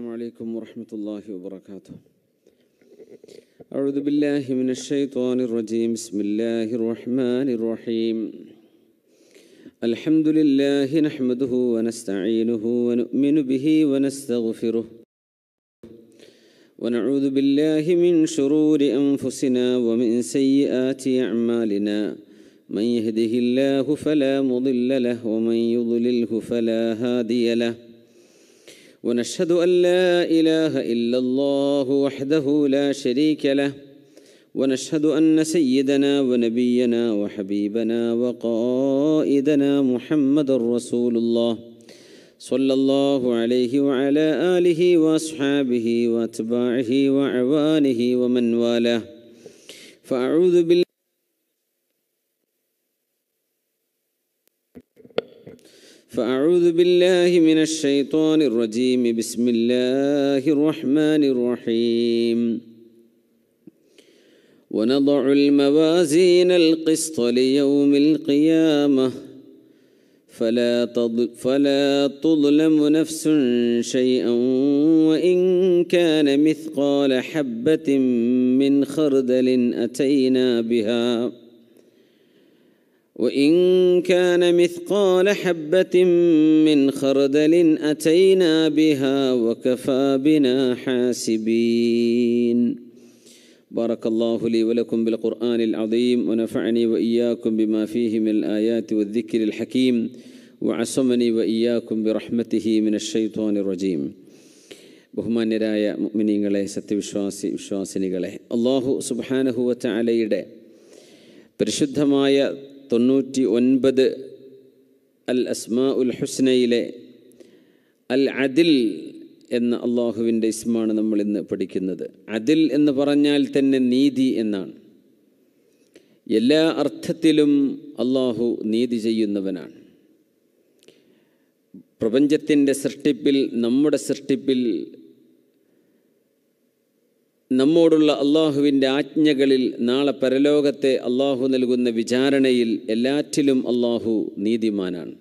السلام عليكم ورحمة الله وبركاته. أعوذ بالله من الشيطان الرجيم. بسم الله الرحمن الرحيم. الحمد لله نحمده ونستعينه ونؤمن به ونستغفره. ونعوذ بالله من شرور أنفسنا ومن سيئات أعمالنا. من يهده الله فلا مضل له ومن يضلله فلا هادي له. ونشهد أن لا إله إلا الله وحده لا شريك له. ونشهد أن سيدنا ونبينا وحبيبنا وقائدنا محمد رسول الله صلى الله عليه وعلى آله وأصحابه وأتباعه وعوانه ومن والاه. فأعوذ بالله فأعوذ بالله من الشيطان الرجيم. بسم الله الرحمن الرحيم. ونضع الموازين القسط ليوم القيامة. فلا تضل فلا تظلم نفس شيئا وإن كان مثقال حبة من خردل أتينا بها. وإن كان مثقال حبة من خردل أتينا بها وكفى بنا حاسبين بارك الله لي ولكم بالقرآن العظيم ونفعني وإياكم بما فيه من الآيات والذكر الحكيم وعصمني وإياكم برحمته من الشيطان الرجيم ബഹുമാന്യരായ മുഅ്മിനീങ്ങളെ സത്യവിശ്വാസി വിശ്വാസിനികളെ അള്ളാഹു സുബ്ഹാനഹു വതആലയുടെ പരിശുദ്ധമായ തൊണ്ണൂറ്റി ഒൻപത് അൽ അസ്മാ ഉൽ ഹുസ്നയിലെ അൽ അദിൽ എന്ന അള്ളാഹുവിന്റെ ഇസ്മാണ് നമ്മൾ ഇന്ന് പഠിക്കുന്നത്. അതിൽ എന്ന് പറഞ്ഞാൽ തന്നെ നീതി എന്നാണ്. എല്ലാ അർത്ഥത്തിലും അള്ളാഹു നീതി ചെയ്യുന്നവനാണ്. പ്രപഞ്ചത്തിന്റെ സൃഷ്ടിപ്പിൽ നമ്മുടെ സൃഷ്ടിപ്പിൽ നമ്മോടുള്ള അള്ളാഹുവിൻ്റെ ആജ്ഞകളിൽ നാളെ പരലോകത്തെ അള്ളാഹു നൽകുന്ന വിചാരണയിൽ എല്ലാറ്റിലും അള്ളാഹു നീതിമാനാണ്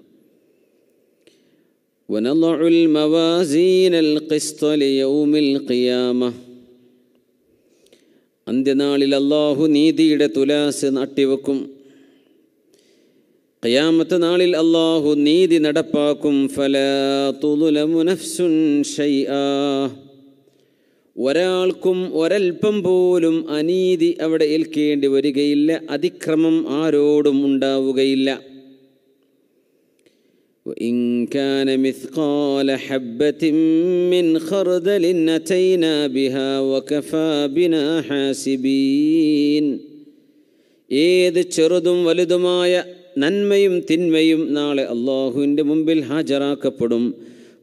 ونضع الموازين القسط ليوم القيامة അന്ത്യനാളിൽ അള്ളാഹു നീതിയുടെ തുലാസ് നാട്ടിവെക്കും ഖിയാമത്ത് നാളിൽ അള്ളാഹു നീതി നടപ്പാക്കും ഫലാ തുലുലമു നഫ്സുൻ ഷൈആ ഒരാൾക്കും ഒരൽപ്പം പോലും അനീതി അവിടെ ഏൽക്കേണ്ടി വരികയില്ല അതിക്രമം ആരോടും ഉണ്ടാവുകയില്ല وإن كان مثقال حبة من خردل أتينا بها وكفى بنا حاسبين ഏത് ചെറുതും വലുതുമായ നന്മയും തിന്മയും നാളെ അള്ളാഹുവിൻ്റെ മുമ്പിൽ ഹാജരാക്കപ്പെടും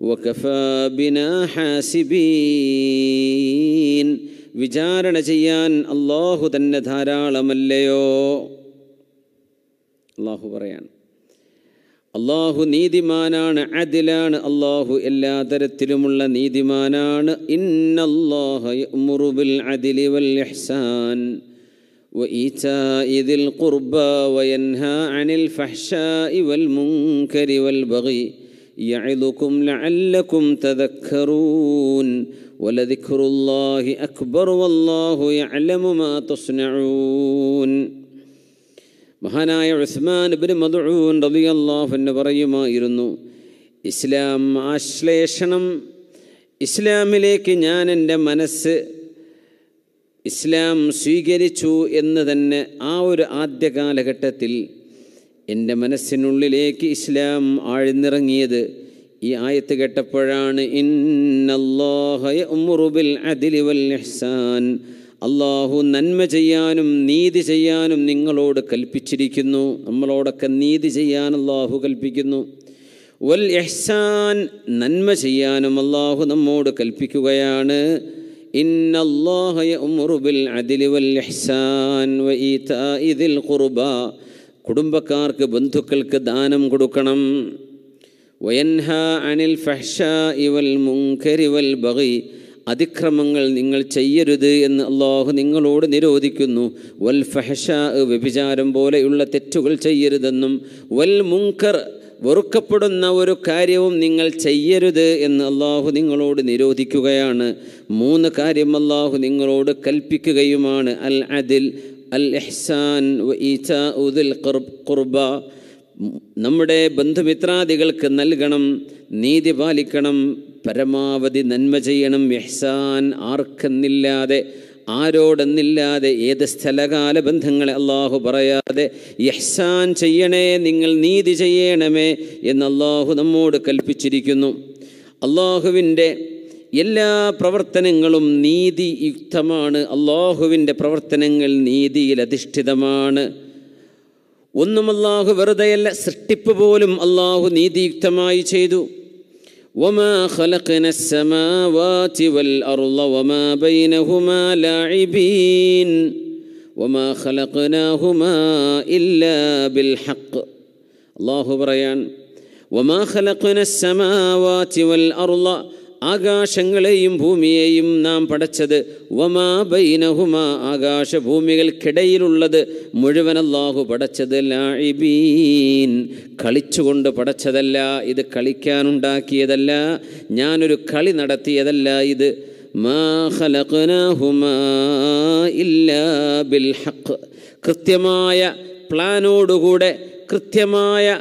വകഫാബിന ഹാസിബീൻ വിചാരണ ചെയ്യാൻ അള്ളാഹു തന്നെ ധാരാളമല്ലയോ അള്ളാഹു പറയാണ് അള്ളാഹു നീതിമാനാണ് അതിലാണ് അള്ളാഹു എല്ലാ തരത്തിലുമുള്ള നീതിമാനാണ് ഇന്നല്ലാഹുബിൽ അദിലി വൽ ഇഹ്സാൻ وإيتاء ذي القربى وينهى عن الفحشاء والمنكر والبغي يعظكم لعلكم تذكرون ولذكر الله أكبر والله يعلم ما تصنعون മഹാനായ ഉസ്മാൻ ബിൻ മദൂൻ റളിയല്ലാഹു അൻഹു പറയുമായിരുന്നു ഇസ്ലാം ആശ്ലേഷണം ഇസ്ലാമിലേക്ക് ഞാൻ എൻ്റെ മനസ്സ് ഇസ്ലാം സ്വീകരിച്ചു എന്ന് തന്നെ ആ ഒരു ആദ്യ കാലഘട്ടത്തിൽ എന്റെ മനസ്സിനുള്ളിലേക്ക് ഇസ്ലാം ആഴ്ന്നിറങ്ങിയത്. ഈ ആയത്ത് കേട്ടപ്പോഴാണ് അള്ളാഹു നന്മ ചെയ്യാനും നീതി ചെയ്യാനും നിങ്ങളോട് കൽപ്പിച്ചിരിക്കുന്നു. നമ്മളോടൊക്കെ നീതി ചെയ്യാൻ അള്ളാഹു കൽപ്പിക്കുന്നു. വൽ എഹ്സാൻ നന്മ ചെയ്യാനും അള്ളാഹു നമ്മോട് കൽപ്പിക്കുകയാണ്. ഇന്നല്ലാഹുബിൽ അദിലി വൽ ഇഹ്സാൻ ഇതിൽ ഖുർബ. കുടുംബക്കാർക്ക് ബന്ധുക്കൾക്ക് ദാനം കൊടുക്കണം. വയൻഹ അനിൽ ഫഹ്ഷ ഇവൽ മുങ്കരിവൽ ബഹി അതിക്രമങ്ങൾ നിങ്ങൾ ചെയ്യരുത് എന്ന് അള്ളാഹു നിങ്ങളോട് നിരോധിക്കുന്നു. വൽ ഫഹഷ വ്യഭിചാരം പോലെയുള്ള തെറ്റുകൾ ചെയ്യരുതെന്നും വൽ മുങ്കർ വെറുക്കപ്പെടുന്ന ഒരു കാര്യവും നിങ്ങൾ ചെയ്യരുത് എന്ന് അള്ളാഹു നിങ്ങളോട് നിരോധിക്കുകയാണ്. മൂന്ന് കാര്യം അള്ളാഹു നിങ്ങളോട് കൽപ്പിക്കുകയുമാണ്. അൽ അദിൽ അൽ ഇഹ്സാൻ ഉദിൽ ഖുർബ. നമ്മുടെ ബന്ധുമിത്രാദികൾക്ക് നൽകണം നീതി പാലിക്കണം പരമാവധി നന്മ ചെയ്യണം. ഇഹ്സാൻ ആർക്കെന്നില്ലാതെ ആരോടെന്നില്ലാതെ ഏത് സ്ഥലകാല ബന്ധങ്ങളെ അള്ളാഹു പറയാതെ യഹ്സാൻ ചെയ്യണേ നിങ്ങൾ നീതി ചെയ്യണമേ എന്ന് അള്ളാഹു നമ്മോട് കൽപ്പിച്ചിരിക്കുന്നു. അള്ളാഹുവിന്റെ എല്ലാ പ്രവർത്തനങ്ങളും നീതിയുക്തമാണ് അള്ളാഹുവിൻ്റെ പ്രവർത്തനങ്ങൾ നീതിയിൽ അധിഷ്ഠിതമാണ് ഒന്നും അള്ളാഹു വെറുതെയല്ല സൃഷ്ടിപ്പ് പോലും അള്ളാഹു നീതിയുക്തമായി ചെയ്തു وما خلقنا السماوات والأرض وما بينهما لاعبين وما خلقناهما إلا بالحق الله بريان وما خلقنا السماوات والأرض ആകാശങ്ങളെയും ഭൂമിയെയും നാം പടച്ചത്. വമാ ബൈനഹുമ ആകാശഭൂമികൾക്കിടയിലുള്ളത് മുഴുവൻ അള്ളാഹു പടച്ചത് ലാഴിബീൻ കളിച്ചുകൊണ്ട് പടച്ചതല്ല ഇത് കളിക്കാനുണ്ടാക്കിയതല്ല ഞാനൊരു കളി നടത്തിയതല്ല ഇത്. മാ ഖലഖനാഹുമാ ഇല്ലാ ബിൽ ഹഖ് കൃത്യമായ പ്ലാനോടുകൂടെ കൃത്യമായ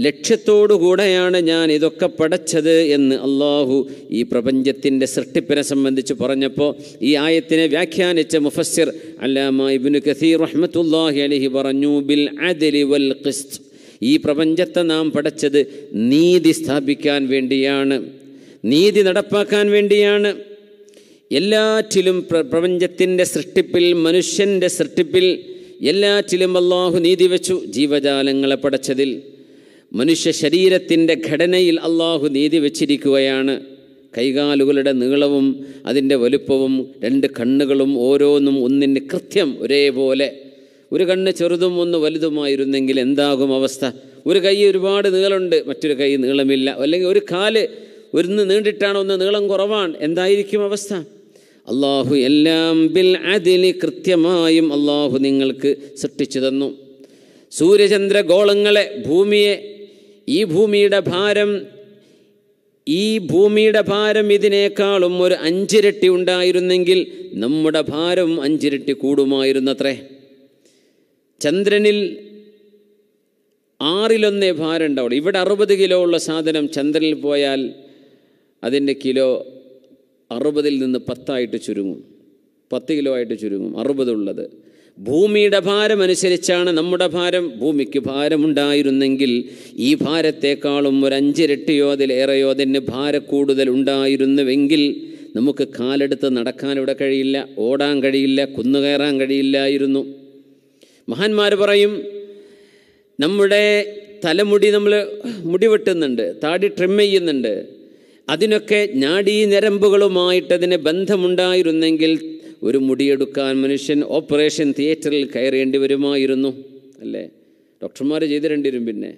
ലക്ഷ്യത്തോടുകൂടെയാണ് ഞാൻ ഇതൊക്കെ പടച്ചത് എന്ന് അള്ളാഹു ഈ പ്രപഞ്ചത്തിന്റെ സൃഷ്ടിപ്പിനെ സംബന്ധിച്ച് പറഞ്ഞപ്പോൾ ഈ ആയത്തിനെ വ്യാഖ്യാനിച്ച മുഫസ്സിർ അല്ലാമ ഇബ്നു കസീർ റഹ്മത്തുല്ലാഹി അലഹി പറഞ്ഞു ബിൽ അദലി വൽ ഖിസ്ത്. ഈ പ്രപഞ്ചത്തെ നാം പടച്ചത് നീതി സ്ഥാപിക്കാൻ വേണ്ടിയാണ്. നീതി നടപ്പാക്കാൻ വേണ്ടിയാണ്. എല്ലാറ്റിലും പ്ര പ്രപഞ്ചത്തിന്റെ സൃഷ്ടിപ്പിൽ മനുഷ്യന്റെ സൃഷ്ടിപ്പിൽ എല്ലാറ്റിലും അള്ളാഹു നീതി വെച്ചു ജീവജാലങ്ങളെ പടച്ചതിൽ. മനുഷ്യ ശരീരത്തിന്റെ ഘടനയിൽ അള്ളാഹു നീതി വച്ചിരിക്കുകയാണ്. കൈകാലുകളുടെ നീളവും അതിന്റെ വലുപ്പവും രണ്ട് കണ്ണുകളും ഓരോന്നും ഒന്നിന് കൃത്യം ഒരേപോലെ. ഒരു കണ്ണ് ചെറുതും ഒന്ന് വലുതുമായിരുന്നെങ്കിൽ എന്താകും അവസ്ഥ? ഒരു കൈ ഒരുപാട് നീളമുണ്ട് മറ്റൊരു കൈ നീളമില്ല. അല്ലെങ്കിൽ ഒരു കാൽ ഒന്ന് നീണ്ടിട്ടാണ് ഒന്ന് നീളം കുറവാണ്. എന്തായിരിക്കും അവസ്ഥ? അള്ളാഹു എല്ലാം ബിൽ അതിന് കൃത്യമായും അള്ളാഹു നിങ്ങൾക്ക് സൃഷ്ടിച്ചു തന്നു. സൂര്യചന്ദ്ര ഗോളങ്ങളെ ഭൂമിയെ ഈ ഭൂമിയുടെ ഭാരം ഈ ഭൂമിയുടെ ഭാരം ഇതിനേക്കാളും ഒരു അഞ്ചിരട്ടി ഉണ്ടായിരുന്നെങ്കിൽ നമ്മുടെ ഭാരം അഞ്ചിരട്ടി കൂടുമായിരുന്നത്രേ. ചന്ദ്രനിൽ ആറിലൊന്നേ ഭാരം ഉണ്ടാവുള്ളൂ. ഇവിടെ അറുപത് കിലോ ഉള്ള സാധനം ചന്ദ്രനിൽ പോയാൽ അതിന്റെ കിലോ അറുപതിൽ നിന്ന് പത്തായിട്ട് ചുരുങ്ങും. പത്ത് കിലോ ആയിട്ട് ചുരുങ്ങും. അറുപതുള്ളത് ഭൂമിയുടെ ഭാരമനുസരിച്ചാണ് നമ്മുടെ ഭാരം. ഭൂമിക്ക് ഭാരമുണ്ടായിരുന്നെങ്കിൽ ഈ ഭാരത്തെക്കാളും ഒരു അഞ്ചിരട്ടിയോ അതിലേറെയോ അതിന് ഭാരക്കൂടുതൽ ഉണ്ടായിരുന്നുവെങ്കിൽ നമുക്ക് കാലെടുത്ത് നടക്കാൻ ഇവിടെ കഴിയില്ല ഓടാൻ കഴിയില്ല കുന്നുകയറാൻ കഴിയില്ലായിരുന്നു. മഹാന്മാർ പറയും നമ്മുടെ തലമുടി നമ്മൾ മുടി വെട്ടുന്നുണ്ട് താടി ട്രിം ചെയ്യുന്നുണ്ട്. അതിനൊക്കെ ഞാടീ ഞരമ്പുകളുമായിട്ട് അതിന് ബന്ധമുണ്ടായിരുന്നെങ്കിൽ ഒരു മുടിയെടുക്കാൻ മനുഷ്യൻ ഓപ്പറേഷൻ തിയേറ്ററിൽ കയറേണ്ടി വരുമായിരുന്നു അല്ലേ? ഡോക്ടർമാർ ചെയ്തിരേണ്ടി വരും പിന്നെ.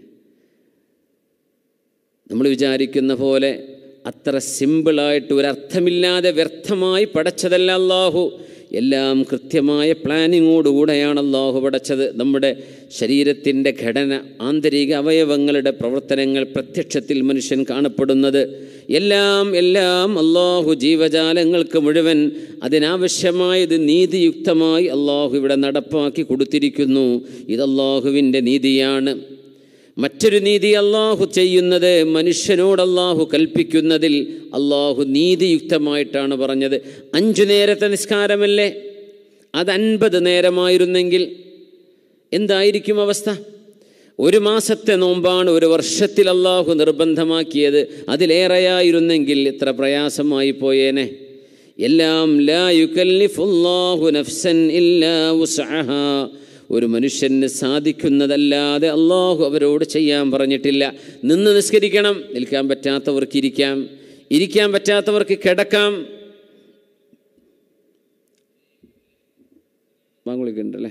നമ്മൾ വിചാരിക്കുന്ന പോലെ അത്ര സിമ്പിളായിട്ട് ഒരർത്ഥമില്ലാതെ വ്യർത്ഥമായി പടച്ചതല്ല അള്ളാഹു എല്ലാം കൃത്യമായ പ്ലാനിങ്ങോടുകൂടെയാണ് അള്ളാഹു പടച്ചത്. നമ്മുടെ ശരീരത്തിന്റെ ഘടന ആന്തരിക അവയവങ്ങളുടെ പ്രവർത്തനങ്ങൾ പ്രത്യക്ഷത്തിൽ മനുഷ്യൻ കാണപ്പെടുന്നത്. എല്ലാം എല്ലാം അള്ളാഹു ജീവജാലങ്ങൾക്ക് മുഴുവൻ അതിനാവശ്യമായത് നീതിയുക്തമായി അള്ളാഹു ഇവിടെ നടപ്പാക്കി കൊടുത്തിരിക്കുന്നു. ഇത് അള്ളാഹുവിന്റെ നീതിയാണ്. മറ്റൊരു നീതി അള്ളാഹു ചെയ്യുന്നത് മനുഷ്യനോട് അള്ളാഹു കൽപ്പിക്കുന്നതിൽ അള്ളാഹു നീതിയുക്തമായിട്ടാണ് പറഞ്ഞത്. അഞ്ചു നേരത്തെ നിസ്കാരമല്ലേ? അത് അൻപത് നേരമായിരുന്നെങ്കിൽ എന്തായിരിക്കും അവസ്ഥ? ഒരു മാസത്തെ നോമ്പാണ് ഒരു വർഷത്തിൽ അള്ളാഹു നിർബന്ധമാക്കിയത്. അതിലേറെയായിരുന്നെങ്കിൽ ഇത്ര പ്രയാസമായി പോയേനെ. എല്ലാം ലാ യുക്കല്ലിഫുല്ലാഹു നഫ്സൻ ഇല്ലാ ഉസഹ ഒരു മനുഷ്യന് സാധിക്കുന്നതല്ലാതെ അള്ളാഹു അവരോട് ചെയ്യാൻ പറഞ്ഞിട്ടില്ല. നിന്ന് നിസ്കരിക്കണം നിൽക്കാൻ പറ്റാത്തവർക്ക് ഇരിക്കാം. ഇരിക്കാൻ പറ്റാത്തവർക്ക് കിടക്കാം. വാങ്ങുളിക്കുണ്ടല്ലേ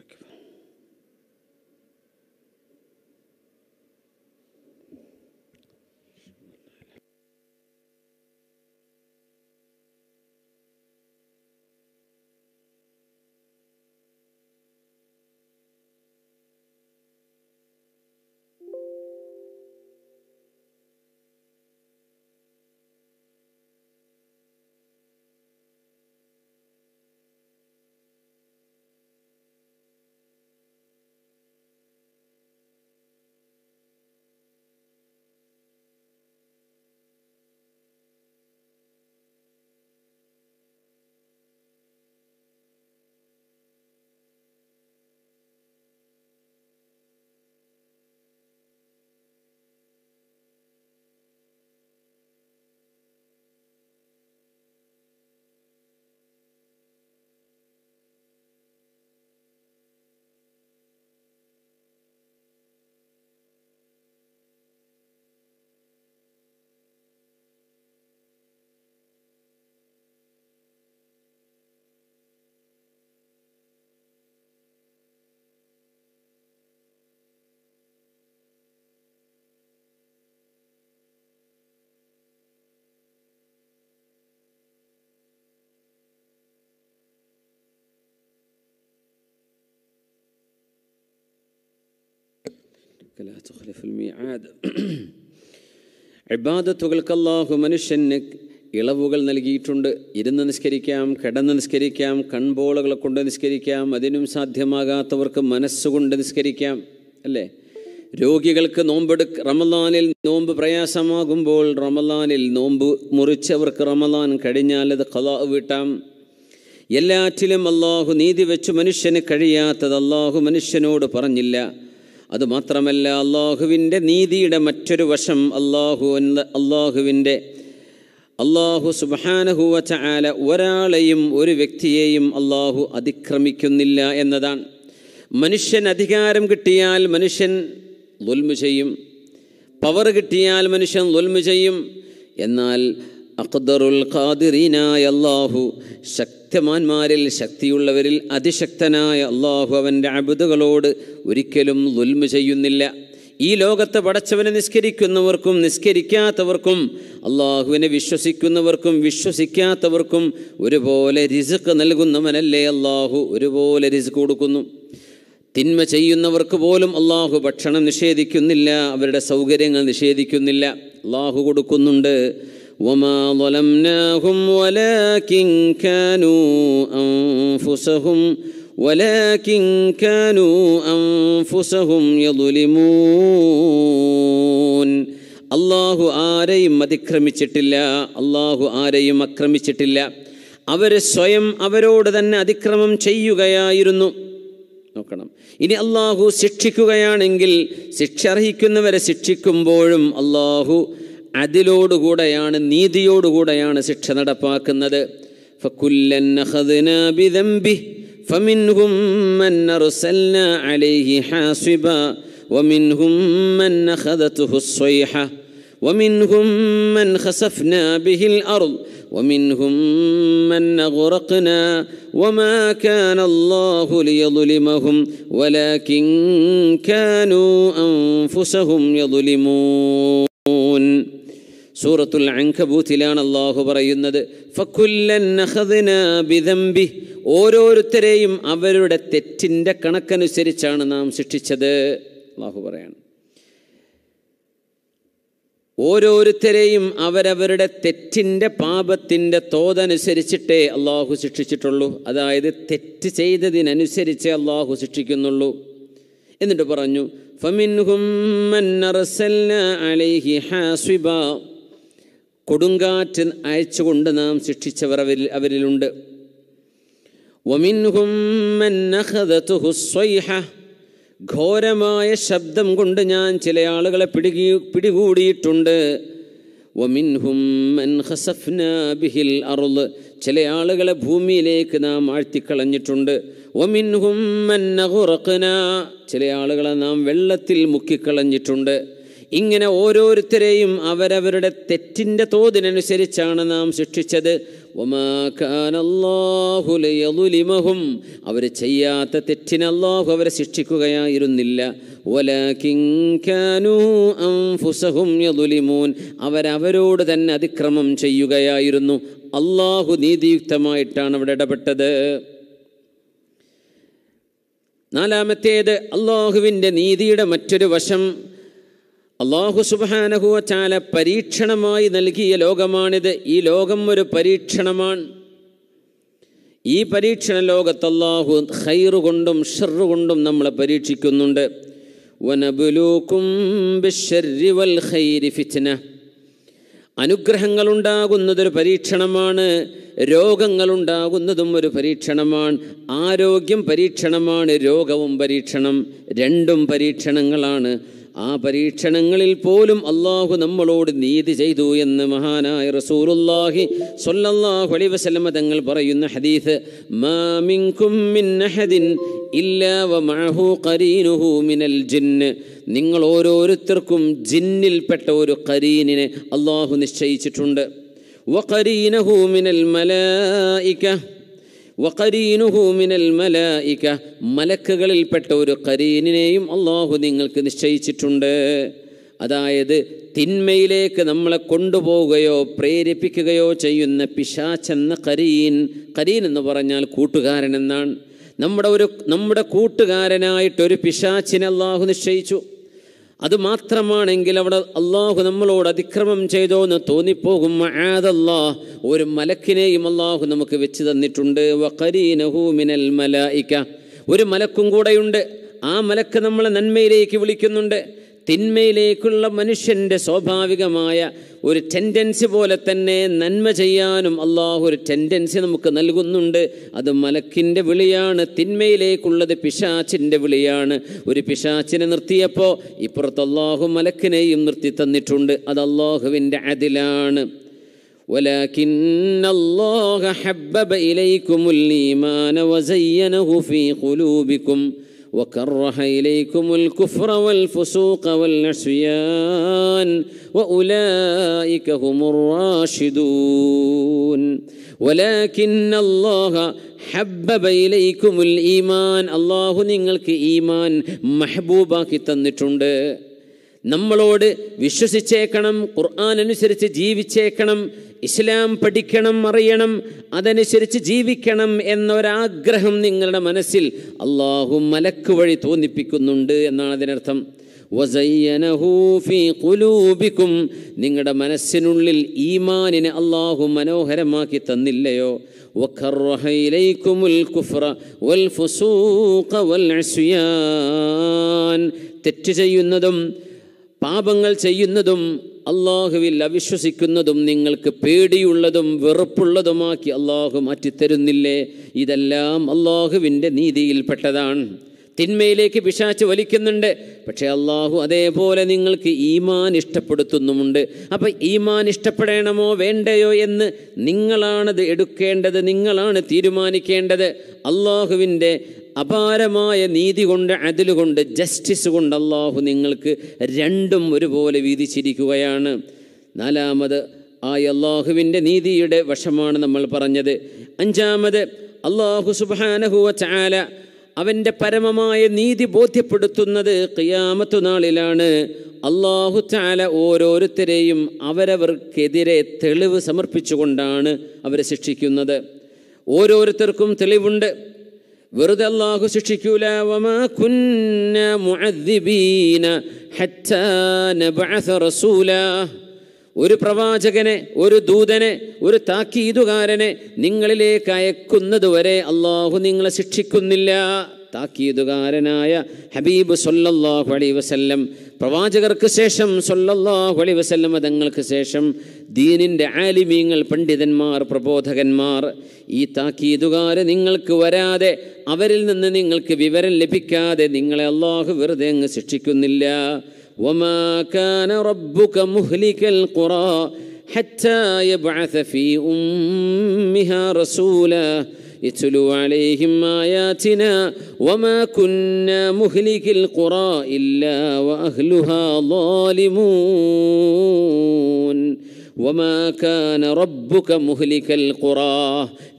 لا تخلف الميعاد ഇബാദത്തുകൾക്ക് അല്ലാഹു മനുഷ്യന് ഇളവുകൾ നൽകിയിട്ടുണ്ട് ഇരുന്ന് നിസ്കരിക്കാം കിടന്ന് നിസ്കരിക്കാം കൺപോളകളെ കൊണ്ട് നിസ്കരിക്കാം അതിനും സാധ്യമാകാത്തവർക്ക് മനസ്സുകൊണ്ട് നിസ്കരിക്കാം അല്ലേ രോഗികൾക്ക് നോമ്പെടുക്ക റമലാനിൽ നോമ്പ് പ്രയാസമാകുമ്പോൾ റമലാനിൽ നോമ്പ് മുറിച്ചവർക്ക് റമലാൻ കഴിഞ്ഞാൽ അത് കലാ വീട്ടാം എല്ലാറ്റിലും അള്ളാഹു നീതി വെച്ച് മനുഷ്യന് കഴിയാത്തത് അള്ളാഹു മനുഷ്യനോട് പറഞ്ഞില്ല അതുമാത്രമല്ല അള്ളാഹുവിന്റെ നീതിയുടെ മറ്റൊരു വശം അള്ളാഹു അള്ളാഹുവിന്റെ അള്ളാഹു സുബാനഹുവ ഒരാളെയും ഒരു വ്യക്തിയെയും അള്ളാഹു അതിക്രമിക്കുന്നില്ല എന്നതാണ്. മനുഷ്യൻ അധികാരം കിട്ടിയാൽ മനുഷ്യൻ ലുൽമു ചെയ്യും. പവർ കിട്ടിയാൽ മനുഷ്യൻ ലുൽമു ചെയ്യും. എന്നാൽ അഖ്ദറുൽ ഖാദിറീനായ അള്ളാഹു ശക്തിമാന്മാരിൽ ശക്തിയുള്ളവരിൽ അതിശക്തനായ അള്ളാഹു അവന്റെ അബുദുകളോട് ഒരിക്കലും ലുൽമു ചെയ്യുന്നില്ല. ഈ ലോകത്തെ പടച്ചവനെ നിസ്കരിക്കുന്നവർക്കും നിസ്കരിക്കാത്തവർക്കും അള്ളാഹുവിനെ വിശ്വസിക്കുന്നവർക്കും വിശ്വസിക്കാത്തവർക്കും ഒരുപോലെ രിസുക്ക് നൽകുന്നവനല്ലേ അള്ളാഹു ഒരുപോലെ രിസുക്ക് കൊടുക്കുന്നു. തിന്മ ചെയ്യുന്നവർക്ക് പോലും അള്ളാഹു ഭക്ഷണം നിഷേധിക്കുന്നില്ല അവരുടെ സൗകര്യങ്ങൾ നിഷേധിക്കുന്നില്ല. അള്ളാഹു കൊടുക്കുന്നുണ്ട്. وما ظلمناهم ولكن كانوا أنفسهم ولكن كانوا أنفسهم يظلمون അള്ളാഹു ആരെയും അതിക്രമിച്ചിട്ടില്ല അള്ളാഹു ആരെയും ആക്രമിച്ചിട്ടില്ല അവർ സ്വയം അവരോട് തന്നെ അതിക്രമം ചെയ്യുകയായിരുന്നു നോക്കണം ഇനി അള്ളാഹു ശിക്ഷിക്കുകയാണെങ്കിൽ ശിക്ഷ അർഹിക്കുന്നവരെ ശിക്ഷിക്കുമ്പോഴും അള്ളാഹു അതിലോടുകൂടെയാണ് നീതിയോടുകൂടെയാണ് ശിക്ഷ നടപ്പാക്കുന്നത് فكلا أخذنا بذنبه فمنهم من أرسلنا عليه حاصبا ومنهم من أخذته الصيحة ومنهم من خسفنا به الأرض ومنهم من أغرقنا وما كان الله ليظلمهم ولكن كانوا أنفسهم يظلمون സൂറത്തുൽ അങ്കബൂത്തിലാണ് അള്ളാഹു പറയുന്നത് ബിദംബി ഓരോരുത്തരെയും അവരുടെ തെറ്റിന്റെ കണക്കനുസരിച്ചാണ് നാം ശിക്ഷിച്ചത് അള്ളാഹു പറയാണ്. ഓരോരുത്തരെയും അവരവരുടെ തെറ്റിന്റെ പാപത്തിന്റെ തോതനുസരിച്ചിട്ടേ അള്ളാഹു ശിക്ഷിച്ചിട്ടുള്ളൂ. അതായത് തെറ്റ് ചെയ്തതിനനുസരിച്ച് അള്ളാഹു ശിക്ഷിക്കുന്നുള്ളൂ. എന്നിട്ട് പറഞ്ഞു ഫമിൻഹും മൻ അർസൽനാ അലൈഹി ഹാസിബ കൊടുങ്കാറ്റ് അയച്ചുകൊണ്ട് നാം ശിക്ഷിച്ചവർ അവരിൽ അവരിലുണ്ട്. ഘോരമായ ശബ്ദം കൊണ്ട് ഞാൻ ചില ആളുകളെ പിടികി പിടികൂടിയിട്ടുണ്ട്. ചില ആളുകളെ ഭൂമിയിലേക്ക് നാം ആഴ്ത്തിക്കളഞ്ഞിട്ടുണ്ട്. ചില ആളുകളെ നാം വെള്ളത്തിൽ മുക്കിക്കളഞ്ഞിട്ടുണ്ട്. ഇങ്ങനെ ഓരോരുത്തരെയും അവരവരുടെ തെറ്റിന്റെ തോതിനനുസരിച്ചാണ് നാം ശിക്ഷിച്ചത്. ഒമാക്കാനല്ലാഹുലയലുലിമഹും അവർ ചെയ്യാത്ത തെറ്റിന് അവരെ ശിക്ഷിക്കുകയായിരുന്നില്ല. അവരവരോട് തന്നെ അതിക്രമം ചെയ്യുകയായിരുന്നു. അള്ളാഹു നീതിയുക്തമായിട്ടാണ് അവിടെ ഇടപെട്ടത്. നാലാമത്തേത് അള്ളാഹുവിന്റെ നീതിയുടെ മറ്റൊരു വശം. അള്ളാഹു സുബാനഹുവറ്റാല പരീക്ഷണമായി നൽകിയ ലോകമാണിത്. ഈ ലോകം ഒരു പരീക്ഷണമാണ്. ഈ പരീക്ഷണ ലോകത്ത് അള്ളാഹു ഹൈറു കൊണ്ടും ഷെറു കൊണ്ടും നമ്മളെ പരീക്ഷിക്കുന്നുണ്ട്. അനുഗ്രഹങ്ങളുണ്ടാകുന്നതൊരു പരീക്ഷണമാണ്. രോഗങ്ങളുണ്ടാകുന്നതും ഒരു പരീക്ഷണമാണ്. ആരോഗ്യം പരീക്ഷണമാണ്. രോഗവും പരീക്ഷണം. രണ്ടും പരീക്ഷണങ്ങളാണ്. ആ പരീക്ഷണങ്ങളിൽ പോലും അള്ളാഹു നമ്മളോട് നീതി ചെയ്തു എന്ന് മഹാനായ റസൂലുല്ലാഹി സൊല്ലാഹു അലൈഹി വസല്ലമ തങ്ങൾ പറയുന്ന ഹദീസ് മിനൽ നിങ്ങൾ ഓരോരുത്തർക്കും ജിന്നിൽപ്പെട്ട ഒരു കരീനിനെ അള്ളാഹു നിശ്ചയിച്ചിട്ടുണ്ട്. വഖരീനഹു മിനൽ മലായിക വഖരീനുഹു മിനൽ മലായിക. മലക്കുകളിൽപ്പെട്ട ഒരു കരീനിനെയും അള്ളാഹു നിങ്ങൾക്ക് നിശ്ചയിച്ചിട്ടുണ്ട്. അതായത് തിന്മയിലേക്ക് നമ്മളെ കൊണ്ടുപോവുകയോ പ്രേരിപ്പിക്കുകയോ ചെയ്യുന്ന പിശാച്ചെന്ന കരീൻ കരീൻ എന്ന് പറഞ്ഞാൽ കൂട്ടുകാരൻ എന്നാണ്. നമ്മുടെ ഒരു നമ്മുടെ കൂട്ടുകാരനായിട്ടൊരു പിശാച്ചിനെ അള്ളാഹു നിശ്ചയിച്ചു. അത് മാത്രമാണെങ്കിൽ അവിടെ അള്ളാഹു നമ്മളോട് അതിക്രമം ചെയ്തോ എന്ന് തോന്നിപ്പോകും. ആദല്ലാ ഒരു മലക്കിനെയും അള്ളാഹു നമുക്ക് വെച്ച് തന്നിട്ടുണ്ട്. ഒരു മലക്കും കൂടെയുണ്ട്. ആ മലക്ക് നമ്മളെ നന്മയിലേക്ക് വിളിക്കുന്നുണ്ട്. തിന്മയിലേക്കുള്ള മനുഷ്യൻ്റെ സ്വാഭാവികമായ ഒരു ടെൻഡൻസി പോലെ തന്നെ നന്മ ചെയ്യാനും അള്ളാഹു ഒരു ടെൻഡൻസി നമുക്ക് നൽകുന്നുണ്ട് അത് മലക്കിൻ്റെ വിളിയാണ് തിന്മയിലേക്കുള്ളത് പിശാച്ചിൻ്റെ വിളിയാണ് ഒരു പിശാച്ചിനെ നിർത്തിയപ്പോൾ ഇപ്പുറത്ത് അള്ളാഹു മലക്കിനെയും നിർത്തി തന്നിട്ടുണ്ട് അത് അള്ളാഹുവിൻ്റെ അതിലാണ് ولكن الله حبب إليكم الإيمان وزينه في قلوبكم وكره إليكم الكفر والفسوق والعصيان وأولئك هم الراشدون ولكن الله حبب إليكم الإيمان الله നിങ്ങൾക്ക് ഈമാൻ മഹബൂബാക്കി തന്നിട്ടുണ്ട് നമ്മളോട് വിശ്വസിച്ചേക്കണം ഖുർആൻ അനുസരിച്ച് ജീവിച്ചേക്കണം ഇസ്ലാം പഠിക്കണം അറിയണം അതനുസരിച്ച് ജീവിക്കണം എന്നൊരാഗ്രഹം നിങ്ങളുടെ മനസ്സിൽ അള്ളാഹു മലക്ക് വഴി തോന്നിപ്പിക്കുന്നുണ്ട് എന്നാണ് അതിനർത്ഥം ും. നിങ്ങളുടെ മനസ്സിനുള്ളിൽ ഈമാനിനെ അള്ളാഹു മനോഹരമാക്കി തന്നില്ലയോ? തെറ്റ് ചെയ്യുന്നതും പാപങ്ങൾ ചെയ്യുന്നതും അള്ളാഹുവിൽ അവിശ്വസിക്കുന്നതും നിങ്ങൾക്ക് പേടിയുള്ളതും വെറുപ്പുള്ളതുമാക്കി അള്ളാഹു മാറ്റിത്തരുന്നില്ലേ? ഇതെല്ലാം അള്ളാഹുവിന്റെ നീതിയിൽപ്പെട്ടതാണ്. തിന്മയിലേക്ക് പിശാച്ച് വലിക്കുന്നുണ്ട്. പക്ഷേ അള്ളാഹു അതേപോലെ നിങ്ങൾക്ക് ഈമാൻ ഇഷ്ടപ്പെടുത്തുന്നുമുണ്ട്. അപ്പം ഈമാൻ ഇഷ്ടപ്പെടണമോ വേണ്ടയോ എന്ന് നിങ്ങളാണത് എടുക്കേണ്ടത് നിങ്ങളാണ് തീരുമാനിക്കേണ്ടത്. അള്ളാഹുവിന്റെ അപാരമായ നീതി കൊണ്ട് അതിലുകൊണ്ട് ജസ്റ്റിസ് കൊണ്ട് അള്ളാഹു നിങ്ങൾക്ക് രണ്ടും ഒരുപോലെ വീതിച്ചിരിക്കുകയാണ്. നാലാമത് ആ അള്ളാഹുവിന്റെ നീതിയുടെ വശമാണ് നമ്മൾ പറഞ്ഞത്. അഞ്ചാമത് അള്ളാഹു സുബാനഹുവ ചാല അവന്റെ പരമമായ നീതി ബോധ്യപ്പെടുത്തുന്നത് ഖിയാമത്തു നാളിലാണ്. അള്ളാഹു ചാല ഓരോരുത്തരെയും അവരവർക്കെതിരെ തെളിവ് സമർപ്പിച്ചുകൊണ്ടാണ് അവരെ ശിക്ഷിക്കുന്നത്. ഓരോരുത്തർക്കും തെളിവുണ്ട്. വെറുതെ അള്ളാഹു ശിക്ഷിക്കൂല. ഒരു പ്രവാചകനെ ഒരു ദൂതനെ ഒരു താക്കീതുകാരനെ നിങ്ങളിലേക്ക് അയക്കുന്നതുവരെ അള്ളാഹു നിങ്ങളെ ശിക്ഷിക്കുന്നില്ല. താക്കീതുകാരനായ ഹബീബ് സൊല്ലല്ലാഹു അലൈ വസല്ലം പ്രവാചകർക്ക് ശേഷം സൊല്ലല്ലാഹു അലൈ വസല്ലം തങ്ങൾക്ക് ശേഷം ദീനിൻ്റെ ആലിമീങ്ങൾ പണ്ഡിതന്മാർ പ്രബോധകന്മാർ ഈ താക്കീതുകാര് നിങ്ങൾക്ക് വരാതെ അവരിൽ നിന്ന് നിങ്ങൾക്ക് വിവരം ലഭിക്കാതെ നിങ്ങളെ അള്ളാഹു വെറുതെ അങ്ങ് ശിക്ഷിക്കുന്നില്ല وما كان ربك مهلك القرى حتى يبعث في أمها رسولا يتلو عليهم آياتنا وما كنا مهلك القرى إلا وأهلها ظالمون وما كان ربك مهلك القرى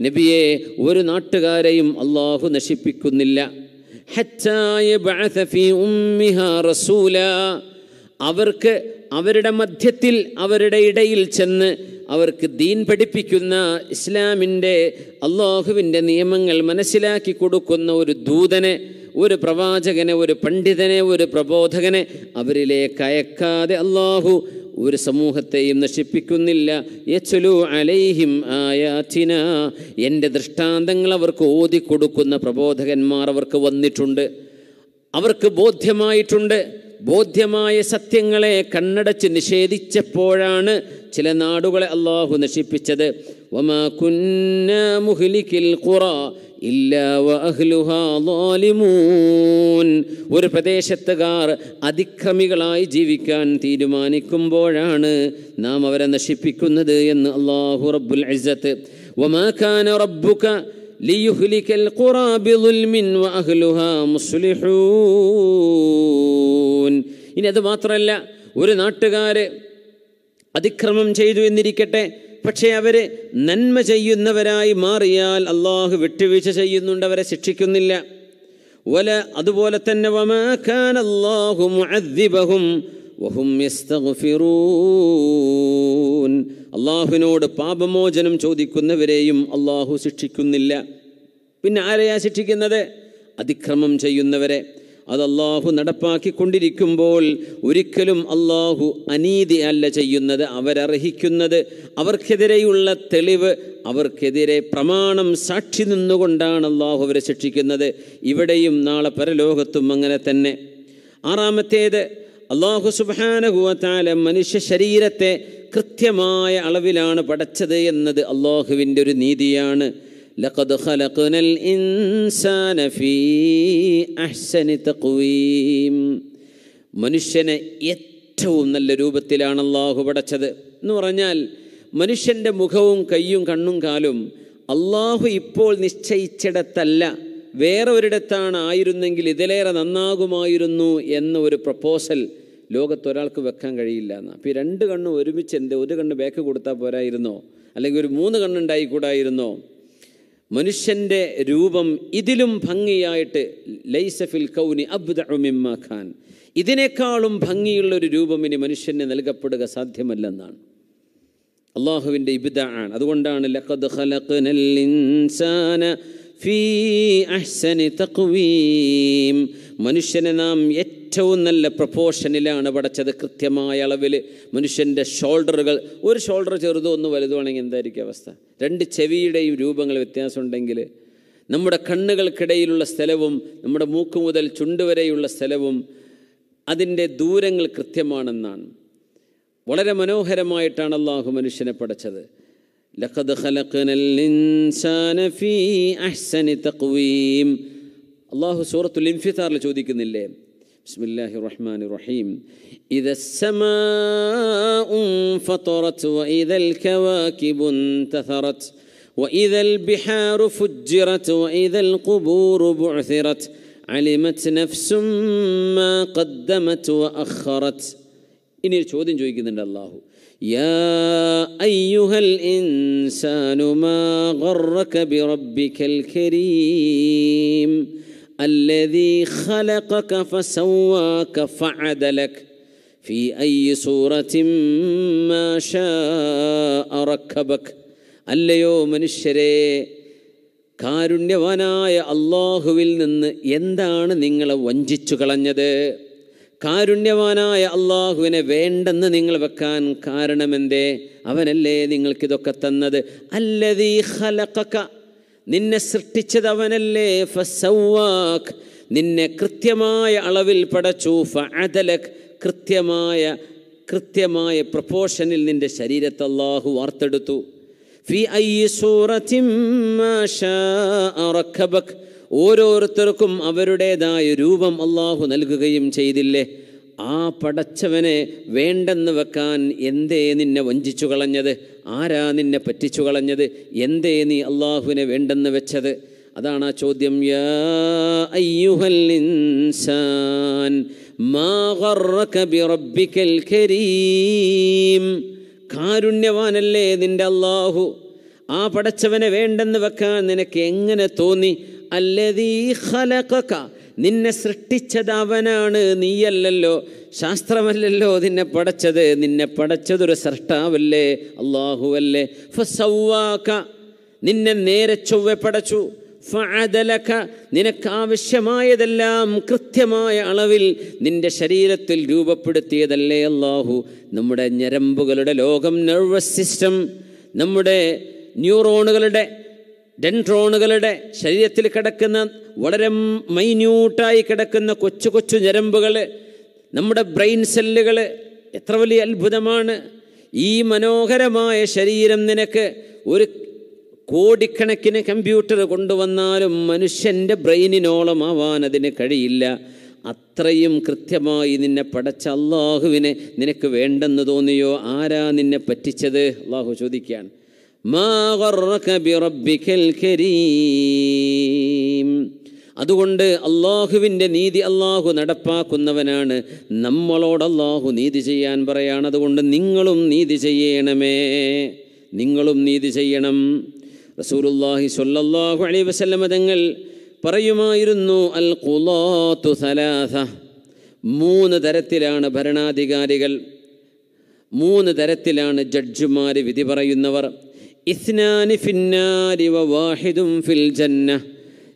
നബിയെ ഒരു നാട്ടുകാരെയും അള്ളാഹു നശിപ്പിക്കുന്നില്ല حتى يبعث في أمها رسولا അവർക്ക് അവരുടെ മധ്യത്തിൽ അവരുടെ ഇടയിൽ ചെന്ന് അവർക്ക് ദീൻ പഠിപ്പിക്കുന്ന ഇസ്ലാമിന്റെ അള്ളാഹുവിന്റെ നിയമങ്ങൾ മനസ്സിലാക്കി കൊടുക്കുന്ന ഒരു ദൂതനെ ഒരു പ്രവാചകനെ ഒരു പണ്ഡിതനെ ഒരു പ്രബോധകനെ അവരിലേക്ക് അയക്കാതെ അള്ളാഹു ഒരു സമൂഹത്തെയും നശിപ്പിക്കുന്നില്ല. യച്ചലു അലൈഹിം ആയാറ്റിന എന്റെ ദൃഷ്ടാന്തങ്ങൾ അവർക്ക് ഓതിക്കൊടുക്കുന്ന പ്രബോധകന്മാർ അവർക്ക് വന്നിട്ടുണ്ട്. അവർക്ക് ബോധ്യമായിട്ടുണ്ട്. ബോധ്യമായ സത്യങ്ങളെ കണ്ണടച്ച് നിഷേധിച്ചപ്പോഴാണ് ചില നാടുകളെ അള്ളാഹു നശിപ്പിച്ചത്. ഒരു പ്രദേശത്തുകാർ അതിക്രമികളായി ജീവിക്കാൻ തീരുമാനിക്കുമ്പോഴാണ് നാം അവരെ നശിപ്പിക്കുന്നത് എന്ന് അള്ളാഹു റബ്ബുൽ വമാ റബ്ബുക ليهلك القرى بظلم وأهلها مصلحون ഇനി അത് മാത്രമല്ല ഒരു നാട്ടുകാര് അതിക്രമം ചെയ്തു എന്നിരിക്കട്ടെ പക്ഷേ അവർ നന്മ ചെയ്യുന്നവരായി മാറിയാൽ അള്ളാഹു വിട്ടുവീഴ്ച ചെയ്യുന്നുണ്ട് അവരെ ശിക്ഷിക്കുന്നില്ല വല അതുപോലെ തന്നെ വഹും അള്ളാഹുവിനോട് പാപമോചനം ചോദിക്കുന്നവരെയും അള്ളാഹു ശിക്ഷിക്കുന്നില്ല. പിന്നെ ആരെയാ ശിക്ഷിക്കുന്നത്? അതിക്രമം ചെയ്യുന്നവരെ. അത് അള്ളാഹു നടപ്പാക്കിക്കൊണ്ടിരിക്കുമ്പോൾ ഒരിക്കലും അള്ളാഹു അനീതി അല്ല ചെയ്യുന്നത് അവരർഹിക്കുന്നത്. അവർക്കെതിരെയുള്ള തെളിവ് അവർക്കെതിരെ പ്രമാണം സാക്ഷി നിന്നുകൊണ്ടാണ് അള്ളാഹു അവരെ ശിക്ഷിക്കുന്നത്. ഇവിടെയും നാളെ പരലോകത്തും അങ്ങനെ തന്നെ. ആറാമത്തേത് അള്ളാഹു സുബാനഹുവത്താല മനുഷ്യ ശരീരത്തെ കൃത്യമായ അളവിലാണ് പടച്ചത് എന്നത് അള്ളാഹുവിന്റെ ഒരു നീതിയാണ്. ലഖദ് ഖലഖനൽ ഇൻസാന ഫീ അഹ്സനി തഖ്വീം. മനുഷ്യനെ ഏറ്റവും നല്ല രൂപത്തിലാണ് അള്ളാഹു പടച്ചത്. എന്ന് പറഞ്ഞാൽ മനുഷ്യന്റെ മുഖവും കയ്യും കണ്ണും കാലും അള്ളാഹു ഇപ്പോൾ നിശ്ചയിച്ചിടത്തല്ല. വേറെ ഒരിടത്താണ് ആയിരുന്നെങ്കിൽ ഇതിലേറെ നന്നാകുമായിരുന്നു എന്ന ഒരു പ്രപ്പോസൽ ലോകത്തൊരാൾക്ക് വെക്കാൻ കഴിയില്ല എന്ന്. അപ്പോൾ ഈ രണ്ട് കണ്ണും ഒരുമിച്ച് എന്ത് ഒരു കണ്ണ് ബാക്ക് കൊടുത്താൽ പോരായിരുന്നോ? അല്ലെങ്കിൽ ഒരു മൂന്ന് കണ്ണുണ്ടായിക്കൂടായിരുന്നോ? മനുഷ്യന്റെ രൂപം ഇതിലും ഭംഗിയായിട്ട് ലൈസഫിൽ കൗനി അബ്ദുമിമ്മ ഖാൻ. ഇതിനേക്കാളും ഭംഗിയുള്ള ഒരു രൂപം ഇനി മനുഷ്യന് നൽകപ്പെടുക സാധ്യമല്ലെന്നാണ്. അള്ളാഹുവിന്റെ ഇബിദ ആണ്. അതുകൊണ്ടാണ് ലഖദ് ഖലഖ്നൽ ഇൻസാന ഫീ അഹ്സനി തഖ്വീം മനുഷ്യനെ നാം ഏറ്റവും നല്ല പ്രപ്പോർഷനിലാണ് പടച്ചത് കൃത്യമായ അളവിൽ മനുഷ്യന്റെ ഷോൾഡറുകൾ ഒരു ഷോൾഡർ ചെറുതോ ഒന്ന് വലുതുവാണെങ്കിൽ എന്തായിരിക്കും അവസ്ഥ? രണ്ട് ചെവിയുടെയും രൂപങ്ങൾ വ്യത്യാസമുണ്ടെങ്കിൽ നമ്മുടെ കണ്ണുകൾക്കിടയിലുള്ള സ്ഥലവും നമ്മുടെ മൂക്ക് മുതൽ ചുണ്ടുവരെയുള്ള സ്ഥലവും അതിന്റെ ദൂരങ്ങൾ കൃത്യമാണെന്നാണ്. വളരെ മനോഹരമായിട്ടാണ് അള്ളാഹു മനുഷ്യനെ പടച്ചത്. ലഖദ് ഖലഖ്നൽ ഇൻസാന ഫീ അഹ്സനി തഖ്വീം അള്ളാഹു സൂറത്തുൽ ഇൻഫിതാറിൽ ചോദിക്കുന്നില്ലേ ബിസ്മില്ലാഹി റഹ്മാൻ റഹീം إذا السماء انفطرت وإذا الكواكب انتثرت وإذا البحار فجرت وإذا القبور بعثرت علمت نفس ما قدمت وأخرت ഇനി ഒരു ചോദ്യം ചോദിക്കുന്നുണ്ട് അള്ളാഹു യാ അയ്യുഹൽ ഇൻസാനു മാ ഗർറക ബിറബ്ബിക്കൽ കരീം الذي خلقك فسواك فعدلك في أي صورة ما شاء ركبك അല്ലയോ മനുഷ്യരെ കാരുണ്യവാനായ അള്ളാഹുവിൽ നിന്ന് എന്താണ് നിങ്ങളെ വഞ്ചിച്ചു കളഞ്ഞത് കാരുണ്യവാനായ അള്ളാഹുവിനെ വേണ്ടെന്ന് നിങ്ങൾ വെക്കാൻ കാരണമെന്തേ? അവനല്ലേ നിങ്ങൾക്കിതൊക്കെ തന്നത്? അല്ലതീ ഖലഖക. നിന്നെ സൃഷ്ടിച്ചത് അവനല്ലേ? ഫസവാഖ് നിന്നെ കൃത്യമായ അളവിൽ പടച്ചു. ഫഅദലക്. കൃത്യമായ കൃത്യമായ പ്രപ്പോഷനിൽ നിന്റെ ശരീരത്തെ അള്ളാഹു വാർത്തെടുത്തു. ഫി ഐ സൂറത്തിം റക്കബക് ഓരോരുത്തർക്കും അവരുടേതായ രൂപം അള്ളാഹു നൽകുകയും ചെയ്തില്ലേ? ആ പടച്ചവനെ വേണ്ടെന്ന് വെക്കാൻ എന്തേ നിന്നെ വഞ്ചിച്ചു കളഞ്ഞത്? ആരാ നിന്നെ പറ്റിച്ചു കളഞ്ഞത്? എന്തേ നീ അള്ളാഹുവിനെ വേണ്ടെന്ന് വെച്ചത്? അതാണ് ആ ചോദ്യം. യാ അയ്യുഹൽ ഇൻസാൻ മാ ഗർറക കരീം. കാരുണ്യവാനല്ലേ നിന്റെ അള്ളാഹു ആ പടച്ചവനെ വേണ്ടെന്ന് വെക്കാൻ നിനക്ക് എങ്ങനെ തോന്നി? നിന്നെ സൃഷ്ടിച്ചത് അവനാണ് നീയല്ലല്ലോ. ശാസ്ത്രമല്ലല്ലോ നിന്നെ പടച്ചത്. നിന്നെ പടച്ചതൊരു സൃഷ്ടാവല്ലേ? അള്ളാഹുവല്ലേ ഫസവാക നിന്നെ നേരെ ചൊവ്വെ പടച്ചു. ഫഅദലക. നിനക്ക് ആവശ്യമായതെല്ലാം കൃത്യമായ അളവിൽ നിന്റെ ശരീരത്തിൽ രൂപപ്പെടുത്തിയതല്ലേ അള്ളാഹു നമ്മുടെ ഞരമ്പുകളുടെ ലോകം നെർവസ് സിസ്റ്റം നമ്മുടെ ന്യൂറോണുകളുടെ ഡെൻട്രോണുകളുടെ ശരീരത്തിൽ കിടക്കുന്ന വളരെ മൈന്യൂട്ടായി കിടക്കുന്ന കൊച്ചു കൊച്ചു ഞരമ്പുകൾ നമ്മുടെ ബ്രെയിൻ സെല്ലുകൾ എത്ര വലിയ അത്ഭുതമാണ്. ഈ മനോഹരമായ ശരീരം നിനക്ക് ഒരു കോടിക്കണക്കിന് കമ്പ്യൂട്ടർ കൊണ്ടുവന്നാലും മനുഷ്യന്റെ ബ്രെയിനിനോളം ആവാൻ അതിന് കഴിയില്ല. അത്രയും കൃത്യമായി നിന്നെ പടച്ച അള്ളാഹുവിനെ നിനക്ക് വേണ്ടെന്ന് തോന്നിയോ? ആരാ നിന്നെ പറ്റിച്ചത്? അള്ളാഹു ചോദിക്കുകയാണ്. മാ ബിറബ്ബിക്കൽ കരീം. അതുകൊണ്ട് അള്ളാഹുവിന്റെ നീതി അള്ളാഹു നടപ്പാക്കുന്നവനാണ്. നമ്മളോട് അള്ളാഹു നീതി ചെയ്യാൻ പറയാണ്. അതുകൊണ്ട് നിങ്ങളും നീതി ചെയ്യണമേ. നിങ്ങളും നീതി ചെയ്യണം. റസൂലുല്ലാഹി സ്വല്ലല്ലാഹു അലൈഹി വസല്ലമ തങ്ങൾ പറയുമായിരുന്നു അൽ ഖുലാത്തു സലാസ. മൂന്ന് തരത്തിലാണ് ഭരണാധികാരികൾ. മൂന്ന് തരത്തിലാണ് ജഡ്ജിമാർ വിധി പറയുന്നവർ. ഇസ്നാനി ഫിന്നാരി വ വാഹിദും ഫിൽ ജന്ന.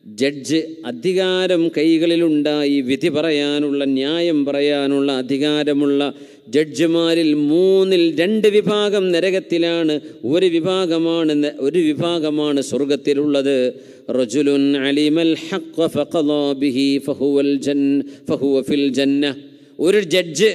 ജഡ്ജ് അധികാരം കൈകളിലുണ്ടായി വിധി പറയാനുള്ള ന്യായം പറയാനുള്ള അധികാരമുള്ള ജഡ്ജിമാരിൽ മൂന്നിൽ രണ്ട് വിഭാഗം നരകത്തിലാണ് ഒരു വിഭാഗമാണ് ഒരു വിഭാഗമാണ് സ്വർഗത്തിലുള്ളത്. റജുലുൻ അലിമൽ ഹഖ് ഫഖളാ ബിഹി ഫഹുവൽ ജൻ ഫഹുവ ഫിൽ ജന്ന. ഒരു ജഡ്ജ്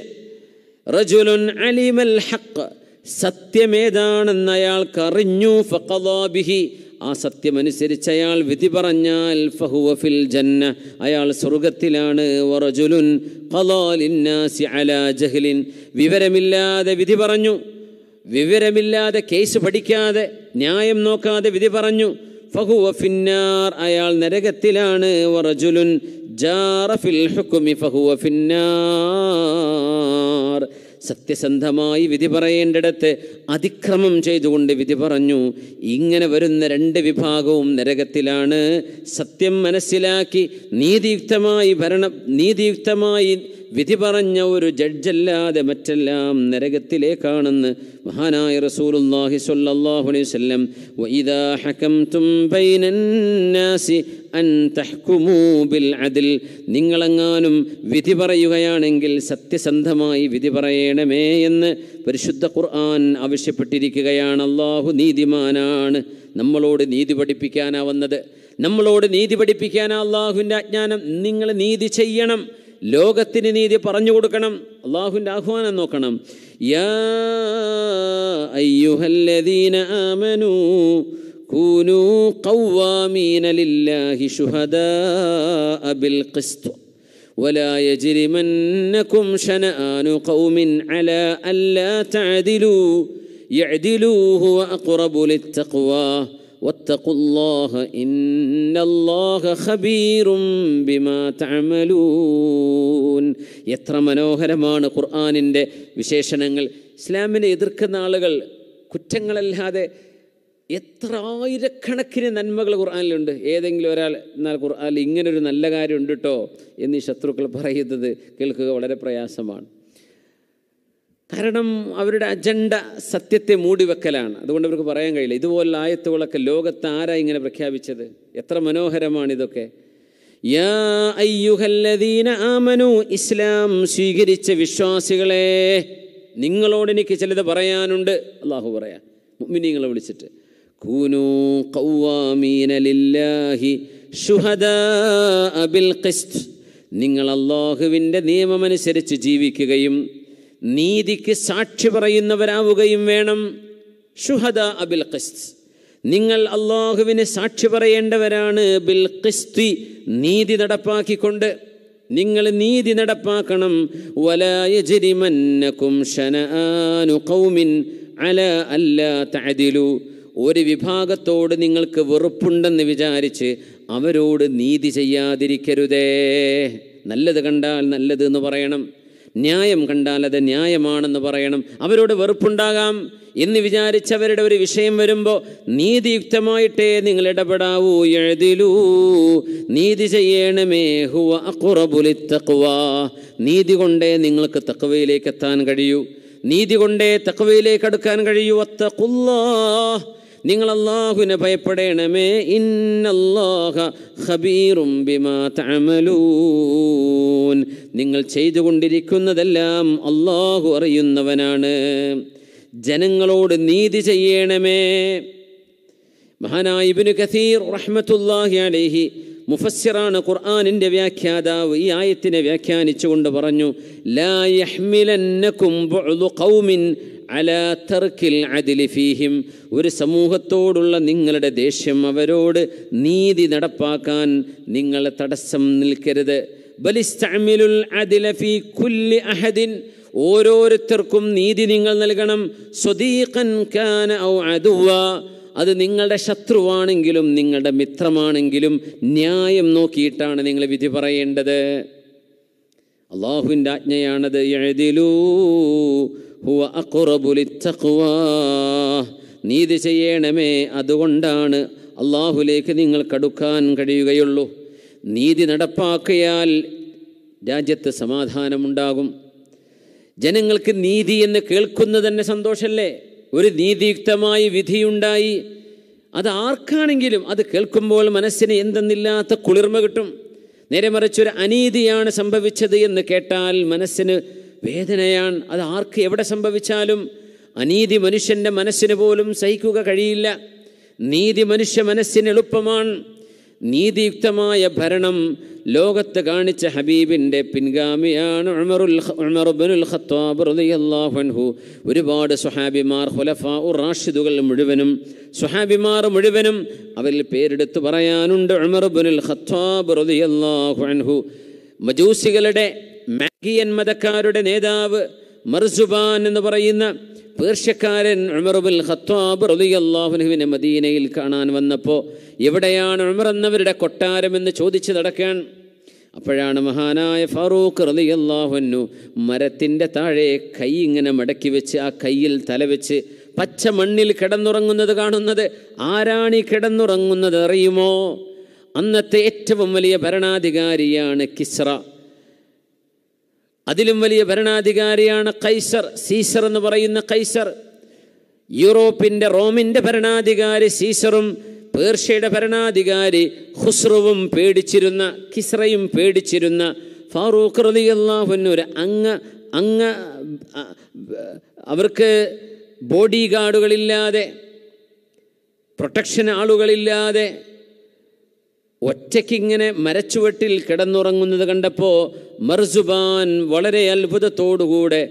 റജുലുൻ അലിമൽ ഹഖ് സത്യമേതാണെന്ന് അയാൾക്കറിഞ്ഞു. അറിഞ്ഞു ഫഖളാ ബിഹി. ആ സത്യമനുസരിച്ച് അയാൾ വിധി പറഞ്ഞാൽ ഫഹുവ ഫിൽ ജന്ന. അയാൾ സ്വർഗത്തിലാണ്. വറജുലുൻ ഖളാ ലിന്നാസി അലാ ജഹ്ലിൻ. വിവരമില്ലാതെ വിധി പറഞ്ഞു. വിവരമില്ലാതെ കേസ് പഠിക്കാതെ ന്യായം നോക്കാതെ വിധി പറഞ്ഞു. ഫഹുവ ഫിന്നാർ. അയാൾ നരകത്തിലാണ്. വറജുലുൻ ജാറ ഫിൽ ഹുക്കുമി ഫഹുവ ഫിന്നാർ. സത്യസന്ധമായി വിധി പറയേണ്ടിടത്ത് അതിക്രമം ചെയ്തുകൊണ്ട് വിധി പറഞ്ഞു. ഇങ്ങനെ വരുന്ന രണ്ട് വിഭാഗവും നരകത്തിലാണ്. സത്യം മനസ്സിലാക്കി നീതിയുക്തമായി ഭരണം നീതിയുക്തമായി വിധി പറഞ്ഞ ഒരു ജഡ്ജല്ലാതെ മറ്റെല്ലാം നരകത്തിലേക്കാണെന്ന് മഹാനായ റസൂലുള്ളാഹി സ്വല്ലല്ലാഹു അലൈഹി വസല്ലം വഇദാ ഹകംതും ബൈനന്നാസി അൻ തഹ്കുമൂ ബിൽ അദിൽ. നിങ്ങളെങ്ങാനും വിധി പറയുകയാണെങ്കിൽ സത്യസന്ധമായി വിധി പറയണമേ എന്ന് പരിശുദ്ധ ഖുർആൻ ആവശ്യപ്പെട്ടിരിക്കുകയാണ്. അള്ളാഹു നീതിമാനാണ്. നമ്മളോട് നീതി പഠിപ്പിക്കാനാ വന്നത് നമ്മളോട് നീതി പഠിപ്പിക്കാനാ അള്ളാഹുവിന്റെ അജ്ഞാനം നിങ്ങൾ നീതി ചെയ്യണം. ലോകത്തിന് നീതി പറഞ്ഞു കൊടുക്കണം അള്ളാഹുവിൻ്റെ ആഹ്വാനം നോക്കണം യാ അയ്യുഹല്ലദീന ആമനൂ كونوا قوامين لله شهداء بالقسط ولا يجرمنكم شنآن قوم على ألا تعدلوا يعدلوا هو أقرب للتقوى واتقوا الله إن الله خبير بما تعملون എത്ര മനോഹരമാണ് ഖുർആാനിൻ്റെ വിശേഷണങ്ങൾ ഇസ്ലാമിനെ എതിർക്കുന്ന ആളുകൾ കുറ്റങ്ങളല്ലാതെ എത്ര ആയിരക്കണക്കിന് നന്മകൾ ഖുർആാനിലുണ്ട് ഏതെങ്കിലും ഒരാൾ എന്നാൽ ഖുർആാനിൽ ഇങ്ങനൊരു നല്ല കാര്യം ഉണ്ട് കേട്ടോ എന്നീ ശത്രുക്കൾ പറയുന്നത് കേൾക്കുക വളരെ പ്രയാസമാണ് കാരണം അവരുടെ അജണ്ട സത്യത്തെ മൂടിവെക്കലാണ്. അതുകൊണ്ട് അവർക്ക് പറയാൻ കഴിയില്ല. ഇതുപോലുള്ള ആയത്തുകളൊക്കെ ലോകത്ത് ആരാ ഇങ്ങനെ പ്രഖ്യാപിച്ചത്? എത്ര മനോഹരമാണ് ഇതൊക്കെ യാ അയ്യുഹല്ലദീന ഇസ്ലാം സ്വീകരിച്ച വിശ്വാസികളെ നിങ്ങളോട് എനിക്ക് ചിലത് പറയാനുണ്ട്. അള്ളാഹു പറയാ. മുഅ്മിനീങ്ങളെ വിളിച്ചിട്ട്. കൂനു ഖവ്വാമീന ലില്ലാഹി ശുഹദാഅ ബിൽ ഖിസ്ത്. നിങ്ങൾ അള്ളാഹുവിന്റെ നിയമമനുസരിച്ച് ജീവിക്കുകയും നീതിക്ക് സാക്ഷി പറയുന്നവരാവുകയും വേണം. ഷുഹദ അബിൽ ഖിസ്ത്. നിങ്ങൾ അള്ളാഹുവിന് സാക്ഷി പറയേണ്ടവരാണ് ബിൽ ഖിസ്തി. നീതി നടപ്പാക്കിക്കൊണ്ട്. നിങ്ങൾ നീതി നടപ്പാക്കണം. വലായജിരിമന്നക്കും ഷനആനു ഖൗമിൻ അല അല്ല തഅദിലു. ഒരു വിഭാഗത്തോട് നിങ്ങൾക്ക് വെറുപ്പുണ്ടെന്ന് വിചാരിച്ച് അവരോട് നീതി ചെയ്യാതിരിക്കരുതേ. നല്ലത് കണ്ടാൽ നല്ലത് എന്ന് പറയണം. ന്യായം കണ്ടാൽ അത് ന്യായമാണെന്ന് പറയണം. അവരോട് വെറുപ്പുണ്ടാകാം എന്ന് വിചാരിച്ചവരുടെ ഒരു വിഷയം വരുമ്പോൾ നീതിയുക്തമായിട്ടേ നിങ്ങൾ ഇടപെടാവൂ എഴുതിലൂ. നീതി ചെയ്യണമേ ഹുവ അഖുറബുലി തക്കുവാ നീതി കൊണ്ടേ നിങ്ങൾക്ക് തക്കവയിലേക്ക് എത്താൻ കഴിയൂ. നീതി കൊണ്ടേ തക്കവയിലേക്ക് അടുക്കാൻ കഴിയൂ. അത്തഖുല്ലാ നിങ്ങൾ അള്ളാഹുവിനെ ഭയപ്പെടേണമേ. ഇന്നല്ലാഹ ഖബീറും ബിമാ തഅമലൂൻ. നിങ്ങൾ ചെയ്തുകൊണ്ടിരിക്കുന്നതെല്ലാം അള്ളാഹു അറിയുന്നവനാണ്. ജനങ്ങളോട് നീതി ചെയ്യണമേ. മഹാനായ ഇബ്നു കസീർ റഹ്മത്തുല്ലാഹി അലൈഹി മുഫസ്സിറാണ് ഖുർആാനിന്റെ വ്യാഖ്യാതാവ്. ഈ ആയത്തിനെ വ്യാഖ്യാനിച്ചുകൊണ്ട് പറഞ്ഞു ലാ യഹ്മിലന്നകും ബുഅ്ദു ഖൗമിൻ അലാ തർക്കിൽ അതിലിഫീഹിം ഒരു സമൂഹത്തോടുള്ള നിങ്ങളുടെ ദേഷ്യം അവരോട് നീതി നടപ്പാക്കാൻ നിങ്ങൾ തടസ്സം നിൽക്കരുത്. ബലിസ്തമിലുൽ അതിലഫി കുല്ലി അഹദിൻ. ഓരോരുത്തർക്കും നീതി നിങ്ങൾ നൽകണം. സ്വദീഖൻ കാന ഔ അദുവ. അത് നിങ്ങളുടെ ശത്രുവാണെങ്കിലും നിങ്ങളുടെ മിത്രമാണെങ്കിലും ന്യായം നോക്കിയിട്ടാണ് നിങ്ങൾ വിധി പറയേണ്ടത്. അള്ളാഹുവിന്റെ ആജ്ഞയാണത്. എഴുതിലൂ ഹുവ നീതി ചെയ്യണമേ അതുകൊണ്ടാണ് അള്ളാഹുലേക്ക് നിങ്ങൾ കടുക്കാൻ കഴിയുകയുള്ളൂ. നീതി നടപ്പാക്കിയാൽ രാജ്യത്ത് സമാധാനമുണ്ടാകും. ജനങ്ങൾക്ക് നീതി എന്ന് കേൾക്കുന്നത് തന്നെ സന്തോഷമല്ലേ ഒരു നീതിയുക്തമായി വിധിയുണ്ടായി അത് ആർക്കാണെങ്കിലും അത് കേൾക്കുമ്പോൾ മനസ്സിന് എന്തെന്നില്ലാത്ത കുളിർമ കിട്ടും. നേരെ മറിച്ചൊരു അനീതിയാണ് സംഭവിച്ചത് എന്ന് കേട്ടാൽ മനസ്സിന് വേദനയാണ്. അത് ആർക്ക് എവിടെ സംഭവിച്ചാലും അനീതി മനുഷ്യന്റെ മനസ്സിന് പോലും സഹിക്കുക കഴിയില്ല. നീതി മനുഷ്യ മനസ്സിന് എളുപ്പമാണ്. നീതിയുക്തമായ ഭരണം ലോകത്ത് കാണിച്ച ഹബീബിന്റെ പിൻഗാമിയാണ് അൻഹു. ഒരുപാട് സുഹാബിമാർ ഹുലഫാ റാഷിദുകൾ മുഴുവനും സുഹാബിമാർ മുഴുവനും അവരിൽ പേരെടുത്ത് പറയാനുണ്ട്. ഉമർ ഖത്താബ് അൻഹു. മജൂസികളുടെ മാഗിയൻ മതക്കാരുടെ നേതാവ് മർസുബാൻ എന്ന് പറയുന്ന പേർഷ്യക്കാരൻ ഉമറുബുൽ ഖത്താബ് റളിയല്ലാഹുവിനെ മദീനയിൽ കാണാൻ വന്നപ്പോൾ എവിടെയാണ് ഉമർ കൊട്ടാരം എന്ന് ചോദിച്ച് നടക്കാൻ? അപ്പോഴാണ് മഹാനായ ഫാറൂഖ് റളിയല്ലാഹുന്നു മരത്തിന്റെ താഴെ കൈ ഇങ്ങനെ മടക്കി വെച്ച് ആ കയ്യിൽ തലവെച്ച് പച്ച മണ്ണിൽ കിടന്നുറങ്ങുന്നത് കാണുന്നത്. ആരാണി കിടന്നുറങ്ങുന്നത് അറിയുമോ? അന്നത്തെ ഏറ്റവും വലിയ ഭരണാധികാരിയാണ് കിസ്ര. അതിലും വലിയ ഭരണാധികാരിയാണ് കൈസർ സീസർ എന്ന് പറയുന്ന കൈസർ. യൂറോപ്പിന്റെ റോമിന്റെ ഭരണാധികാരി സീസറും പേർഷ്യയുടെ ഭരണാധികാരി ഖുസ്രുവും പേടിച്ചിരുന്ന കിസ്രയും പേടിച്ചിരുന്ന ഫാറൂഖ് റളിയല്ലാഹുവിന് ഒരു അങ്ങ് അങ്ങ് അവർക്ക് ബോഡി ഗാർഡുകളില്ലാതെ പ്രൊട്ടക്ഷൻ ആളുകളില്ലാതെ ഒറ്റയ്ക്കിങ്ങനെ മരച്ചുവട്ടിൽ കിടന്നുറങ്ങുന്നത് കണ്ടപ്പോൾ മർസുബാൻ വളരെ അത്ഭുതത്തോടുകൂടെ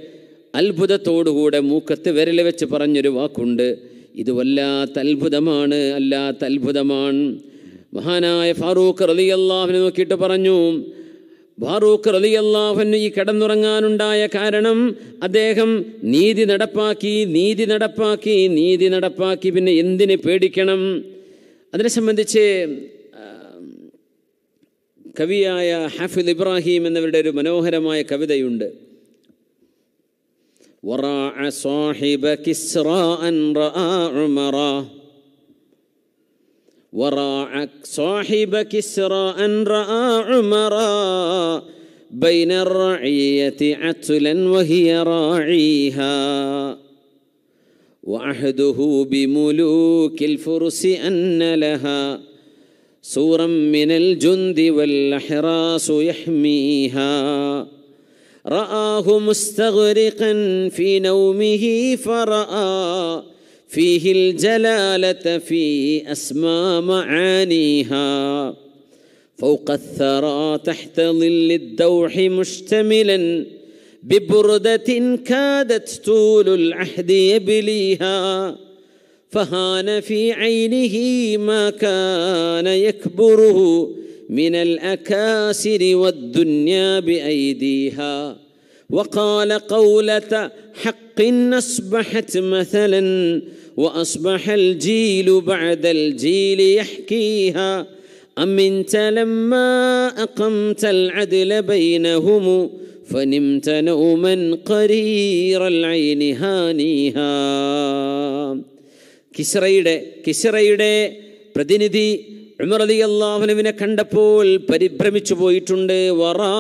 അത്ഭുതത്തോടുകൂടെ മൂക്കത്ത് വിരൽ വെച്ച് പറഞ്ഞൊരു വാക്കുണ്ട്. ഇത് വല്ലാത്ത അത്ഭുതമാണ് അല്ലാത്ത അത്ഭുതമാണ് മഹാനായ ഫാറൂഖ് റലി അള്ളാഹുവിനെ നോക്കിയിട്ട് പറഞ്ഞു ഫാറൂഖ് റലി അള്ളാഹുവിന് ഈ കിടന്നുറങ്ങാനുണ്ടായ കാരണം അദ്ദേഹം നീതി നടപ്പാക്കി നീതി നടപ്പാക്കി നീതി നടപ്പാക്കി പിന്നെ എന്തിനെ പേടിക്കണം? അതിനെ സംബന്ധിച്ച് കവിയായ ഹാഫിദ് ഇബ്രാഹിം എന്നവരുടെ ഒരു മനോഹരമായ കവിതയുണ്ട് وراع صاحب كسرى أن رأى عمرا وراع صاحب كسرى أن رأى عمرا بين الرعية عتلا وهي راعيها وعهده بملوك الفرس أن لها سورا من الجند والأحراس يحميها. رآه مستغرقا في نومه فرأى فيه الجلالة في أسمى معانيها فوق الثرى تحت ظل الدوح مشتملا ببردة كادت طول العهد يبليها. فهان في عينه ما كان يكبره من الأكاسر والدنيا بأيديها. وقال قولة حق أصبحت مثلا وأصبح الجيل بعد الجيل يحكيها. أمنت لما أقمت العدل بينهم فنمت نوما قرير العين هانيها. കിസ്റയുടെ കിസറയുടെ പ്രതിനിധി ഉമർ അലി അള്ളാഹുനുവിനെ കണ്ടപ്പോൾ പരിഭ്രമിച്ചു പോയിട്ടുണ്ട്. വറാ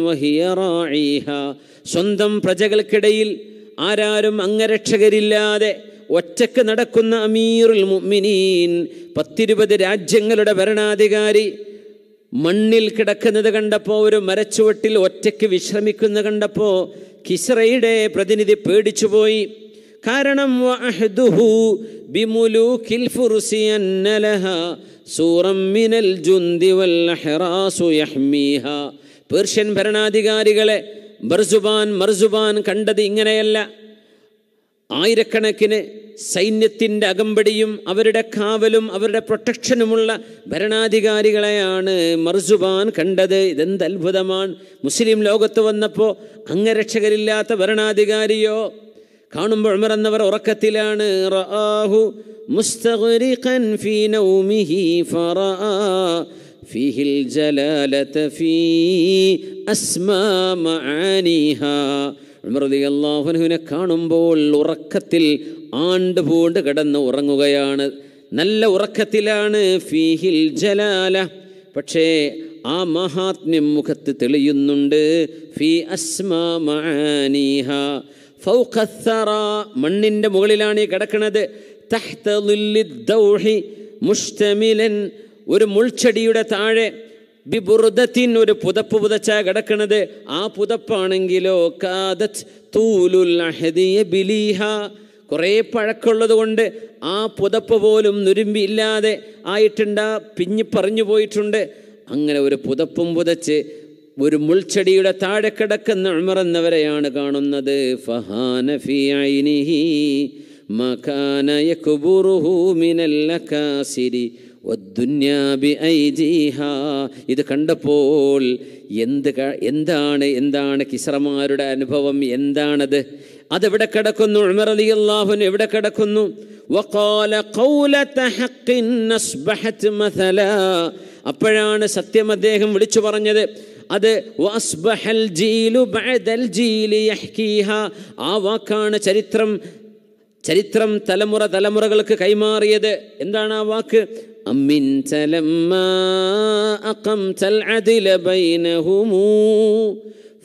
വഹിയ റാഈഹ സ്വന്തം പ്രജകൾക്കിടയിൽ ആരാരും അംഗരക്ഷകരില്ലാതെ ഒറ്റയ്ക്ക് നടക്കുന്ന അമീറുൽ മുഅ്മിനീൻ പത്തിരുപത് രാജ്യങ്ങളുടെ ഭരണാധികാരി മണ്ണിൽ കിടക്കുന്നത് കണ്ടപ്പോൾ ഒരു മരച്ചുവട്ടിൽ ഒറ്റയ്ക്ക് വിശ്രമിക്കുന്നത് കണ്ടപ്പോൾ കിസ്റയുടെ പ്രതിനിധി പേടിച്ചുപോയി. കാരണം പേർഷ്യൻ ഭരണാധികാരികളെ മർസുബാൻ മർസുബാൻ കണ്ടത് ഇങ്ങനെയല്ല. ആയിരക്കണക്കിന് സൈന്യത്തിൻ്റെ അകമ്പടിയും അവരുടെ കാവലും അവരുടെ പ്രൊട്ടക്ഷനുമുള്ള ഭരണാധികാരികളെയാണ് മർസുബാൻ കണ്ടത് ഇതെന്ത് അത്ഭുതമാണ് മുസ്ലിം ലോകത്ത് വന്നപ്പോൾ അംഗരക്ഷകരില്ലാത്ത ഭരണാധികാരിയോ കാണുമ്പോൾ ഉമർ എന്നവർ ഉറക്കത്തിലാണ് റആഹു മുസ്തഗ്രിഖൻ ഫീ നൗമിഹി ഫറആ فيه الجلالة في أسمى معانيها ഉമർ അള്ളാഹുനുവിനെ കാണുമ്പോൾ ഉറക്കത്തിൽ ആണ്ട് പൂണ്ട് കിടന്ന് ഉറങ്ങുകയാണ്. നല്ല ഉറക്കത്തിലാണ് ഫീഹിൽ ജലാല. പക്ഷേ ആ മഹാത്മ്യം മുഖത്ത് തെളിയുന്നുണ്ട്. ഫീ അസ്മാ മഹാനീഹ മണ്ണിന്റെ മുകളിലാണ് ഈ കിടക്കുന്നത്. തഹ്തലുല്ലി ദൗഹി മുഷ്തമിലൻ. ഒരു മുൾച്ചെടിയുടെ താഴെ ബിബുർദത്തിൻ ഒരു പുതപ്പ് പുതച്ച കിടക്കണത്. ആ പുതപ്പാണെങ്കിലോ കാദത്ത് തൂലുൽ ബിലീഹ. കുറേ പഴക്കമുള്ളത് കൊണ്ട് ആ പുതപ്പ് പോലും നുരുമ്പില്ലാതെ ആയിട്ടുണ്ടാ. പിഞ്ഞു പറഞ്ഞു പോയിട്ടുണ്ട്. അങ്ങനെ ഒരു പുതപ്പും പുതച്ച് ഒരു മുൾച്ചെടിയുടെ താഴെ കിടക്കുന്ന ഉമറന്നവരെയാണ് കാണുന്നത്. ഫഹാന ഫി യക്ബുറുഹു മിനൽ ബിഐദിഹാ. ഇത് കണ്ടപ്പോൾ എന്ത് എന്താണ് എന്താണ് കിസറമാരുടെ അനുഭവം എന്താണത്? അതെവിടെ കിടക്കുന്നു? ഉമർ എവിടെ കിടക്കുന്നു? അപ്പോഴാണ് സത്യം അദ്ദേഹം വിളിച്ചു പറഞ്ഞത്. അത് ആ വാക്കാണ് ചരിത്രം ചരിത്രം തലമുറ തലമുറകൾക്ക് കൈമാറിയത്. എന്താണ് ആ വാക്ക്? അമ്മിൻ തലമ്മാ അഖംതൽ അദ്ല ബൈനഹുമൂ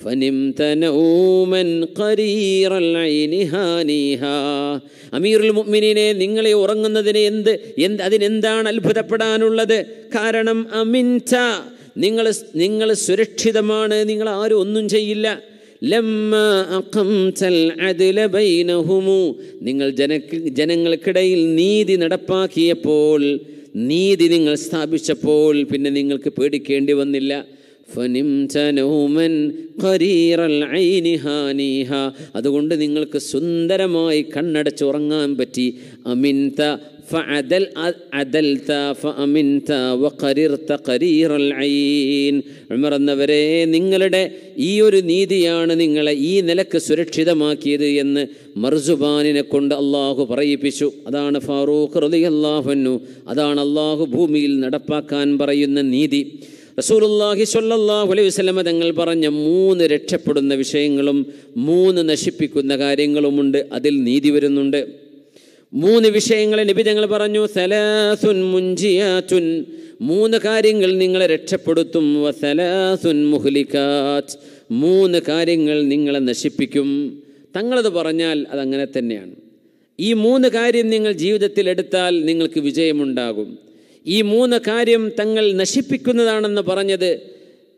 فنمت نوما قرير العين هانيها അമീറുൽ മുഅ്മിനീനെ നിങ്ങളെ ഉറങ്ങുന്നതിന് എന്ത് എന്ത് അതിനെന്താണ് അത്ഭുതപ്പെടാനുള്ളത് കാരണം അമിൻത നിങ്ങൾ നിങ്ങൾ സുരക്ഷിതമാണ് നിങ്ങൾ ആരും ഒന്നും ചെയ്യില്ല ലമ്മ അഖംതൽ അദ്ല ബൈനഹുമു നിങ്ങൾ ജന ജനങ്ങൾക്കിടയിൽ നീതി നടപ്പാക്കിയപ്പോൾ നീതി നിങ്ങൾ സ്ഥാപിച്ചപ്പോൾ പിന്നെ നിങ്ങൾക്ക് പേടിക്കേണ്ടി വന്നില്ല. അതുകൊണ്ട് നിങ്ങൾക്ക് സുന്ദരമായി കണ്ണടച്ച് ഉറങ്ങാൻ പറ്റി. അമിൻത ഫഅദൽ ഐൻ. ഉമർ എന്നവരെ നിങ്ങളുടെ ഈ ഒരു നീതിയാണ് നിങ്ങളെ ഈ നിലയ്ക്ക് സുരക്ഷിതമാക്കിയത് എന്ന് മർസുബാനിനെ കൊണ്ട് അള്ളാഹു പറയിപ്പിച്ചു. അതാണ് ഫാറൂഖ് റലി റളിയല്ലാഹു അതാണ് അള്ളാഹു ഭൂമിയിൽ നടപ്പാക്കാൻ പറയുന്ന നീതി. റസൂലുള്ളാഹി സ്വല്ലല്ലാഹു അലൈഹി വസ്ലമ തങ്ങൾ പറഞ്ഞ മൂന്ന് രക്ഷപ്പെടുന്ന വിഷയങ്ങളും മൂന്ന് നശിപ്പിക്കുന്ന കാര്യങ്ങളുമുണ്ട്. അതിൽ നീതി വരുന്നുണ്ട്. മൂന്ന് വിഷയങ്ങളെ നബി തങ്ങൾ പറഞ്ഞു സലാസുൻ മൂന്ന് കാര്യങ്ങൾ നിങ്ങളെ രക്ഷപ്പെടുത്തും. വസലാസുൻ മുഹ്ലിക്കാത്ത് മൂന്ന് കാര്യങ്ങൾ നിങ്ങളെ നശിപ്പിക്കും. തങ്ങളത് പറഞ്ഞാൽ അതങ്ങനെ തന്നെയാണ്. ഈ മൂന്ന് കാര്യം നിങ്ങൾ ജീവിതത്തിൽ എടുത്താൽ നിങ്ങൾക്ക് വിജയമുണ്ടാകും. ഈ മൂന്ന് കാര്യം തങ്ങൾ നശിപ്പിക്കുന്നതാണെന്ന് പറഞ്ഞത്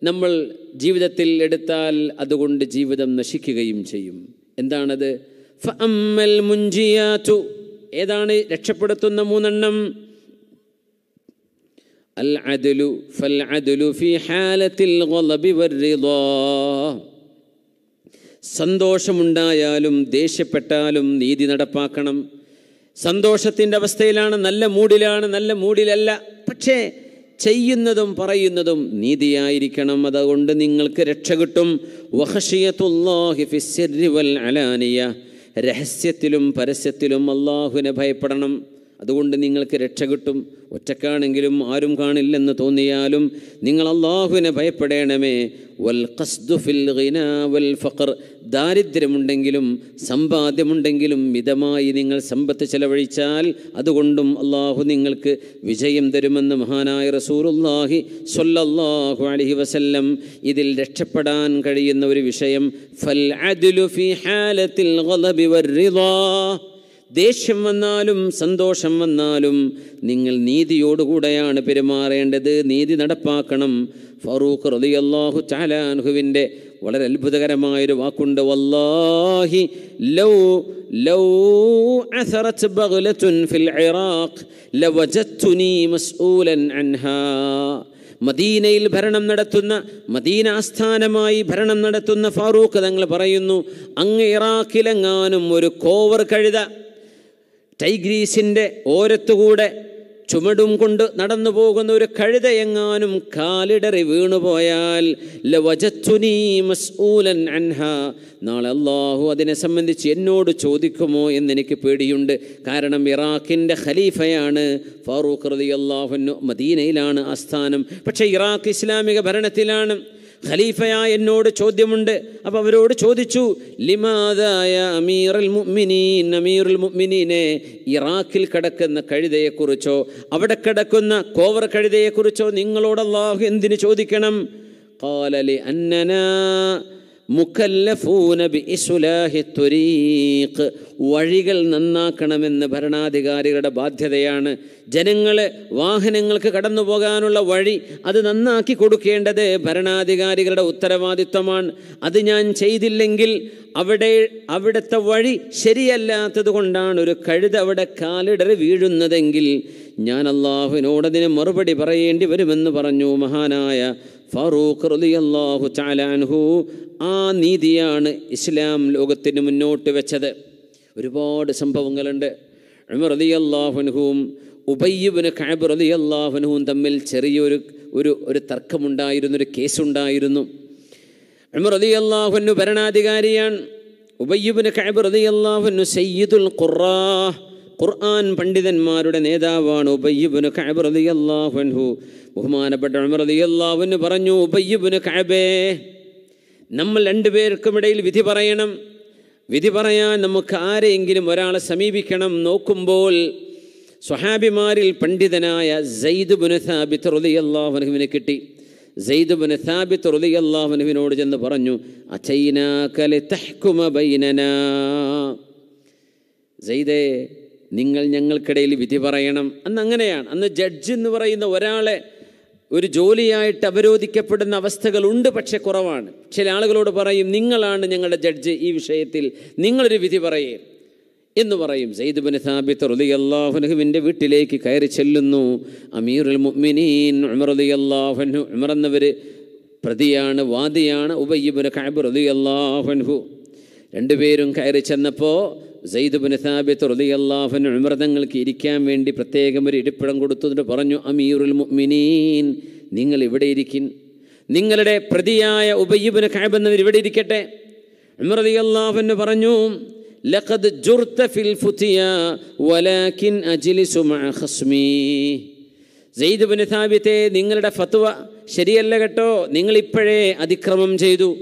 നമ്മൾ ജീവിതത്തിൽ എടുത്താൽ അതുകൊണ്ട് ജീവിതം നശിക്കുകയും ചെയ്യും. എന്താണത്? ഫഅമ്മൽ മുൻജിയാതു ഏതാണ് രക്ഷപ്പെടുത്തുന്ന മൂന്നെണ്ണം? അൽ അദലു ഫൽ അദലു ഫി ഹാലത്തിൽ സന്തോഷമുണ്ടായാലും ദേഷ്യപ്പെട്ടാലും നീതി നടപ്പാക്കണം. സന്തോഷത്തിന്റെ അവസ്ഥയിലാണ് നല്ല മൂഡിലാണ് നല്ല മൂഡിലല്ല. പക്ഷേ ചെയ്യുന്നതും പറയുന്നതും നീതിയായിരിക്കണം. അതുകൊണ്ട് നിങ്ങൾക്ക് രക്ഷ കിട്ടും. രഹസ്യത്തിലും പരസ്യത്തിലും അള്ളാഹുവിനെ ഭയപ്പെടണം. അതുകൊണ്ട് നിങ്ങൾക്ക് രക്ഷ കിട്ടും. ഒറ്റക്കാണെങ്കിലും ആരും കാണില്ലെന്ന് തോന്നിയാലും നിങ്ങൾ അള്ളാഹുവിനെ ഭയപ്പെടേണമേ. വൽ ഫിൽ വൽ ഫഖർ. ദാരിദ്ര്യമുണ്ടെങ്കിലും സമ്പാദ്യമുണ്ടെങ്കിലും മിതമായി നിങ്ങൾ സമ്പത്ത് ചെലവഴിച്ചാൽ അതുകൊണ്ടും അള്ളാഹു നിങ്ങൾക്ക് വിജയം തരുമെന്ന് മഹാനായ റസൂറുല്ലാഹി സൊല്ലാഹു അലഹി വസല്ലം ഇതിൽ രക്ഷപ്പെടാൻ കഴിയുന്ന ഒരു വിഷയം. ഫൽ ഫി ഹാലത്തിൽ ദേഷ്യം വന്നാലും സന്തോഷം വന്നാലും നിങ്ങൾ നീതിയോടുകൂടെയാണ് പെരുമാറേണ്ടത്. നീതി നടപ്പാക്കണം. ഫറൂഖ് റളിയല്ലാഹു ചാലാൻഹുവിന്റെ വളരെ അത്ഭുതകരമായൊരു വാക്കുണ്ട്. വല്ലാഹി ലൗ ലൗ അസറത് ബഗ്ലത്തുൻ ഫിൽ ഇറാഖ് ലവജത്തുനി മസ്ഊലൻ അൻഹാ. മദീനയിൽ ഭരണം നടത്തുന്ന മദീന ആസ്ഥാനമായി ഭരണം നടത്തുന്ന ഫാറൂഖ് തങ്ങൾ പറയുന്നു അങ്ങ് ഇറാഖിലെങ്ങാനും ഒരു കോവർ കഴുത ടൈഗ്രീസിന്റെ ഓരത്തുകൂടെ ചുമടും കൊണ്ട് നടന്നു പോകുന്ന ഒരു കഴുതയെങ്ങാനും കാലിടറി വീണുപോയാൽ നാളെ അള്ളാഹു അതിനെ സംബന്ധിച്ച് എന്നോട് ചോദിക്കുമോ എന്ന് എനിക്ക് പേടിയുണ്ട്. കാരണം ഇറാഖിന്റെ ഖലീഫയാണ് ഫാറൂഖ് റതി അള്ളാഹുന്നു മദീനയിലാണ് ആസ്ഥാനം. പക്ഷേ ഇറാഖ് ഇസ്ലാമിക ഭരണത്തിലാണ് ഖലീഫയ എന്നോട് ചോദ്യമുണ്ട്. അപ്പൊ അവരോട് ചോദിച്ചു ലിമാതായ അമീറുൽ മുഅ്മിനീൻ അമീറുൽ മുഅ്മിനീനെ ഇറാഖിൽ കിടക്കുന്ന കഴുതയെക്കുറിച്ചോ അവിടെ കിടക്കുന്ന കോവർ കഴുതയെക്കുറിച്ചോ നിങ്ങളോട് അള്ളാഹു എന്തിനു ചോദിക്കണം? കാലലി അന്നനാ മുക്കല്ലഫൂന വഴികൾ നന്നാക്കണമെന്ന് ഭരണാധികാരികളുടെ ബാധ്യതയാണ് ജനങ്ങൾ വാഹനങ്ങൾക്ക് കടന്നു പോകാനുള്ള വഴി അത് നന്നാക്കി കൊടുക്കേണ്ടത് ഭരണാധികാരികളുടെ ഉത്തരവാദിത്വമാണ്. അത് ഞാൻ ചെയ്തില്ലെങ്കിൽ അവിടെ അവിടുത്തെ വഴി ശരിയല്ലാത്തത് കൊണ്ടാണ് ഒരു കഴുത അവിടെ കാലിടറി വീഴുന്നതെങ്കിൽ ഞാൻ അള്ളാഹുവിനോട് അതിന് മറുപടി പറയേണ്ടി വരുമെന്ന് പറഞ്ഞു. മഹാനായ ഫാറൂഖ് റളിയല്ലാഹു ചാലാൻഹു ആ നീതിയാണ് ഇസ്ലാം ലോകത്തിന് മുന്നോട്ട് വെച്ചത്. ഒരുപാട് സംഭവങ്ങളുണ്ട്. ഉമർ റളിയല്ലാഹുൻഹുവും ഉബയ്യബിന് കാബ് റളിയല്ലാഹുൻഹുവും തമ്മിൽ ചെറിയൊരു ഒരു ഒരു തർക്കമുണ്ടായിരുന്നു ഒരു കേസുണ്ടായിരുന്നു. ഉമർ അള്ളാഹുനു ഭരണാധികാരിയാണ്. ഉബയ്യബിന് കാബ് അള്ളാഹുനു സയ്യിദുൽ ഖുറാ ഖുർആൻ പണ്ഡിതന്മാരുടെ നേതാവാണ് ഉബയ്യബിന് കാബ് റളിയല്ലാഹുൻഹു ബഹുമാനപ്പെട്ട അമർ അലി അള്ളാഹുനു പറഞ്ഞു ഉബയ്യബിന് കാബേ നമ്മൾ രണ്ടുപേർക്കും ഇടയിൽ വിധി പറയണം. വിധി പറയാൻ നമുക്ക് ആരെയെങ്കിലും ഒരാളെ സമീപിക്കണം. നോക്കുമ്പോൾ സ്വഹാബിമാരിൽ പണ്ഡിതനായ സെയ്ദ് ബുനസാബിത്ത് സാബിത്ത് റളിയല്ലാഹുവിനെ കിട്ടി. സെയ്ദ് ബുനസാബിത്ത് സാബിത്ത് റളിയല്ലാഹുവിനോട് ചെന്ന് പറഞ്ഞു സെയ്ദേ നിങ്ങൾ ഞങ്ങൾക്കിടയിൽ വിധി പറയണം. അന്ന് അങ്ങനെയാണ്. അന്ന് ജഡ്ജ് എന്ന് പറയുന്ന ഒരാളെ ഒരു ജോലിയായിട്ട് അവരോധിക്കപ്പെടുന്ന അവസ്ഥകളുണ്ട് പക്ഷെ കുറവാണ്. ചില ആളുകളോട് പറയും നിങ്ങളാണ് ഞങ്ങളുടെ ജഡ്ജ് ഈ വിഷയത്തിൽ. നിങ്ങളൊരു വിധി പറയേ. എന്ന് പറയും. സെയ്ദ് ബിൻ സാബിത്ത് റളിയല്ലാഹുവിന്റെ വീട്ടിലേക്ക് കയറി ചെല്ലുന്നു. അമീറുൽ മുഅ്മിനീൻ ഉമർ അലി ഉമർ എന്നവർ പ്രതിയാണ് വാദിയാണ് ഉബയ്യബിന് അലി അള്ളാഹുനഹു രണ്ടുപേരും കയറി ചെന്നപ്പോൾ സെയ്ദ് ബിൻ സാബിത്ത് റളിയല്ലാഹുൻ ഉമർ തങ്ങൾക്ക് ഇരിക്കാൻ വേണ്ടി പ്രത്യേകം ഒരു ഇരിപ്പിടം കൊടുത്തതിന് പറഞ്ഞു അമീറുൽ മുഅ്മിനീൻ നിങ്ങൾ ഇവിടെ ഇരിക്കിൻ. നിങ്ങളുടെ പ്രതിയായ ഉബയ്യബിന് കഅബ് എന്നവർ ഇവിടെ ഇരിക്കട്ടെ. ഉമർ അള്ളാഹുനു പറഞ്ഞു ലഖദ് ജുർത ഫിൽ ഫുതിയ വലാകിൻ അജ്ലിസു മഅ ഖസ്മി സെയ്ദ് ബിൻ സാബിത്തെ നിങ്ങളുടെ ഫത്വ ശരിയല്ല കേട്ടോ. നിങ്ങളിപ്പോഴേ അതിക്രമം ചെയ്തു.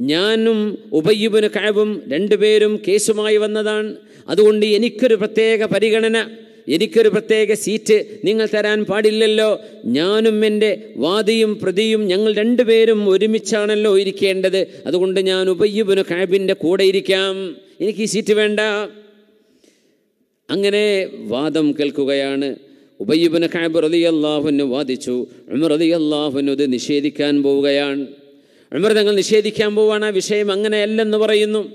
ഞാനും ഉബയ്യുബിന് കഴവും രണ്ടുപേരും കേസുമായി വന്നതാണ്. അതുകൊണ്ട് എനിക്കൊരു പ്രത്യേക പരിഗണന. എനിക്കൊരു പ്രത്യേക സീറ്റ് നിങ്ങൾ തരാൻ പാടില്ലല്ലോ. ഞാനും എന്റെ വാദിയും പ്രതിയും ഞങ്ങൾ രണ്ടുപേരും ഒരുമിച്ചാണല്ലോ ഇരിക്കേണ്ടത്. അതുകൊണ്ട് ഞാൻ ഉബയ്യുബിന് കാബിന്റെ കൂടെ ഇരിക്കാം. എനിക്ക് ഈ സീറ്റ് വേണ്ട. അങ്ങനെ വാദം കേൾക്കുകയാണ്. ഉബയ്യുബിന് കാബ് റതി അള്ളാഹുന് വാദിച്ചു. ഉമർ റതി അള്ളാഹുന് ഇത് നിഷേധിക്കാൻ പോവുകയാണ്. ഉമർ തങ്ങൾ നിഷേധിക്കാൻ പോവാണ്. ആ വിഷയം അങ്ങനെയല്ലെന്ന് പറയുന്നു.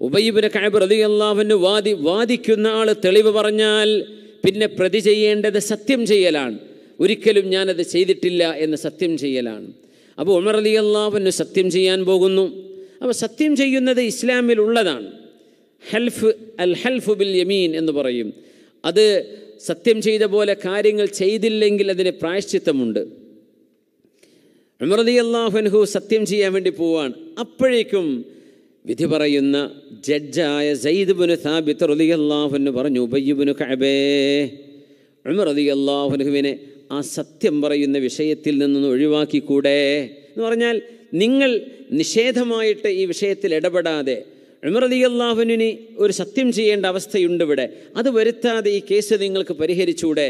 ഉബയ്യുബിന് കാബ് റതി അള്ളാഹുന് വാദി വാദിക്കുന്ന ആൾ തെളിവ് പറഞ്ഞാൽ പിന്നെ പ്രതി ചെയ്യേണ്ടത് സത്യം ചെയ്യലാണ്. ഒരിക്കലും ഞാനത് ചെയ്തിട്ടില്ല എന്ന് സത്യം ചെയ്യലാണ്. അപ്പോൾ ഉമർ അലി അള്ളാഹുവിന് സത്യം ചെയ്യാൻ പോകുന്നു. അപ്പോൾ സത്യം ചെയ്യുന്നത് ഇസ്ലാമിൽ ഉള്ളതാണ്. ഹെൽഫ് അൽ ഹെൽഫ് ബിൽ യമീൻ എന്ന് പറയും. അത് സത്യം ചെയ്ത പോലെ കാര്യങ്ങൾ ചെയ്തില്ലെങ്കിൽ അതിന് പ്രായശ്ചിത്തമുണ്ട്. ഉമർദി അള്ളാഹുൻഹു സത്യം ചെയ്യാൻ വേണ്ടി പോവാണ്. അപ്പോഴേക്കും വിധി പറയുന്ന ജഡ്ജായ സയ്യിദ് ബുന് സാബിത്ത് റലി അള്ളാഹുന് പറഞ്ഞു ഉബയ്യുബിന് കഅബേ ഉമർ റലി അള്ളാഹുനുഹുവിനെ ആ സത്യം പറയുന്ന വിഷയത്തിൽ നിന്നൊന്ന് ഒഴിവാക്കിക്കൂടെ എന്ന് പറഞ്ഞാൽ നിങ്ങൾ നിഷേധമായിട്ട് ഈ വിഷയത്തിൽ ഇടപെടാതെ ഉമർ അലി അള്ളാഹുവിന് ഒരു സത്യം ചെയ്യേണ്ട അവസ്ഥയുണ്ട് ഇവിടെ. അത് വരുത്താതെ ഈ കേസ് നിങ്ങൾക്ക് പരിഹരിച്ചൂടെ?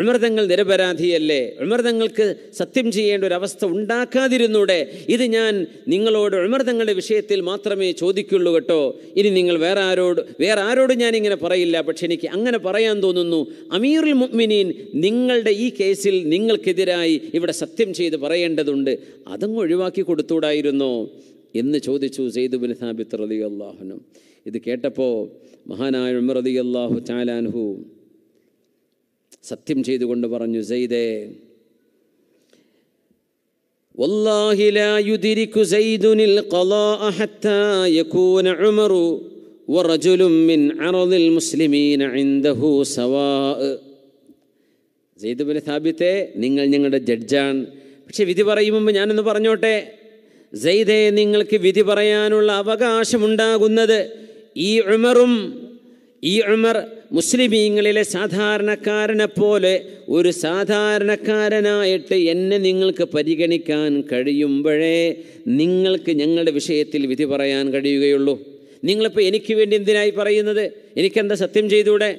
ഉമർ തങ്ങൾ നിരപരാധിയല്ലേ? ഉമർ തങ്ങൾക്ക് സത്യം ചെയ്യേണ്ട ഒരു അവസ്ഥ ഉണ്ടാക്കാതിരുന്നൂടെ? ഇത് ഞാൻ നിങ്ങളോട് ഉമർ തങ്ങളുടെ വിഷയത്തിൽ മാത്രമേ ചോദിക്കുള്ളൂ കേട്ടോ. ഇനി നിങ്ങൾ വേറെ ആരോട് വേറെ ആരോട് ഞാൻ ഇങ്ങനെ പറയില്ല. പക്ഷെ എനിക്ക് അങ്ങനെ പറയാൻ തോന്നുന്നു. അമീറുൽ മുഅ്മിനീൻ നിങ്ങളുടെ ഈ കേസിൽ നിങ്ങൾക്കെതിരായി ഇവിടെ സത്യം ചെയ്ത് പറയേണ്ടതുണ്ട്. അതങ്ങ് ഒഴിവാക്കി കൊടുത്തൂടായിരുന്നോ എന്ന് ചോദിച്ചു സെയ്തു ബിൻ സാബിത്ത് റതി അള്ളാഹുനും ഇത് കേട്ടപ്പോൾ മഹാനായ ഉമർ റതി അള്ളാഹു ചാലാൻഹു സത്യം ചെയ്തുകൊണ്ട് പറഞ്ഞു സെയ്ദേ والله لا يدرك زيد القضاء حتى يكون عمر ورجل من عرض المسلمين عنده سواء സെയ്ദ് ബിൻ സാബിത്തെ നിങ്ങൾ ഞങ്ങളുടെ ജഡ്ജാണ് പക്ഷെ വിധി പറയും മുമ്പ് ഞാനൊന്ന് പറഞ്ഞോട്ടെ സെയ്ദെ നിങ്ങൾക്ക് വിധി പറയാനുള്ള അവകാശമുണ്ടാകുന്നത് ഈ ഉമറും ഈ ഉമർ മുസ്ലിമീങ്ങളിലെ സാധാരണക്കാരനെ പോലെ ഒരു സാധാരണക്കാരനായിട്ട് എന്നെ നിങ്ങൾക്ക് പരിഗണിക്കാൻ കഴിയുമ്പോഴേ നിങ്ങൾക്ക് ഞങ്ങളുടെ വിഷയത്തിൽ വിധി പറയാൻ കഴിയുകയുള്ളൂ. നിങ്ങളിപ്പോൾ എനിക്ക് വേണ്ടി എന്തിനായി പറയുന്നത്? എനിക്കെന്താ സത്യം ചെയ്തൂടെ?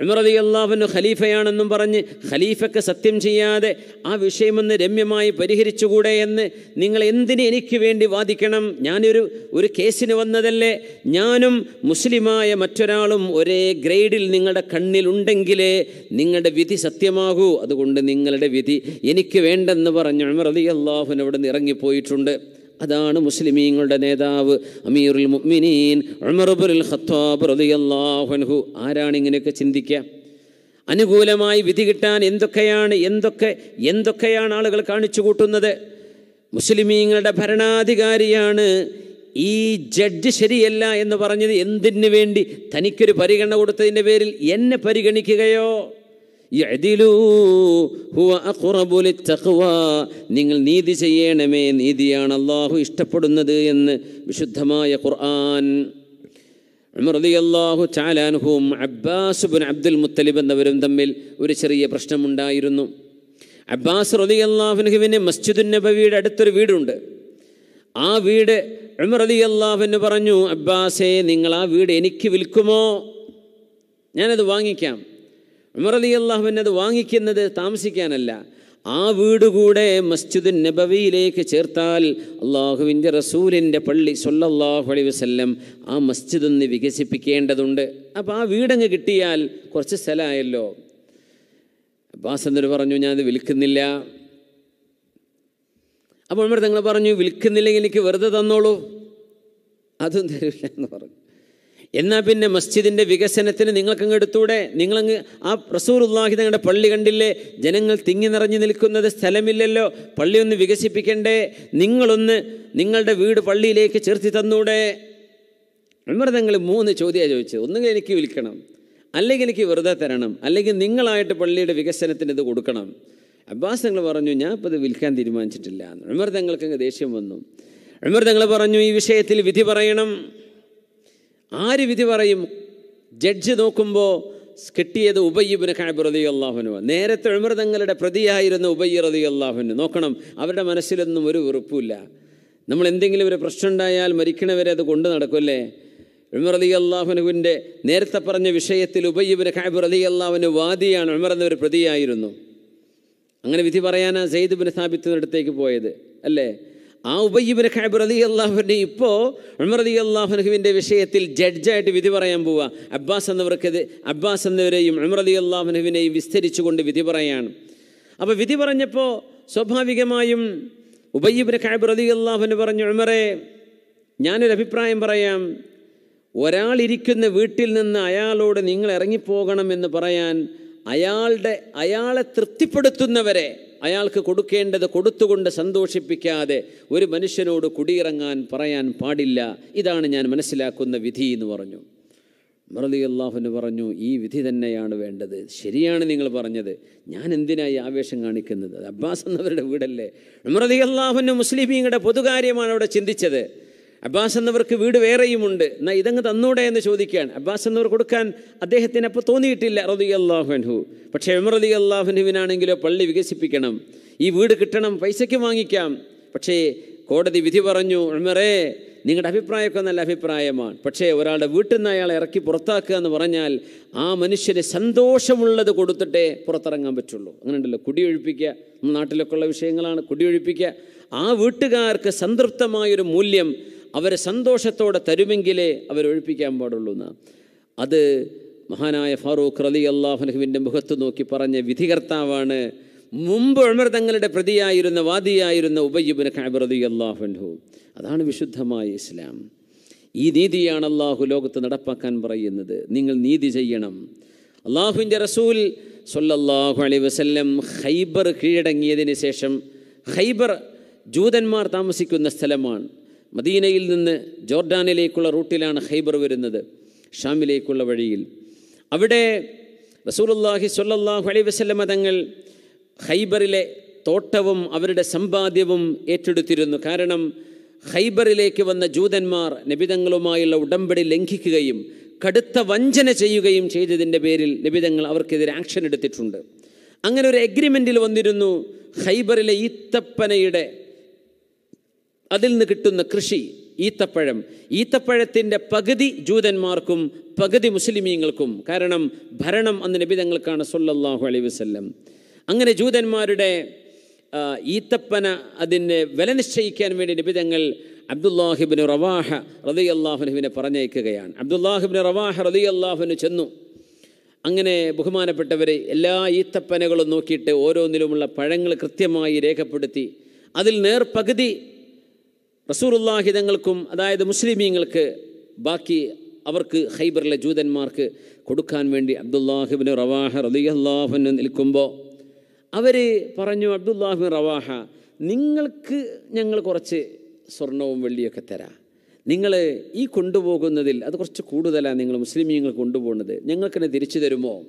ഉമറതി അള്ളാഹുവിന് ഖലീഫയാണെന്നും പറഞ്ഞ് ഖലീഫയ്ക്ക് സത്യം ചെയ്യാതെ ആ വിഷയമൊന്ന് രമ്യമായി പരിഹരിച്ചുകൂടെ എന്ന് നിങ്ങൾ എന്തിന് എനിക്ക് വേണ്ടി വാദിക്കണം? ഞാനൊരു ഒരു കേസിന് വന്നതല്ലേ? ഞാനും മുസ്ലിമായ മറ്റൊരാളും ഒരേ ഗ്രേഡിൽ നിങ്ങളുടെ കണ്ണിലുണ്ടെങ്കിലേ നിങ്ങളുടെ വിധി സത്യമാകൂ. അതുകൊണ്ട് നിങ്ങളുടെ വിധി എനിക്ക് വേണ്ടെന്ന് പറഞ്ഞ് ഉമറതി അള്ളാഹുവിനവിടെ നിന്ന് ഇറങ്ങിപ്പോയിട്ടുണ്ട്. അതാണ് മുസ്ലിമീങ്ങളുടെ നേതാവ് അമീറുൽ മുഅ്മിനീൻ ഉമർബുൽ ഖത്താബ് റളിയല്ലാഹു ആരാണ് ഇങ്ങനെയൊക്കെ ചിന്തിക്കുക? അനുകൂലമായി വിധി കിട്ടാൻ എന്തൊക്കെയാണ് എന്തൊക്കെ എന്തൊക്കെയാണ് ആളുകൾ കാണിച്ചു കൂട്ടുന്നത്? മുസ്ലിമീങ്ങളുടെ ഭരണാധികാരിയാണ് ഈ ജഡ്ജ് ശരിയല്ല എന്ന് പറഞ്ഞത് എന്തിനു വേണ്ടി? തനിക്കൊരു പരിഗണന കൊടുത്തതിന്റെ പേരിൽ എന്നെ പരിഗണിക്കുകയോ? നിങ്ങൾ നീതി ചെയ്യണമേ നീതിയാണ് അള്ളാഹു ഇഷ്ടപ്പെടുന്നത് എന്ന് വിശുദ്ധമായ ഖുർആൻ. റളിയല്ലാഹു ചാലാൻഹും അബ്ബാസ് ബിൻ അബ്ദുൽ മുത്തലിബ് എന്നവരും തമ്മിൽ ഒരു ചെറിയ പ്രശ്നമുണ്ടായിരുന്നു. അബ്ബാസ് റളിയല്ലാഹുവിന് മസ്ജിദുൻ നബവിയുടെ അടുത്തൊരു വീടുണ്ട്. ആ വീട് ഉമർ അള്ളാഹുവിന് പറഞ്ഞു അബ്ബാസേ നിങ്ങൾ ആ വീട് എനിക്ക് വിൽക്കുമോ? ഞാനത് വാങ്ങിക്കാം. ഉമർ അലി അള്ളാഹുവിൻ അത് വാങ്ങിക്കുന്നത് താമസിക്കാനല്ല. ആ വീട് കൂടെ മസ്ജിദ് നബവിയിലേക്ക് ചേർത്താൽ അള്ളാഹുവിന്റെ റസൂലിന്റെ പള്ളി സൊല്ലാഹു അലൈ വസ്ല്ലം ആ മസ്ജിദ് ഒന്ന് വികസിപ്പിക്കേണ്ടതുണ്ട്. അപ്പോൾ ആ വീടങ്ങ് കിട്ടിയാൽ കുറച്ച് സ്ഥലമായല്ലോ. അബ്ബാസ് പറഞ്ഞു ഞാനത് വിൽക്കുന്നില്ല. അപ്പോൾ ഉമർ തങ്ങൾ പറഞ്ഞു വിൽക്കുന്നില്ലെങ്കിൽ എനിക്ക് വെറുതെ തന്നോളൂ. അതും തരില്ല എന്ന് പറഞ്ഞു. എന്നാൽ പിന്നെ മസ്ജിദിന്റെ വികസനത്തിന് നിങ്ങൾക്കങ്ങ് എടുത്തൂടെ? നിങ്ങളങ്ങ് ആ റസൂറുല്ലാഹി തങ്ങളുടെ പള്ളി കണ്ടില്ലേ? ജനങ്ങൾ തിങ്ങി നിറഞ്ഞു നിൽക്കുന്നത് സ്ഥലമില്ലല്ലോ. പള്ളി ഒന്ന് വികസിപ്പിക്കണ്ടേ? നിങ്ങളൊന്ന് നിങ്ങളുടെ വീട് പള്ളിയിലേക്ക് ചേർത്തി തന്നൂടെ? ഉമർ മൂന്ന് ചോദ്യമാണ് ചോദിച്ചത്. ഒന്നുകിൽ എനിക്ക് വിൽക്കണം അല്ലെങ്കിൽ എനിക്ക് വെറുതെ തരണം അല്ലെങ്കിൽ നിങ്ങളായിട്ട് പള്ളിയുടെ വികസനത്തിന് ഇത് കൊടുക്കണം. അബ്ബാസ് തങ്ങൾ പറഞ്ഞു ഞാൻ ഇപ്പോൾ ഇത് വിൽക്കാൻ തീരുമാനിച്ചിട്ടില്ല. ഉമർ തങ്ങൾക്കങ്ങ് ദേഷ്യം വന്നു. ഉമർ തങ്ങൾ പറഞ്ഞു ഈ വിഷയത്തിൽ വിധി പറയണം. ആര് വിധി പറയും? ജഡ്ജ് നോക്കുമ്പോൾ കിട്ടിയത് ഉബയ്യബിന് കാബ് റതി അള്ളാഹുനു നേരത്തെ ഉമർ തങ്ങളുടെ പ്രതിയായിരുന്ന ഉബയ്യ റതി അള്ളാഹുനു നോക്കണം അവരുടെ മനസ്സിലൊന്നും ഒരു വെറുപ്പില്ല നമ്മൾ എന്തെങ്കിലും ഒരു പ്രശ്നം ഉണ്ടായാൽ മരിക്കണവരെ അത് കൊണ്ടു നടക്കുമല്ലേ ഉമർ അലി അള്ളാഹുനുവിന്റെ നേരത്തെ പറഞ്ഞ വിഷയത്തിൽ ഉബയ്യബിന് കാബ് റതി അള്ളാഹുനു വാദിയാണ് ഉമർ എന്നൊരു പ്രതിയായിരുന്നു. അങ്ങനെ വിധി പറയാനാണ് സെയ്ദ് ബിൻ സാബിത്തിനടുത്തേക്ക് പോയത് അല്ലേ? ആ ഉബയ്യബിന് ഖൈബ് റതി അള്ളാഹുവിന്റെ ഇപ്പോൾ ഉമർ അള്ളാഹുനഹുവിന്റെ വിഷയത്തിൽ ജഡ്ജായിട്ട് വിധി പറയാൻ പോവുക അബ്ബാസ് എന്നവർക്ക് അബ്ബാസ് എന്നിവരെയും ഉമർ അള്ളാഹുനഹുവിനെയും വിസ്തരിച്ചു വിസ്തരിച്ചുകൊണ്ട് വിധി പറയാണ്. അപ്പോൾ വിധി പറഞ്ഞപ്പോൾ സ്വാഭാവികമായും ഉബയ്യബിന് ഖൈബ് റതി അള്ളാഹുന് പറഞ്ഞു ഉമറെ ഞാനൊരു അഭിപ്രായം പറയാം. ഒരാളിരിക്കുന്ന വീട്ടിൽ നിന്ന് അയാളോട് നിങ്ങൾ ഇറങ്ങിപ്പോകണമെന്ന് പറയാൻ അയാളുടെ അയാളെ തൃപ്തിപ്പെടുത്തുന്നവരെ അയാൾക്ക് കൊടുക്കേണ്ടത് കൊടുത്തുകൊണ്ട് സന്തോഷിപ്പിക്കാതെ ഒരു മനുഷ്യനോട് കുടിയിറങ്ങാൻ പറയാൻ പാടില്ല. ഇതാണ് ഞാൻ മനസ്സിലാക്കുന്ന വിധി എന്ന് പറഞ്ഞു. മറലി അള്ളാഹുന് പറഞ്ഞു ഈ വിധി തന്നെയാണ് വേണ്ടത്. ശരിയാണ് നിങ്ങൾ പറഞ്ഞത്. ഞാൻ എന്തിനായി ആവേശം കാണിക്കുന്നത്? അബ്ബാസ് എന്നവരുടെ വീടല്ലേ? മറലി അള്ളാഹുന് മുസ്ലിമീങ്ങളുടെ പൊതുകാര്യമാണ് അവിടെ ചിന്തിച്ചത്. അബ്ബാസ് എന്നവർക്ക് വീട് വേറെയുമുണ്ട്. എന്നാൽ ഇതങ്ങ് തന്നൂടെ എന്ന് ചോദിക്കുകയാണ് അബ്ബാസ് എന്നവർ കൊടുക്കാൻ അദ്ദേഹത്തിന് അപ്പോൾ തോന്നിയിട്ടില്ല റതി അള്ളാഹുഹു പക്ഷേ ഉമർ അലി അള്ളാഹുനുവിനാണെങ്കിലോ പള്ളി വികസിപ്പിക്കണം. ഈ വീട് കിട്ടണം പൈസയ്ക്ക് വാങ്ങിക്കാം. പക്ഷേ കോടതി വിധി പറഞ്ഞു ഉമറേ നിങ്ങളുടെ അഭിപ്രായമൊക്കെ നല്ല അഭിപ്രായമാണ്. പക്ഷേ ഒരാളുടെ വീട്ടിൽ നിന്ന് അയാളെ ഇറക്കി പുറത്താക്കുക എന്ന് പറഞ്ഞാൽ ആ മനുഷ്യന് സന്തോഷമുള്ളത് കൊടുത്തിട്ടേ പുറത്തിറങ്ങാൻ പറ്റുള്ളൂ. അങ്ങനെ ഉണ്ടല്ലോ കുടിയൊഴിപ്പിക്കുക. നാട്ടിലൊക്കെയുള്ള വിഷയങ്ങളാണ് കുടിയൊഴിപ്പിക്കുക. ആ വീട്ടുകാർക്ക് സംതൃപ്തമായൊരു മൂല്യം അവരെ സന്തോഷത്തോടെ തരുമെങ്കിലേ അവരൊഴിപ്പിക്കാൻ പാടുള്ളൂ എന്ന്. അത് മഹാനായ ഫാറൂഖ് റലി അള്ളാഹുലഹുവിന്റെ മുഖത്ത് നോക്കി പറഞ്ഞ വിധികർത്താവാണ് മുമ്പ് ഉമർ തങ്ങളുടെ പ്രതിയായിരുന്ന വാദിയായിരുന്ന ഉബയ്യുബിന് ഖാബ് റലി അള്ളാഹുൻഹു അതാണ് വിശുദ്ധമായ ഇസ്ലാം. ഈ നീതിയാണ് അള്ളാഹു ലോകത്ത് നടപ്പാക്കാൻ പറയുന്നത്. നിങ്ങൾ നീതി ചെയ്യണം. അള്ളാഹുവിന്റെ റസൂൽ സൊല്ലാഹു അലൈ വസല്ലം ഹൈബർ കീഴടങ്ങിയതിന് ശേഷം ഹൈബർ ജൂതന്മാർ താമസിക്കുന്ന സ്ഥലമാണ്. മദീനയിൽ നിന്ന് ജോർഡാനിലേക്കുള്ള റൂട്ടിലാണ് ഹൈബർ വരുന്നത് ഷാമിലേക്കുള്ള വഴിയിൽ. അവിടെ റസൂലുല്ലാഹി സ്വല്ലല്ലാഹു അലൈ വസല്ലമ തങ്ങൾ ഹൈബറിലെ തോട്ടവും അവരുടെ സമ്പാദ്യവും ഏറ്റെടുത്തിരുന്നു. കാരണം ഹൈബറിലേക്ക് വന്ന ജൂതന്മാർ നബിതങ്ങളുമായുള്ള ഉടമ്പടി ലംഘിക്കുകയും കടുത്ത വഞ്ചന ചെയ്യുകയും ചെയ്തതിന്റെ പേരിൽ നിബിതങ്ങൾ അവർക്കെതിരെ ആക്ഷൻ എടുത്തിട്ടുണ്ട്. അങ്ങനെ ഒരു എഗ്രിമെന്റിൽ വന്നിരുന്നു ഹൈബറിലെ ഈത്തപ്പനയുടെ അതിൽ നിന്ന് കിട്ടുന്ന കൃഷി ഈത്തപ്പഴം. ഈത്തപ്പഴത്തിന്റെ പകുതി ജൂതന്മാർക്കും പകുതി മുസ്ലിമീങ്ങൾക്കും. കാരണം ഭരണം അന്ന് നബിതങ്ങൾക്കാണ് സൊല്ലാഹു അലൈ വസ്ല്ലം. അങ്ങനെ ജൂതന്മാരുടെ ഈത്തപ്പന അതിന്റെ വില നിശ്ചയിക്കാൻ വേണ്ടി നബിതങ്ങൾ അബ്ദുല്ലാഹിബിന് റവാഹ റതി അള്ളാഹുനുവിനെ പറഞ്ഞയക്കുകയാണ്. അബ്ദുല്ലാഹിബിന് റവാഹ റതി അള്ളാഹുന് ചെന്നു. അങ്ങനെ ബഹുമാനപ്പെട്ടവർ എല്ലാ ഈത്തപ്പനകളും നോക്കിയിട്ട് ഓരോന്നിലുമുള്ള പഴങ്ങൾ കൃത്യമായി രേഖപ്പെടുത്തി അതിൽ നേർപകുതി റസൂറുല്ലാഹിതങ്ങൾക്കും അതായത് മുസ്ലിമീങ്ങൾക്ക് ബാക്കി അവർക്ക് ഹൈബറിലെ ജൂതന്മാർക്ക് കൊടുക്കാൻ വേണ്ടി അബ്ദുല്ലാഹിബിന് റവാഹ റലിയല്ലാഹുന് നിൽക്കുമ്പോൾ അവർ പറഞ്ഞു അബ്ദുല്ലാഹിബിൻ റവാഹ നിങ്ങൾക്ക് ഞങ്ങൾ കുറച്ച് സ്വർണവും വെള്ളിയൊക്കെ തരാം. നിങ്ങൾ ഈ കൊണ്ടുപോകുന്നതിൽ അത് കുറച്ച് കൂടുതലാണ് നിങ്ങൾ മുസ്ലിമീങ്ങൾ കൊണ്ടുപോകുന്നത്. ഞങ്ങൾക്കെന്നെ തിരിച്ചു തരുമോ?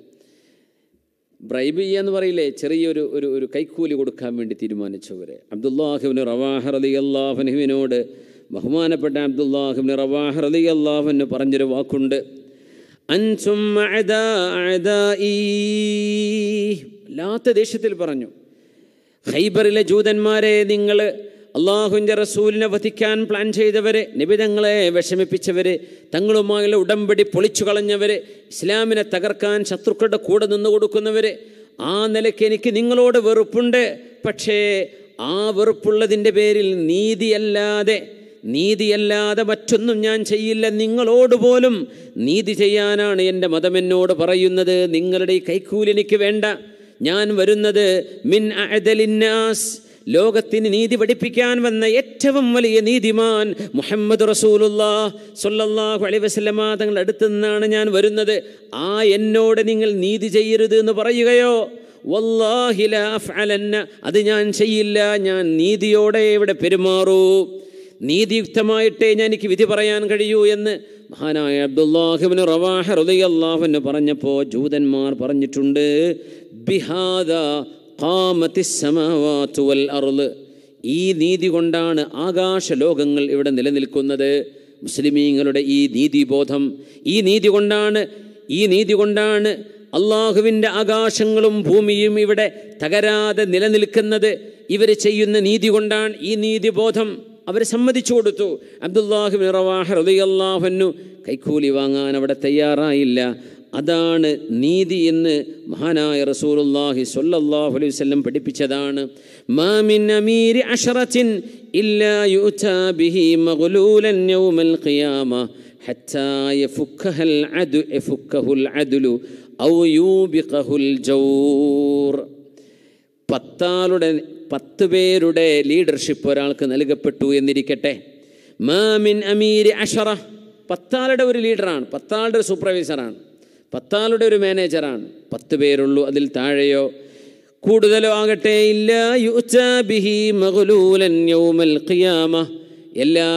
ബ്രൈബ് എന്ന് പറയില്ലേ? ചെറിയൊരു ഒരു ഒരു കൈക്കൂലി കൊടുക്കാൻ വേണ്ടി തീരുമാനിച്ചവരെ. അബ്ദുല്ലാഹിബിന് റവാഹർ അലി അള്ളാഹുനുവിനോട് ബഹുമാനപ്പെട്ട അബ്ദുല്ലാഹിബിന് റവാഹർ അലി അള്ളാഹുന് പറഞ്ഞൊരു വാക്കുണ്ട്. വല്ലാത്ത ദേഷ്യത്തിൽ പറഞ്ഞു. ഹൈബറിലെ ജൂതന്മാരെ നിങ്ങൾ അള്ളാഹുവിന്റെ റസൂലിനെ വധിക്കാൻ പ്ലാൻ ചെയ്തവരെ നിബിതങ്ങളെ വിഷമിപ്പിച്ചവര് തങ്ങളുമായുള്ള ഉടമ്പടി പൊളിച്ചു കളഞ്ഞവര് ഇസ്ലാമിനെ തകർക്കാൻ ശത്രുക്കളുടെ കൂടെ നിന്ന് കൊടുക്കുന്നവര് ആ നിലയ്ക്ക് എനിക്ക് നിങ്ങളോട് വെറുപ്പുണ്ട്. പക്ഷേ ആ വെറുപ്പുള്ളതിന്റെ പേരിൽ നീതിയല്ലാതെ നീതിയല്ലാതെ മറ്റൊന്നും ഞാൻ ചെയ്യില്ല. നിങ്ങളോട് പോലും നീതി ചെയ്യാനാണ് എന്റെ മതം എന്നോട് പറയുന്നത്. നിങ്ങളുടെ ഈ കൈക്കൂലി എനിക്ക് വേണ്ട. ഞാൻ വരുന്നത് മിൻ അഅദലിന്നാസ് ലോകത്തിന് നീതി പഠിപ്പിക്കാൻ വന്ന ഏറ്റവും വലിയ നീതിമാൻ മുഹമ്മദ് റസൂലുല്ലാ സൊല്ലാഹു അലൈ വസ്ലമ തങ്ങളുടെ അടുത്ത് നിന്നാണ് ഞാൻ വരുന്നത്. ആ എന്നോട് നിങ്ങൾ നീതി ചെയ്യരുത് എന്ന് പറയുകയോ? വല്ലാഹി ലാ അഫ്അലന്ന. അത് ഞാൻ ചെയ്യില്ല. ഞാൻ നീതിയോടെ ഇവിടെ പെരുമാറൂ. നീതിയുക്തമായിട്ടേ ഞാൻ എനിക്ക് വിധി പറയാൻ കഴിയൂ എന്ന് മഹാനായ അബ്ദുല്ലാഹിബിന് റവാഹ റളിയല്ലാഹുവിന് പറഞ്ഞപ്പോൾ ജൂതന്മാർ പറഞ്ഞിട്ടുണ്ട് ബിഹാദ ഖാമത്തിസ് സമാവാതു വൽ അർൾ ഈ നീതി കൊണ്ടാണ് ആകാശ ലോകങ്ങൾ ഇവിടെ നിലനിൽക്കുന്നത്. മുസ്ലിമീങ്ങളുടെ ഈ നീതിബോധം ഈ നീതി കൊണ്ടാണ് ഈ നീതി കൊണ്ടാണ് അള്ളാഹുവിന്റെ ആകാശങ്ങളും ഭൂമിയും ഇവിടെ തകരാതെ നിലനിൽക്കുന്നത്. ഇവർ ചെയ്യുന്ന നീതി കൊണ്ടാണ് ഈ നീതിബോധം അവർ സമ്മതിച്ചു കൊടുത്തു. അബ്ദുല്ലാഹിബിൻ റവാഹ റളിയല്ലാഹുവിനു കൈക്കൂലി വാങ്ങാൻ അവിടെ തയ്യാറായില്ല. അതാണ് നീതി എന്ന് മഹാനായ റസൂലുള്ളാഹി സ്വല്ലല്ലാഹു അലൈഹി വസല്ലം പഠിപ്പിച്ചതാണ്. മാമിൻ അമീരി അഷറത്തിൻ ഇല്ലാ യുതാ ബിഹി മഗ്ലൂലൻ യൗമൽ ഖിയാമ ഹത്താ യഫുക്കഹൽ അദു യഫുക്കഹുൽ അദ്ലു ഔ യൂബിഖഹുൽ ജൗർ. പത്താളുടെ പത്ത് പേരുടെ ലീഡർഷിപ്പ് ഒരാൾക്ക് നൽകപ്പെട്ടു എന്നിരിക്കട്ടെ. മാമിൻ അമീരി അഷറ പത്താളുടെ ഒരു ലീഡറാണ് പത്താളുടെ ഒരു സൂപ്പർവൈസറാണ് പത്താളുടെ ഒരു മാനേജറാണ്. പത്ത് പേരുള്ളൂ അതിൽ താഴെയോ. കൂടുതലോ ആകട്ടെ ഇല്ല എല്ലാ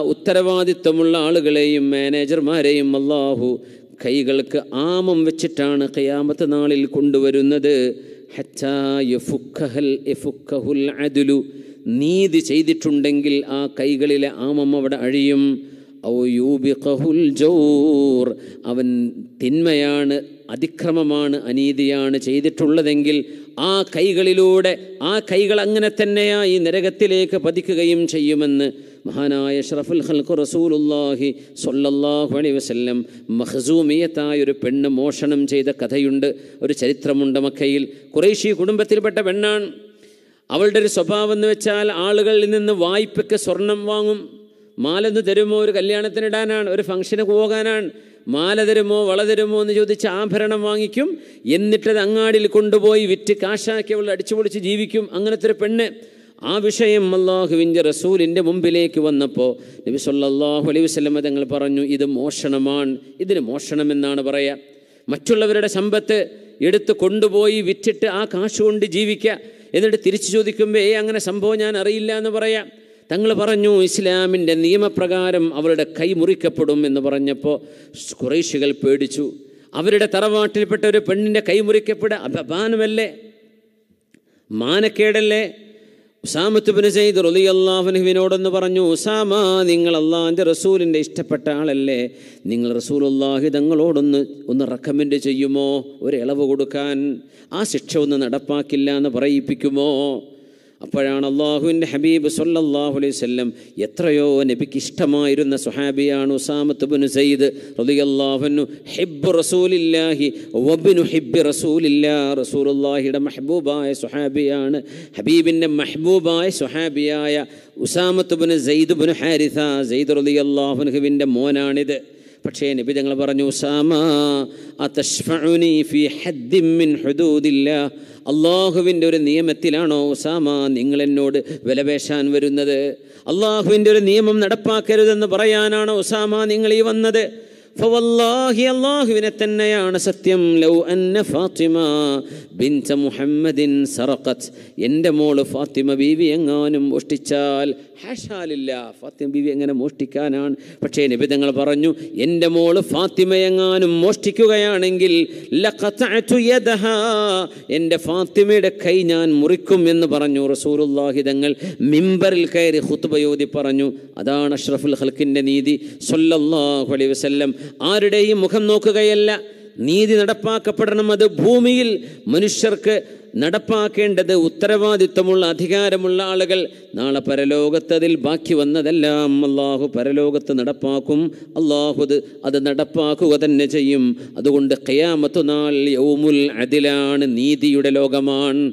ഉത്തരവാദിത്വമുള്ള ആളുകളെയും മാനേജർമാരെയും അള്ളാഹു കൈകൾക്ക് ആമം വെച്ചിട്ടാണ് ഖിയാമത്ത് നാളിൽ കൊണ്ടുവരുന്നത്. നീതി ചെയ്തിട്ടുണ്ടെങ്കിൽ ആ കൈകളിലെ ആമം അവിടെ അഴിയും. ഔ യൂബിഖഹുൽ ജൗർ അവൻ തിന്മയാണ് അതിക്രമമാണ് അനീതിയാണ് ചെയ്തിട്ടുള്ളതെങ്കിൽ ആ കൈകളിലൂടെ ആ കൈകൾ അങ്ങനെ തന്നെയായി നരകത്തിലേക്ക് പതിക്കുകയും ചെയ്യുമെന്ന് മഹാനായ ഷറഫുൽ ഹൽഖു റസൂലുല്ലാഹി സൊല്ലാഹു അലൈഹി വസല്ലം മഹസൂമിയത്തായ ഒരു പെണ്ണ് മോഷണം ചെയ്ത കഥയുണ്ട്. ഒരു ചരിത്രമുണ്ട് മക്കയിൽ. കുറേശി കുടുംബത്തിൽപ്പെട്ട പെണ്ണാണ്. അവളുടെ ഒരു സ്വഭാവം എന്ന് വെച്ചാൽ ആളുകളിൽ നിന്ന് വായ്പയ്ക്ക് സ്വർണം വാങ്ങും. മാലെന്ന് തരുമോ ഒരു കല്യാണത്തിനിടാനാണ് ഒരു ഫംഗ്ഷന് പോകാനാണ്? മാല തരുമോ വള തരുമോ എന്ന് ചോദിച്ച് ആഭരണം വാങ്ങിക്കും. എന്നിട്ടത് അങ്ങാടിയിൽ കൊണ്ടുപോയി വിറ്റ് കാശാക്കി അവൾ അടിച്ചുപൊളിച്ച് ജീവിക്കും. അങ്ങനത്തെ ഒരു പെണ്ണ്. ആ വിഷയം അള്ളാഹുവിന്റെ റസൂലിന്റെ മുമ്പിലേക്ക് വന്നപ്പോൾ നബി സല്ലാഹു അലൈഹി വസ്ലമ തങ്ങൾ പറഞ്ഞു ഇത് മോഷണമാണ്. ഇതിന് മോഷണമെന്നാണ് പറയുക മറ്റുള്ളവരുടെ സമ്പത്ത് എടുത്ത് കൊണ്ടുപോയി വിറ്റിട്ട് ആ കാശ് കൊണ്ട് ജീവിക്കുക എന്നിട്ട് തിരിച്ചു ചോദിക്കുമ്പോൾ ഏ അങ്ങനെ സംഭവം ഞാൻ അറിയില്ല എന്ന് പറയാം. തങ്ങൾ പറഞ്ഞു ഇസ്ലാമിന്റെ നിയമപ്രകാരം അവരുടെ കൈ മുറിക്കപ്പെടും എന്ന് പറഞ്ഞപ്പോൾ കുറേശികൾ പേടിച്ചു. അവരുടെ തറവാട്ടിൽപ്പെട്ട ഒരു പെണ്ണിന്റെ കൈ മുറിക്കപ്പെട അപമാനമല്ലേ മാനക്കേടല്ലേ? ഉസാമത്ത് ഉസാമത്തുബിന് റൊലി അള്ളാഹുനഹുവിനോടൊന്ന് പറഞ്ഞു ഉസാമ നിങ്ങൾ അള്ളാഹിന്റെ റസൂലിന്റെ ഇഷ്ടപ്പെട്ട ആളല്ലേ? നിങ്ങൾ റസൂൽ റസൂലുള്ളാഹി തങ്ങളോടൊന്ന് ഒന്ന് റെക്കമെൻഡ് ചെയ്യുമോ? ഒരു ഇളവ് കൊടുക്കാൻ ആ ശിക്ഷ ഒന്ന് നടപ്പാക്കില്ല എന്ന് പറയിപ്പിക്കുമോ? അപ്പോഴാണ് അള്ളാഹുവിന്റെ ഹബീബ് സല്ലാഹു അലൈഹി വസല്ലം എത്രയോ നബിക്ക് ഇഷ്ടമായിരുന്ന സുഹാബിയാണ് ഉസാമത്ത് ബിൻ സയ്യിദ് റളിയല്ലാഹുന്നു ഹിബ്ബ് റസൂലില്ലാഹി വബ്നു ഹിബ്ബി റസൂലില്ലാ റസൂലുള്ളാഹിയുടെ മഹബൂബായ സുഹാബിയാണ് ഹബീബിന്റെ മെഹബൂബായ സുഹാബിയായ ഉസാമത്ത് ബിൻ സയ്യിദ് സെയ്ദ് റളിയല്ലാഹുനുവിന്റെ മോനാണിത്. പക്ഷേ നബി ഞങ്ങൾ പറഞ്ഞു ഉസാമ അതഷ്ഫഉനി ഫി ഹദ്ദിൻ മിൻ ഹുദൂദില്ലാ. അള്ളാഹുവിന്റെ ഒരു നിയമത്തിലാണോ ഉസാമ നിങ്ങൾ എന്നോട് വിലപേശാൻ വരുന്നത്? അള്ളാഹുവിന്റെ ഒരു നിയമം നടപ്പാക്കരുതെന്ന് പറയാനാണോ ഉസാമ നിങ്ങൾ ഈ വന്നത്? ഫവല്ലാഹി അള്ളാഹുവിനെ തന്നെയാണ് സത്യം. ലൗ അന്ന ഫാത്തിമ ബിൻത മുഹമ്മദിൻ സറഖത്ത്. എന്റെ മോൾ ഫാത്തിമ ബീവി എങ്ങാനും മോഷ്ടിച്ചാൽ ഹാഷാലില്ല ഫാത്തിമ ബിവി എങ്ങനെ മോഷ്ടിക്കാനാണ്? പക്ഷേ നിബിതങ്ങൾ പറഞ്ഞു എന്റെ മോൾ ഫാത്തിമയെങ്ങാനും മോഷ്ടിക്കുകയാണെങ്കിൽ എന്റെ ഫാത്തിമയുടെ കൈ ഞാൻ മുറിക്കും എന്ന് പറഞ്ഞു റസൂലുള്ളാഹി തങ്ങൾ മിമ്പറിൽ കയറി ഖുത്ബയോതി പറഞ്ഞു. അതാണ് അഷ്റഫുൽ ഹൽക്കിന്റെ നീതി. സൊല്ലാഹു അലൈ വസ്ല്ലം ആരുടെയും മുഖം നോക്കുകയല്ല. നീതി നടപ്പാക്കപ്പെടണം അത് ഭൂമിയിൽ. മനുഷ്യർക്ക് നടപ്പാക്കേണ്ടത് ഉത്തരവാദിത്വമുള്ള അധികാരമുള്ള ആളുകൾ. നാളെ പരലോകത്ത് അതിൽ ബാക്കി വന്നതെല്ലാം അള്ളാഹു പരലോകത്ത് നടപ്പാക്കും. അള്ളാഹു അത് അത് നടപ്പാക്കുക തന്നെ ചെയ്യും. അതുകൊണ്ട് കയാമത്തു നാൾ യൗമുൽ അതിലാണ് നീതിയുടെ ലോകമാണ്.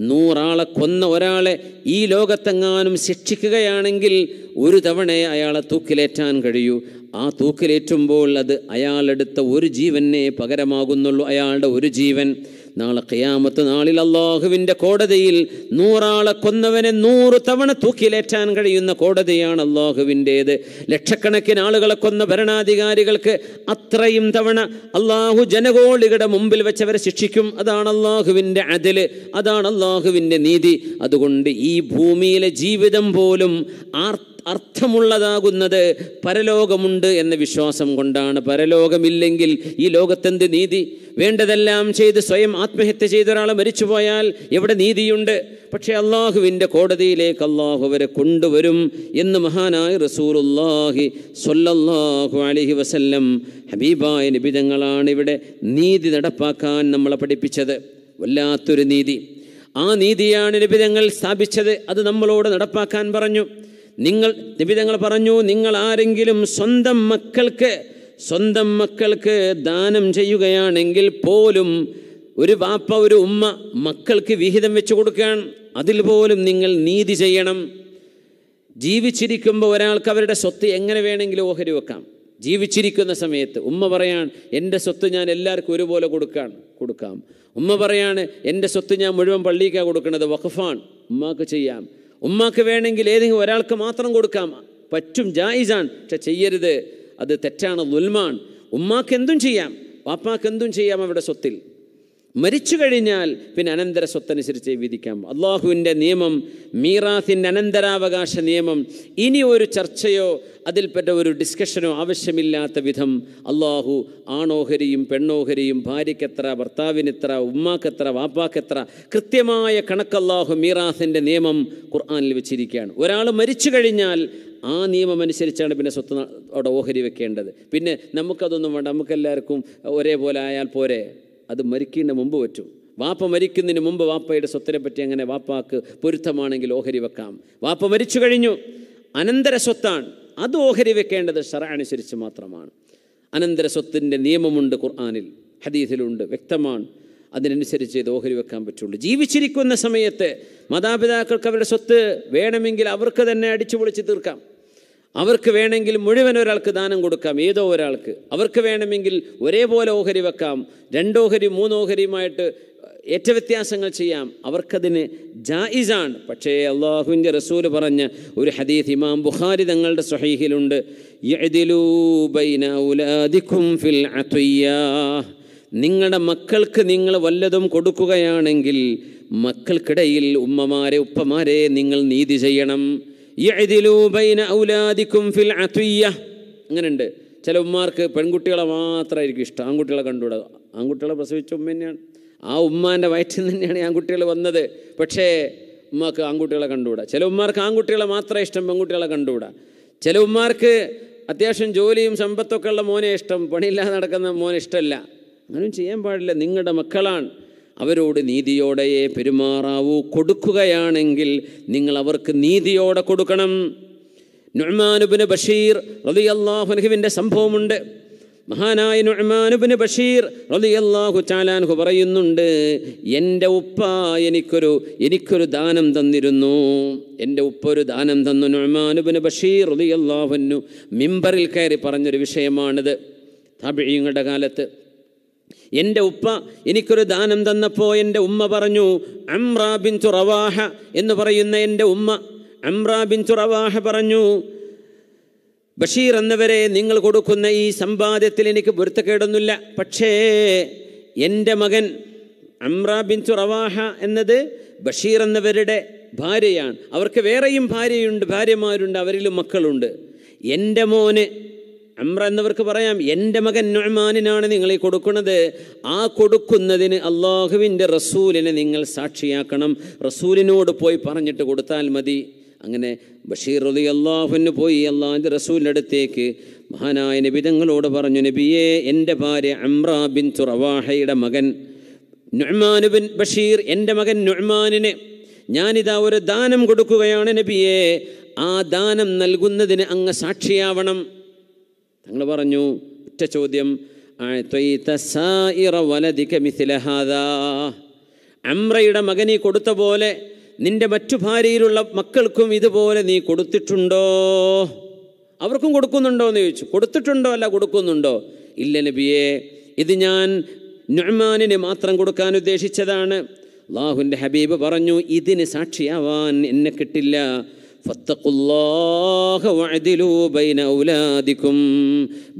നൂറാളെ കൊന്ന ഒരാളെ ഈ ലോകത്തെങ്ങാനും ശിക്ഷിക്കുകയാണെങ്കിൽ ഒരു തവണയെ അയാളെ തൂക്കിലേറ്റാൻ കഴിയൂ. ആ തൂക്കിലേറ്റുമ്പോൾ അത് അയാളെടുത്ത ഒരു ജീവനെ പകരമാകുന്നുള്ളൂ അയാളുടെ ഒരു ജീവൻ. നാളെ ഖിയാമത്ത് നാളിൽ അള്ളാഹുവിന്റെ കോടതിയിൽ നൂറാളെ കൊന്നവനെ നൂറ് തവണ തൂക്കിലേറ്റാൻ കഴിയുന്ന കോടതിയാണ് അള്ളാഹുവിന്റേത്. ലക്ഷക്കണക്കിന് ആളുകളെ കൊന്ന ഭരണാധികാരികൾക്ക് അത്രയും തവണ അള്ളാഹു ജനകോളികളുടെ മുമ്പിൽ വെച്ചവരെ ശിക്ഷിക്കും. അതാണ് അള്ളാഹുവിന്റെ അതിൽ അതാണ് അള്ളാഹുവിന്റെ നീതി. അതുകൊണ്ട് ഈ ഭൂമിയിലെ ജീവിതം പോലും ആർ അർത്ഥമുള്ളതാകുന്നത് പരലോകമുണ്ട് എന്ന വിശ്വാസം കൊണ്ടാണ്. പരലോകമില്ലെങ്കിൽ ഈ ലോകത്തെന്ത് നീതി? വേണ്ടതെല്ലാം ചെയ്ത് സ്വയം ആത്മഹത്യ ചെയ്ത ഒരാൾ മരിച്ചുപോയാൽ എവിടെ നീതിയുണ്ട്? പക്ഷേ അള്ളാഹുവിന്റെ കോടതിയിലേക്ക് അള്ളാഹു അവരെ കൊണ്ടുവരും എന്ന് മഹാനായ റസൂറുല്ലാഹി സൊല്ലാഹു അലഹി വസല്ലം ഹബീബായ നിബിതങ്ങളാണ് ഇവിടെ നീതി നടപ്പാക്കാൻ നമ്മളെ പഠിപ്പിച്ചത്. വല്ലാത്തൊരു നീതി. ആ നീതിയാണ് നിബിതങ്ങൾ സ്ഥാപിച്ചത്. അത് നമ്മളോട് നടപ്പാക്കാൻ പറഞ്ഞു. നിങ്ങൾ നിബിതങ്ങൾ പറഞ്ഞു നിങ്ങൾ ആരെങ്കിലും സ്വന്തം മക്കൾക്ക് സ്വന്തം മക്കൾക്ക് ദാനം ചെയ്യുകയാണെങ്കിൽ പോലും ഒരു വാപ്പ ഒരു ഉമ്മ മക്കൾക്ക് വിഹിതം വെച്ചു കൊടുക്കുകയാണ് അതിൽ പോലും നിങ്ങൾ നീതി ചെയ്യണം. ജീവിച്ചിരിക്കുമ്പോൾ ഒരാൾക്ക് അവരുടെ സ്വത്ത് എങ്ങനെ വേണമെങ്കിലും ഓഹരി വെക്കാം. ജീവിച്ചിരിക്കുന്ന സമയത്ത് ഉമ്മ പറയാൻ എന്റെ സ്വത്ത് ഞാൻ എല്ലാവർക്കും ഒരുപോലെ കൊടുക്കാൻ കൊടുക്കാം. ഉമ്മ പറയാണ് എന്റെ സ്വത്ത് ഞാൻ മുഴുവൻ പള്ളിക്കാണ് കൊടുക്കുന്നത് വഖഫാൻ ഉമ്മാക്ക് ചെയ്യാം. ഉമ്മാക്ക് വേണമെങ്കിൽ ഏതെങ്കിലും ഒരാൾക്ക് മാത്രം കൊടുക്കാം. പറ്റും ജായിസാൻ പക്ഷെ ചെയ്യരുത്. അത് തെറ്റാണ് ലുൽമാൻ ഉമ്മാക്ക് എന്തും ചെയ്യാം. വാപ്പാക്ക് എന്തും ചെയ്യാം അവരുടെ സ്വത്തിൽ. മരിച്ചു കഴിഞ്ഞാൽ പിന്നെ അനന്തര സ്വത്തനുസരിച്ച് വിധിക്കാം അള്ളാഹുവിന്റെ നിയമം മീറാത്തിന്റെ അനന്തരാവകാശ നിയമം ഇനി ഒരു ചർച്ചയോ അതിൽപ്പെട്ട ഒരു ഡിസ്കഷനോ ആവശ്യമില്ലാത്ത വിധം അള്ളാഹു ആണോഹരിയും പെണ്ണോഹരിയും ഭാര്യയ്ക്കെത്ര ഭർത്താവിനെത്ര ഉമ്മാക്കെത്ര വാപ്പാക്കെത്ര കൃത്യമായ കണക്ക് അള്ളാഹു മീറാത്തിന്റെ നിയമം ഖുർആാനിൽ വെച്ചിരിക്കുകയാണ്. ഒരാൾ മരിച്ചു കഴിഞ്ഞാൽ ആ നിയമം അനുസരിച്ചാണ് പിന്നെ സ്വത്ത് അവിടെ ഓഹരി വെക്കേണ്ടത്. പിന്നെ നമുക്കതൊന്നും വേണ്ട നമുക്കെല്ലാവർക്കും ഒരേപോലെ ആയാൽ പോരെ? അത് മരിക്കുന്നതിന് മുമ്പ് പറ്റും. വാപ്പ മരിക്കുന്നതിന് മുമ്പ് വാപ്പയുടെ സ്വത്തിനെ പറ്റി അങ്ങനെ വാപ്പാക്ക് പൊരുത്തമാണെങ്കിൽ ഓഹരി വെക്കാം. വാപ്പ മരിച്ചു കഴിഞ്ഞു. അനന്തര സ്വത്താണ്. അത് ഓഹരി വെക്കേണ്ടത് ഷറ അനുസരിച്ച് മാത്രമാണ്. അനന്തര സ്വത്തിന്റെ നിയമമുണ്ട് ഖുർആാനിൽ ഹദീസിലുണ്ട് വ്യക്തമാണ്. അതിനനുസരിച്ച് ഇത് ഓഹരി വെക്കാൻ പറ്റുള്ളൂ. ജീവിച്ചിരിക്കുന്ന സമയത്ത് മാതാപിതാക്കൾക്ക് അവരുടെ സ്വത്ത് വേണമെങ്കിൽ അവർക്ക് തന്നെ അടിച്ചു പൊളിച്ച് തീർക്കാം. അവർക്ക് വേണമെങ്കിൽ മുഴുവൻ ഒരാൾക്ക് ദാനം കൊടുക്കാം ഏതോ ഒരാൾക്ക്. അവർക്ക് വേണമെങ്കിൽ ഒരേപോലെ ഓഹരി വെക്കാം രണ്ടോഹരി മൂന്നോഹരിയുമായിട്ട് ഏറ്റവ്യത്യാസങ്ങൾ ചെയ്യാം. അവർക്കതിന് ജായിസാണ്. പക്ഷേ അള്ളാഹുവിന്റെ റസൂൽ പറഞ്ഞ ഒരു ഹദീസ് ഇമാം ബുഖാരി തങ്ങളുടെ സ്വഹീഹിലുണ്ട്. ഫിൽ നിങ്ങളുടെ മക്കൾക്ക് നിങ്ങൾ വല്ലതും കൊടുക്കുകയാണെങ്കിൽ മക്കൾക്കിടയിൽ ഉമ്മമാരെ ഉപ്പമാരെ നിങ്ങൾ നീതി ചെയ്യണം. ബൈന ഔലാദിക്കും ഫിൽ അത്വിയ അങ്ങനെയുണ്ട്. ചില ഉമ്മാർക്ക് പെൺകുട്ടികളെ മാത്രമായിരിക്കും ഇഷ്ടം. ആൺകുട്ടികളെ കണ്ടുകൂടാ. ആൺകുട്ടികളെ പ്രസവിച്ച ഉമ്മ തന്നെയാണ്. ആ ഉമ്മാന്റെ വയറ്റിൽ നിന്ന് തന്നെയാണ് ആൺകുട്ടികൾ വന്നത്. പക്ഷേ ഉമ്മാക്ക് ആൺകുട്ടികളെ കണ്ടുകൂടാ. ചില ഉമ്മാർക്ക് ആൺകുട്ടികളെ മാത്രമേ ഇഷ്ടം പെൺകുട്ടികളെ കണ്ടുകൂടാ. ചില ഉമ്മാർക്ക് അത്യാവശ്യം ജോലിയും സമ്പത്തൊക്കെ ഉള്ള മോനെ ഇഷ്ടം പണിയില്ലാതെ നടക്കുന്ന മോനെ ഇഷ്ടമല്ല. അങ്ങനെയും ചെയ്യാൻ പാടില്ല. നിങ്ങളുടെ മക്കളാണ്. അവരോട് നീതിയോടെയേ പെരുമാറാവൂ. കൊടുക്കുകയാണെങ്കിൽ നിങ്ങൾ അവർക്ക് നീതിയോടെ കൊടുക്കണം. നുഹ്മാനുബിന് ബഷീർ റളിയല്ലാഹുവിന്റെ സംഭവമുണ്ട്. മഹാനായ നുഹ്മാനുബിന് ബഷീർ റളിയല്ലാഹു ചാലാൻഹു പറയുന്നുണ്ട് എന്റെ ഉപ്പ എനിക്കൊരു എനിക്കൊരു ദാനം തന്നിരുന്നു. എന്റെ ഉപ്പ ഒരു ദാനം തന്നു. നുഹ്മാനുബിന് ബഷീർ റളിയല്ലാഹുന്നു മിമ്പറിൽ കയറി പറഞ്ഞൊരു വിഷയമാണിത്. താപിഴിങ്ങളുടെ കാലത്ത് എന്റെ ഉപ്പ എനിക്കൊരു ദാനം തന്നപ്പോൾ എന്റെ ഉമ്മ പറഞ്ഞു അംറാ ബിൻ റവാഹ എന്ന് പറയുന്ന എന്റെ ഉമ്മ അംറാ ബിൻ റവാഹ പറഞ്ഞു ബഷീർ എന്നവരെ നിങ്ങൾ കൊടുക്കുന്ന ഈ സമ്പാദ്യത്തിൽ എനിക്ക് പൊരുത്തക്കേടൊന്നുമില്ല. പക്ഷേ എന്റെ മകൻ അംറാ ബിൻ റവാഹ എന്നത് ബഷീർ എന്നവരുടെ ഭാര്യയാണ്. അവർക്ക് വേറെയും ഭാര്യയുണ്ട് ഭാര്യമാരുണ്ട് അവരിലും മക്കളുണ്ട്. എന്റെ മോന് അമ്ര എന്നവർക്ക് പറയാം എന്റെ മകൻ നൊഹ്മാനിനാണ് നിങ്ങൾ ഈ കൊടുക്കുന്നത്. ആ കൊടുക്കുന്നതിന് അള്ളാഹുവിന്റെ റസൂലിനെ നിങ്ങൾ സാക്ഷിയാക്കണം. റസൂലിനോട് പോയി പറഞ്ഞിട്ട് കൊടുത്താൽ മതി. അങ്ങനെ ബഷീർ അലി അള്ളാഹുവിന് പോയി അള്ളാഹിന്റെ റസൂലിന്റെ അടുത്തേക്ക് മഹാനായ നബിതങ്ങളോട് പറഞ്ഞു നബിയേ എന്റെ ഭാര്യ അമ്ര ബിൻ തുറവാഹയുടെ മകൻ നുഅ്മാൻ ബിൻ ബഷീർ എന്റെ മകൻ നുഅ്മാനിന് ഞാനിതാ ഒരു ദാനം കൊടുക്കുകയാണ് നബിയെ. ആ ദാനം നൽകുന്നതിന് അങ്ങ് സാക്ഷിയാവണം. തങ്ങൾ പറഞ്ഞു ഒറ്റ ചോദ്യം. അമ്രയുടെ മകനീ കൊടുത്ത പോലെ നിന്റെ മറ്റു ഭാര്യയിലുള്ള മക്കൾക്കും ഇതുപോലെ നീ കൊടുത്തിട്ടുണ്ടോ? അവർക്കും കൊടുക്കുന്നുണ്ടോ എന്ന് ചോദിച്ചു. കൊടുത്തിട്ടുണ്ടോ അല്ല കൊടുക്കുന്നുണ്ടോ? ഇല്ല നബിയെ ഇത് ഞാൻ നുഅ്മാനിന് മാത്രം കൊടുക്കാൻ ഉദ്ദേശിച്ചതാണ്. അള്ളാഹുവിന്റെ ഹബീബ് പറഞ്ഞു ഇതിന് സാക്ഷിയാവാൻ എന്നെ കിട്ടില്ല. ഫത്തഖുല്ലാഹ വഅദിലൂ ബൈന ഔലാദിക്കും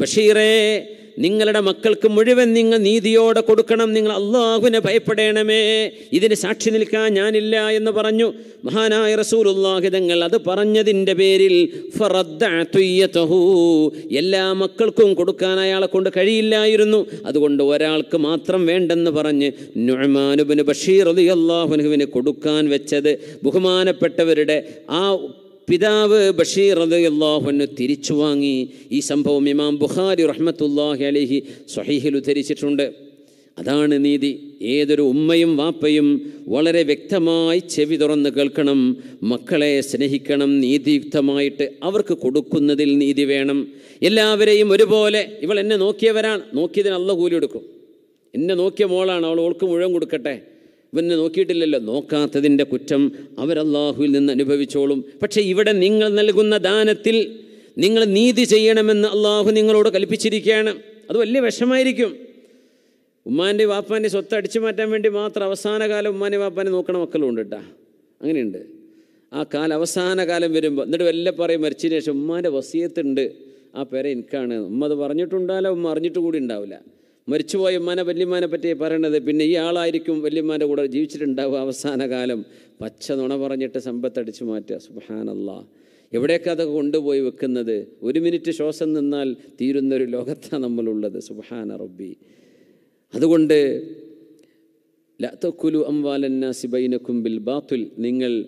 ബഷീറേ നിങ്ങളുടെ മക്കൾക്ക് മുഴുവൻ നിങ്ങൾ നീതിയോടെ കൊടുക്കണം. നിങ്ങൾ അള്ളാഹുവിനെ ഭയപ്പെടേണമേ. ഇതിന് സാക്ഷി നിൽക്കാൻ ഞാനില്ല എന്ന് പറഞ്ഞു. മഹാനായ റസൂലുള്ളാഹി തങ്ങൾ അത് പറഞ്ഞതിന്റെ പേരിൽ. എല്ലാ മക്കൾക്കും കൊടുക്കാൻ അയാളെ കൊണ്ട് കഴിയില്ലായിരുന്നു. അതുകൊണ്ട് ഒരാൾക്ക് മാത്രം വേണ്ടെന്ന് പറഞ്ഞ് നുഴമാനുബിന് ബഷീർ അള്ളാഹുനുവിന് കൊടുക്കാൻ വെച്ചത് ബഹുമാനപ്പെട്ടവരുടെ ആ പിതാവ് ബഷീർ അള്ളാഹുന് തിരിച്ചു വാങ്ങി. ഈ സംഭവം ഇമാം ബുഖാരി റഹ്മത്തുല്ലാഹി അലഹി സ്വഹീഹിൽ ഉദ്ധരിച്ചിട്ടുണ്ട്. അതാണ് നീതി. ഏതൊരു ഉമ്മയും വാപ്പയും വളരെ വ്യക്തമായി ചെവി തുറന്ന് കേൾക്കണം. മക്കളെ സ്നേഹിക്കണം. നീതിയുക്തമായിട്ട് അവർക്ക് കൊടുക്കുന്നതിൽ നീതി വേണം. എല്ലാവരെയും ഒരുപോലെ ഇവൾ എന്നെ നോക്കിയവരാണ്. നോക്കിയതിന് കൂലി കൊടുക്കും. എന്നെ നോക്കിയ മോളാണ്. അവൾ ഓൾക്ക് മുഴുവൻ കൊടുക്കട്ടെ. ഇവനെ നോക്കിയിട്ടില്ലല്ലോ. നോക്കാത്തതിന്റെ കുറ്റം അവരല്ലാഹുവിൽ നിന്ന് അനുഭവിച്ചോളും. പക്ഷേ ഇവിടെ നിങ്ങൾ നൽകുന്ന ദാനത്തിൽ നിങ്ങൾ നീതി ചെയ്യണമെന്ന് അള്ളാഹു നിങ്ങളോട് കൽപ്പിച്ചിരിക്കുകയാണ്. അത് വലിയ വിഷമായിരിക്കും. ഉമ്മാന്റെ വാപ്പാന്റെ സ്വത്ത് അടിച്ചു മാറ്റാൻ വേണ്ടി മാത്രം അവസാന കാലം ഉമ്മാനെ വാപ്പാനെ നോക്കണ മക്കളും ഉണ്ട് കേട്ടാ. അങ്ങനെയുണ്ട്. ആ കാല അവസാന കാലം വരുമ്പോൾ എന്നിട്ട് വല്ല പറയും മരിച്ചതിന് ശേഷം ഉമ്മാന്റെ വസീയത്തുണ്ട്. ആ പേരെ എനിക്കാണ്. ഉമ്മ അത് പറഞ്ഞിട്ടുണ്ടാവില്ല ഉമ്മ അറിഞ്ഞിട്ട് കൂടി ഉണ്ടാവില്ല. മരിച്ചുപോയ ഉമ്മാനെ വല്യമ്മാനെ പറ്റി പറയണത് പിന്നെ ഈ ആളായിരിക്കും വല്യമ്മാന്റെ കൂടെ ജീവിച്ചിട്ടുണ്ടാവുക അവസാന കാലം. പച്ച നുണ പറഞ്ഞിട്ട് സമ്പത്തടിച്ചു മാറ്റുക. സുബഹാനല്ലാ. എവിടെയൊക്കെ അതൊക്കെ കൊണ്ടുപോയി വെക്കുന്നത്? ഒരു മിനിറ്റ് ശ്വാസം നിന്നാൽ തീരുന്നൊരു ലോകത്താണ് നമ്മളുള്ളത്. സുബഹാന റബ്ബി. അതുകൊണ്ട് ലത്തക്കുലു അംവാലന്ന സിബൈനക്കും ബിൽ ബാത്തുൽ. നിങ്ങൾ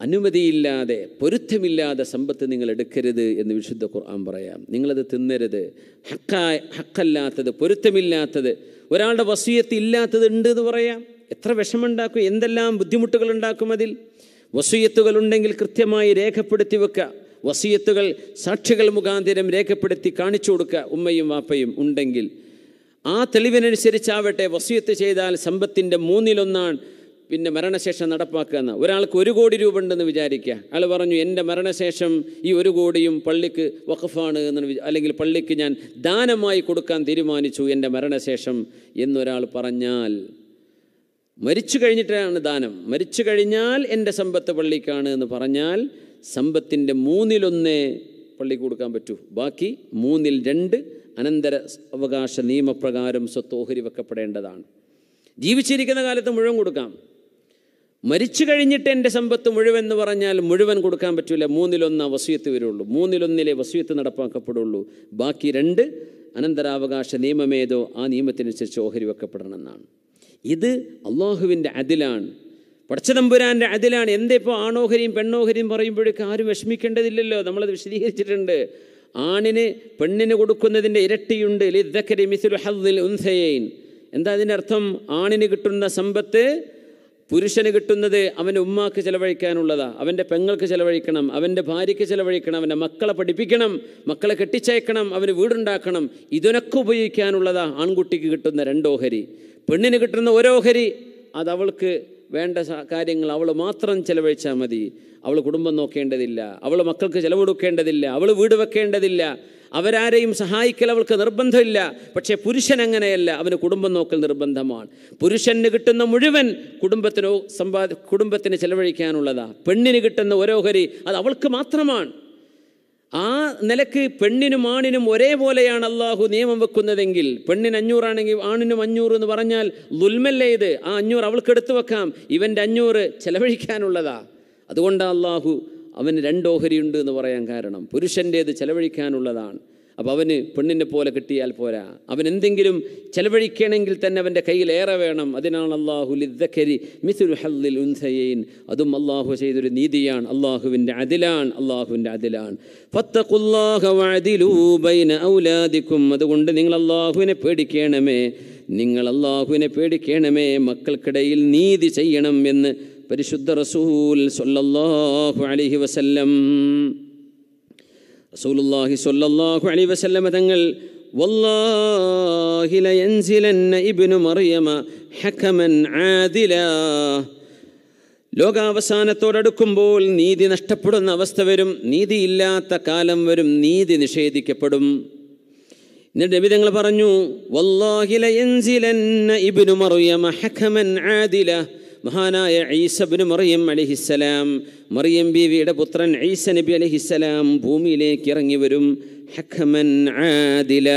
അനുമതിയില്ലാതെ പൊരുത്തമില്ലാതെ സമ്പത്ത് നിങ്ങൾ എടുക്കരുത് എന്ന് വിശുദ്ധ ഖുർആൻ പറയാം. നിങ്ങളത് തിന്നരുത്. ഹക്കായ ഹക്കല്ലാത്തത് പൊരുത്തമില്ലാത്തത് ഒരാളുടെ വസൂയത്ത് ഇല്ലാത്തത് ഉണ്ട് എന്ന് പറയാം. എത്ര വിഷമുണ്ടാക്കും എന്തെല്ലാം ബുദ്ധിമുട്ടുകൾ ഉണ്ടാക്കും അതിൽ. വസൂയത്തുകൾ ഉണ്ടെങ്കിൽ കൃത്യമായി രേഖപ്പെടുത്തി വെക്കുക. വസീയത്തുകൾ സാക്ഷികൾ മുഖാന്തരം രേഖപ്പെടുത്തി കാണിച്ചു കൊടുക്കുക. ഉമ്മയും വാപ്പയും ഉണ്ടെങ്കിൽ ആ തെളിവിനനുസരിച്ചാവട്ടെ വസീയത്ത് ചെയ്താൽ സമ്പത്തിന്റെ മൂന്നിലൊന്നാണ്. പിന്നെ മരണശേഷം നടപ്പാക്കുക എന്ന് ഒരാൾക്ക് ഒരു കോടി രൂപ ഉണ്ടെന്ന് വിചാരിക്കുക. അയാൾ പറഞ്ഞു എന്റെ മരണശേഷം ഈ ഒരു കോടിയും പള്ളിക്ക് വഖഫാണ് എന്ന് അല്ലെങ്കിൽ പള്ളിക്ക് ഞാൻ ദാനമായി കൊടുക്കാൻ തീരുമാനിച്ചു എന്റെ മരണശേഷം എന്നൊരാൾ പറഞ്ഞാൽ മരിച്ചു കഴിഞ്ഞിട്ടാണ് ദാനം. മരിച്ചു കഴിഞ്ഞാൽ എന്റെ സമ്പത്ത് പള്ളിക്കാണ് എന്ന് പറഞ്ഞാൽ സമ്പത്തിന്റെ മൂന്നിലൊന്നേ പള്ളിക്ക് കൊടുക്കാൻ പറ്റൂ. ബാക്കി മൂന്നിൽ രണ്ട് അനന്തര അവകാശ നിയമപ്രകാരം സ്വത്ത് ഓഹരി വെക്കപ്പെടേണ്ടതാണ്. ജീവിച്ചിരിക്കുന്ന കാലത്ത് മുഴുവൻ കൊടുക്കാം. മരിച്ചു കഴിഞ്ഞിട്ട് എന്റെ സമ്പത്ത് മുഴുവൻ എന്ന് പറഞ്ഞാൽ മുഴുവൻ കൊടുക്കാൻ പറ്റില്ല മൂന്നിലൊന്ന് വസൂയത്ത് വരുള്ളൂ. മൂന്നിലൊന്നിലെ വസൂയത്ത് നടപ്പാക്കപ്പെടുള്ളൂ. ബാക്കി രണ്ട് അനന്തരാവകാശ നിയമമേതോ ആ നിയമത്തിനനുസരിച്ച് ഓഹരി വെക്കപ്പെടണമെന്നാണ്. ഇത് അള്ളാഹുവിന്റെ അതിലാണ്. പടച്ചതമ്പുരാന്റെ അതിലാണ്. എന്തേപ്പോൾ ആണോഹരിയും പെണ്ണോഹരിയും പറയുമ്പോഴേക്കും ആരും വിഷമിക്കേണ്ടതില്ലല്ലോ. നമ്മളത് വിശദീകരിച്ചിട്ടുണ്ട്. ആണിന് പെണ്ണിന് കൊടുക്കുന്നതിന്റെ ഇരട്ടിയുണ്ട്. ലിദ്ദക്കരി മിസുൽ ഹദ്ദിൽ ഉൻസയൈൻ. എന്താ അതിന്റെ അർത്ഥം ആണിന് കിട്ടുന്ന സമ്പത്ത് പുരുഷന് കിട്ടുന്നത് അവന്റെ ഉമ്മാക്ക് ചിലവഴിക്കാനുള്ളതാ. അവന്റെ പെങ്ങൾക്ക് ചിലവഴിക്കണം അവന്റെ ഭാര്യയ്ക്ക് ചിലവഴിക്കണം അവന്റെ മക്കളെ പഠിപ്പിക്കണം മക്കളെ കെട്ടിച്ചയക്കണം അവന് വീടുണ്ടാക്കണം. ഇതിനൊക്കെ ഉപയോഗിക്കാനുള്ളതാ ആൺകുട്ടിക്ക് കിട്ടുന്ന രണ്ടോഹരി. പെണ്ണിന് കിട്ടുന്ന ഓരോഹരി അത് അവൾക്ക് വേണ്ട കാര്യങ്ങൾ അവൾ മാത്രം ചിലവഴിച്ചാൽ മതി. അവൾ കുടുംബം നോക്കേണ്ടതില്ല. അവൾ മക്കൾക്ക് ചിലവ് കൊടുക്കേണ്ടതില്ല. അവൾ വീട് വെക്കേണ്ടതില്ല. അവരാരെയും സഹായിക്കൽ അവൾക്ക് നിർബന്ധമില്ല. പക്ഷേ പുരുഷൻ അങ്ങനെയല്ല അവന് കുടുംബം നോക്കൽ നിർബന്ധമാണ്. പുരുഷന് കിട്ടുന്ന മുഴുവൻ കുടുംബത്തിനോ സമ്പാദ കുടുംബത്തിന് ചെലവഴിക്കാനുള്ളതാണ് പെണ്ണിന് കിട്ടുന്ന ഓരോഹരി അത് അവൾക്ക് മാത്രമാണ്. ആ നിലയ്ക്ക് പെണ്ണിനും ആണിനും ഒരേപോലെയാണ് അള്ളാഹു നിയമം വെക്കുന്നതെങ്കിൽ പെണ്ണിന് അഞ്ഞൂറാണെങ്കിൽ ആണിനും അഞ്ഞൂറ് എന്ന് പറഞ്ഞാൽ ദുൽമല്ലേ ഇത്? ആ അഞ്ഞൂറ് അവൾക്ക് എടുത്തു വെക്കാം. ഇവന്റെ അഞ്ഞൂറ് ചെലവഴിക്കാനുള്ളതാ. അതുകൊണ്ടാണ് അള്ളാഹു അവന് രണ്ടോഹരിയുണ്ട് എന്ന് പറയാൻ കാരണം. പുരുഷന്റേത് ചെലവഴിക്കാനുള്ളതാണ്. അപ്പോൾ അവന് പെണ്ണിനെ പോലെ കിട്ടിയാൽ പോരാ. അവൻ എന്തെങ്കിലും ചെലവഴിക്കണമെങ്കിൽ തന്നെ അവന്റെ കയ്യിൽ ഏറെ വേണം. അതിനാണ് അള്ളാഹു ലിദ്ദക്കരി മിസുൽ ഹല്ലിൽ ഉൻസയൈൻ. അതും അള്ളാഹു ചെയ്തൊരു നീതിയാണ്. അള്ളാഹുവിന്റെ അതിലാണ്. അള്ളാഹുവിന്റെ അതിലാണ്. ഫത്തഖുല്ലാഹ വഅദിലൂ ബൈന ഔലാദിക്കും. അതുകൊണ്ട് നിങ്ങൾ അള്ളാഹുവിനെ പേടിക്കണമേ. നിങ്ങൾ അള്ളാഹുവിനെ പേടിക്കണമേ. മക്കൾക്കിടയിൽ നീതി ചെയ്യണം എന്ന് പരിശുദ്ധ റസൂൽ സൊല്ലാഹു അലൈഹി വസല്ലം. റസൂലുല്ലാഹി സൊല്ലാഹു അലൈഹി വസല്ലമ തങ്ങൾ ലോകാവസാനത്തോടടുക്കുമ്പോൾ നീതി നഷ്ടപ്പെടുന്ന അവസ്ഥ വരും നീതിയില്ലാത്ത കാലം വരും നീതി നിഷേധിക്കപ്പെടും. എന്നിട്ട് നബി തങ്ങൾ പറഞ്ഞു വല്ലാഹി ലയൻസിലന്ന ഇബ്നു മറിയമ ഹകമൻ ആദില. മഹാനായ ഈസബിന് മറിയം അലിഹിസ്സലാം. മറിയം ബീവിയുടെ പുത്രൻ ഈസ നബി അലിഹിസ്സലാം ഭൂമിയിലേക്ക് ഇറങ്ങി വരും. ഹഖമൻ ആദില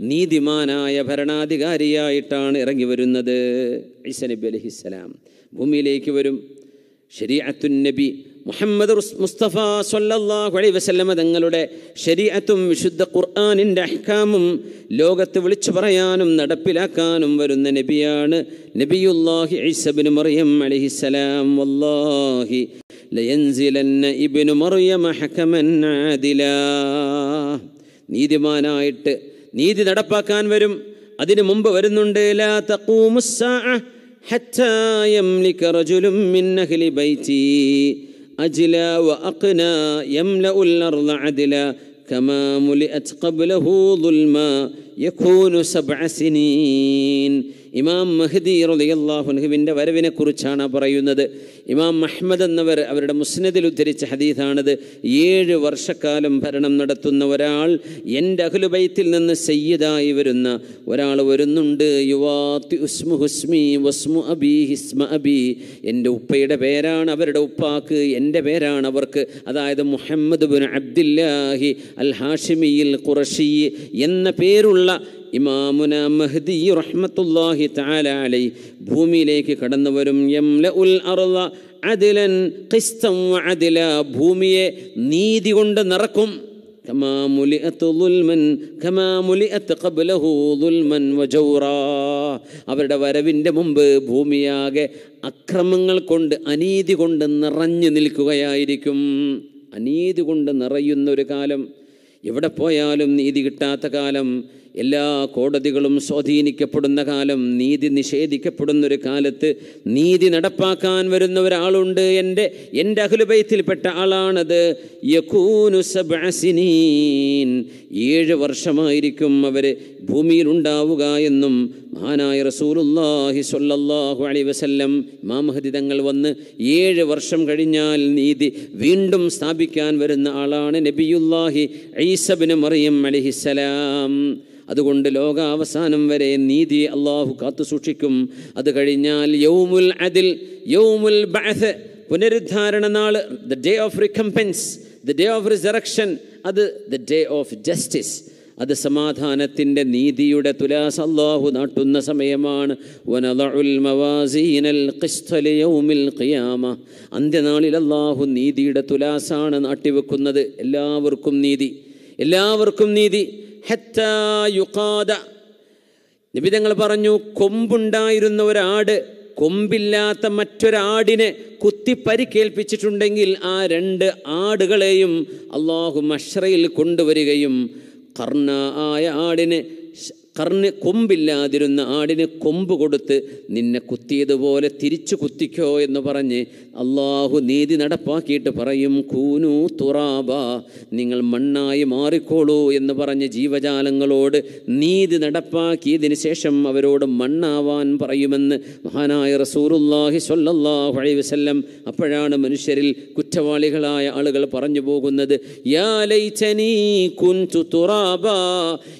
നീതിമാനായ ഭരണാധികാരിയായിട്ടാണ് ഇറങ്ങി വരുന്നത്. ഈസ നബി അലിഹിസ്സലാം ഭൂമിയിലേക്ക് വരും. ശരീഅത്തുൻ നബി മുഹമ്മദ് മുസ്തഫ സൊല്ലാഹു അലൈ വസല്ലമ തങ്ങളുടെ ശരീഅത്തും വിശുദ്ധ ഖുർആാനിന്റെ അഹ്കാമും ലോകത്ത് വിളിച്ചു പറയാനും നടപ്പിലാക്കാനും വരുന്ന നബിയാണ് നബിയുല്ലാഹി ഐസബിന് മറിയം അലഹിസലാം വല്ലാഹി മറിയം ആദില. നീതിമാനായിട്ട് നീതി നടപ്പാക്കാൻ വരും. അതിനു മുമ്പ് വരുന്നുണ്ട് ലാ തഖൂമുസ്സാഅ ഹത്താ മിൻ അഹ്ലി أجلا وأقنى يملأ الأرض عدلا كما ملئت قبله ظلما. ഇമാം മഹദി റളിയല്ലാഹുവിന്റെ വരവിനെ കുറിച്ചാണ് പറയുന്നത്. ഇമാം അഹ്മദ് എന്നവർ അവരുടെ മുസ്നദിൽ ഉദ്ധരിച്ച ഹദീഥാണത് ഏഴ് വർഷക്കാലം ഭരണം നടത്തുന്ന ഒരാൾ എന്റെ അഖിലുബൈത്തിൽ നിന്ന് സയ്യിദായി വരുന്ന ഒരാൾ വരുന്നുണ്ട്. യുവാത്തി ഉസ്മു ഹുസ്മി വസ്മു അബി ഹിസ്മ അബി. എന്റെ ഉപ്പയുടെ പേരാണ് അവരുടെ ഉപ്പാക്ക്. എന്റെ പേരാണ് അവർക്ക്. അതായത് മുഹമ്മദ് ബുൻ അബ്ദില്ലാഹി അൽ ഹാഷിമിയിൽ ഖുറഷി എന്ന പേരുള്ള ഇമാമുന മഹ്ദി റഹ്മത്തുല്ലാഹി തആല അലൈ ഭൂമിയിലേക്ക് കടന്നു വരും യംല ഉൽ അർള അദിലൻ ഖിസ്തം വഅദില ഭൂമിയെ നീതി കൊണ്ട് നിറക്കും. കമാ മുലിഅത്ത് ദുൽമൻ കമാ മുലിഅത്ത് ഖബ്ലഹു ദുൽമൻ വജൗറാ അവരുടെ വരവിന്റെ മുമ്പ് ഭൂമിയാകെ അക്രമങ്ങൾ കൊണ്ട് അനീതി കൊണ്ട് നിറഞ്ഞു നിൽക്കുകയായിരിക്കും. അനീതി കൊണ്ട് നിറയുന്ന ഒരു കാലം എവിടെ പോയാലും നീതി കിട്ടാത്ത കാലം എല്ലാ കോടതികളും സ്വാധീനിക്കപ്പെടുന്ന കാലം നീതി നിഷേധിക്കപ്പെടുന്നൊരു കാലത്ത് നീതി നടപ്പാക്കാൻ വരുന്ന ഒരാളുണ്ട്. എന്റെ എന്റെ അഖിലുബൈത്തിൽപ്പെട്ട ആളാണത്. യകൂനു സബ്അ സിനീൻ. ഏഴ് വർഷമായിരിക്കും അവർ ഭൂമിയിലുണ്ടാവുക എന്നും മഹാനായ റസൂലുല്ലാഹി സ്വല്ലല്ലാഹു അലൈഹി വസല്ലം മാമഹദി തങ്ങൾ വന്ന് ഏഴ് വർഷം കഴിഞ്ഞാൽ നീതി വീണ്ടും സ്ഥാപിക്കാൻ വരുന്ന ആളാണ് നബിയുല്ലാഹി ഐസബിന് മറിയം അലിഹിസലാം അതുകൊണ്ട് ലോകാവസാനം വരെ നീതി അള്ളാഹു കാത്തു സൂക്ഷിക്കും. അത് കഴിഞ്ഞാൽ യൗമുൽ അതിൽ യൗമുൽ ബഅത്ത് പുനരുദ്ധാരണ നാൾ the day of recompense the day of resurrection അത് ദ ഡേ ഓഫ് ജസ്റ്റിസ് അത് സമാധാനത്തിന്റെ നീതിയുടെ തുലാസ് അള്ളാഹു നാട്ടുന്ന സമയമാണ്. അന്ത്യനാളിൽ അള്ളാഹു നീതിയുടെ തുലാസാണ് നാട്ടിവെക്കുന്നത്. എല്ലാവർക്കും നീതി. എല്ലാവർക്കും നീതി. ഹത്താ യുഖാദ. നിബിതങ്ങൾ പറഞ്ഞു കൊമ്പുണ്ടായിരുന്ന ഒരാട് കൊമ്പില്ലാത്ത മറ്റൊരാടിനെ കുത്തി പരിക്കേൽപ്പിച്ചിട്ടുണ്ടെങ്കിൽ ആ രണ്ട് ആടുകളെയും അള്ളാഹു മഷ്റയിൽ കൊണ്ടുവരികയും കർണ ആയ ആടിന് കർണ് കൊമ്പില്ലാതിരുന്ന ആടിന് കൊമ്പ് കൊടുത്ത് നിന്നെ കുത്തിയതുപോലെ തിരിച്ചു കുത്തിക്കോ എന്ന് പറഞ്ഞ് അള്ളാഹു നീതി നടപ്പാക്കിയിട്ട് പറയും കൂനു തുറാബ നിങ്ങൾ മണ്ണായി മാറിക്കോളൂ എന്ന് പറഞ്ഞ് ജീവജാലങ്ങളോട് നീതി നടപ്പാക്കിയതിന് ശേഷം അവരോട് മണ്ണാവാൻ പറയുമെന്ന് മഹാനായ റസൂറുല്ലാഹി സ്വല്ലല്ലാഹു അലൈഹി വസല്ലം അപ്പോഴാണ് മനുഷ്യരിൽ കുറ്റവാളികളായ ആളുകൾ പറഞ്ഞു പോകുന്നത്.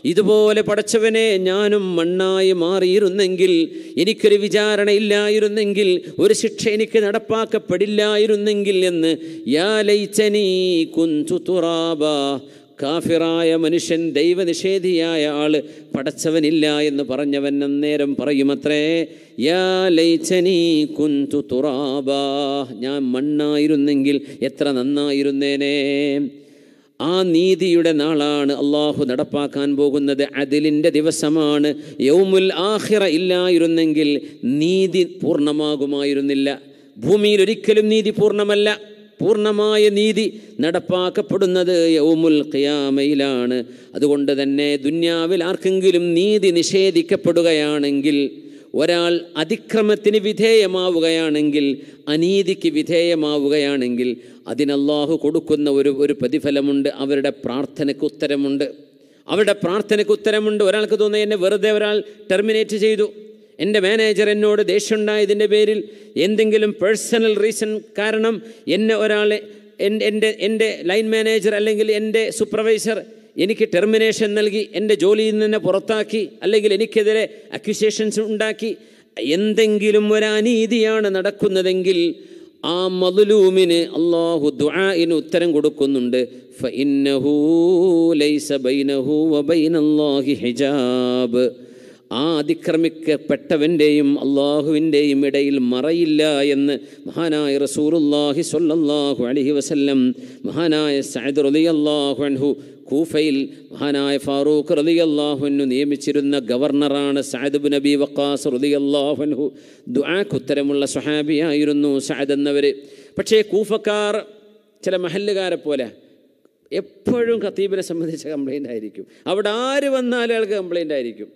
ഇതുപോലെ പടച്ചവനെ ഞാനും മണ്ണായി മാറിയിരുന്നെങ്കിൽ എനിക്കൊരു വിചാരണ ഇല്ലായിരുന്നെങ്കിൽ ഒരു ശിക്ഷ എനിക്ക് നടപ്പാക്കപ്പെടില്ലായിരുന്നെങ്കിൽ എന്ന് തുറാബാ കാഫിറായ മനുഷ്യൻ ദൈവനിഷേധിയായ ആൾ പടച്ചവനില്ല എന്ന് പറഞ്ഞവൻ അന്നേരം പറയുമത്രേ യാ ലൈച്ചനീ കുന്തു തുറാബാ ഞാൻ മണ്ണായിരുന്നെങ്കിൽ എത്ര നന്നായിരുന്നേനെ. ആ നീതിയുടെ നാളാണ് അള്ളാഹു നടപ്പാക്കാൻ പോകുന്നത്. അതിലിന്റെ ദിവസമാണ് യൗമുൽ ആഹിറ ഇല്ലായിരുന്നെങ്കിൽ നീതി പൂർണമാകുമായിരുന്നില്ല. ഭൂമിയിൽ ഒരിക്കലും നീതി പൂർണമല്ല. പൂർണമായ നീതി നടപ്പാക്കപ്പെടുന്നത് യൗമുൽ ഖിയാമയിലാണ്. അതുകൊണ്ട് തന്നെ ദുന്യാവിൽ ആർക്കെങ്കിലും നീതി നിഷേധിക്കപ്പെടുകയാണെങ്കിൽ ഒരാൾ അതിക്രമത്തിന് വിധേയമാവുകയാണെങ്കിൽ അനീതിക്ക് വിധേയമാവുകയാണെങ്കിൽ അതിനല്ലാഹു കൊടുക്കുന്ന ഒരു ഒരു പ്രതിഫലമുണ്ട് അവരുടെ പ്രാർത്ഥനയ്ക്ക് ഉത്തരമുണ്ട്. അവരുടെ പ്രാർത്ഥനയ്ക്ക് ഉത്തരമുണ്ട്. ഒരാൾക്ക് തോന്നുന്നത് എന്നെ വെറുതെ ഒരാൾ ടെർമിനേറ്റ് ചെയ്തു. എന്റെ മാനേജർ എന്നോട് ദേഷ്യമുണ്ടായതിന്റെ പേരിൽ എന്തെങ്കിലും പേഴ്സണൽ റീസൺ കാരണം എന്നെ ഒരാളെ എന്റെ എന്റെ ലൈൻ മാനേജർ അല്ലെങ്കിൽ എന്റെ സൂപ്പർവൈസർ എനിക്ക് ടെർമിനേഷൻ നൽകി എന്റെ ജോലിയിൽ നിന്ന് പുറത്താക്കി അല്ലെങ്കിൽ എനിക്കെതിരെ അക്യുസേഷൻസ് ഉണ്ടാക്കി എന്തെങ്കിലും ഒരു അനീതിയാണ് നടക്കുന്നതെങ്കിൽ ആ മതുലൂമിന് അള്ളാഹു ദുആഇന് ഉത്തരം കൊടുക്കുന്നുണ്ട്. ഫഇന്നഹു ലൈസ ബൈനഹു വബൈനല്ലാഹി ഹിജാബ്. ആ അതിക്രമിക്കപ്പെട്ടവന്റെയും അള്ളാഹുവിന്റെയും ഇടയിൽ മറയില്ല എന്ന് മഹാനായ റസൂറുല്ലാഹി സൊല്ലാഹു അലഹി വസല്ലം മഹാനായ സഅദ് റലി അൻഹു കൂഫയിൽ മഹാനായ ഫാറൂഖ് റലി അള്ളാഹുനു നിയമിച്ചിരുന്ന ഗവർണറാണ് സഅദ് ബിൻ നബി വക്കാസ് റളിയല്ലാഹുൻഹു ദുആക്ക് ഉത്തരമുള്ള സുഹാബിയായിരുന്നു സഅദ് എന്നവർ പക്ഷേ കൂഫക്കാർ ചില മഹല്ലുകാരെ പോലെ എപ്പോഴും ഖത്തീബിനെ സംബന്ധിച്ച കംപ്ലൈന്റ് ആയിരിക്കും. അവിടെ ആര് വന്നാലും അയാൾക്ക് കംപ്ലൈന്റ് ആയിരിക്കും.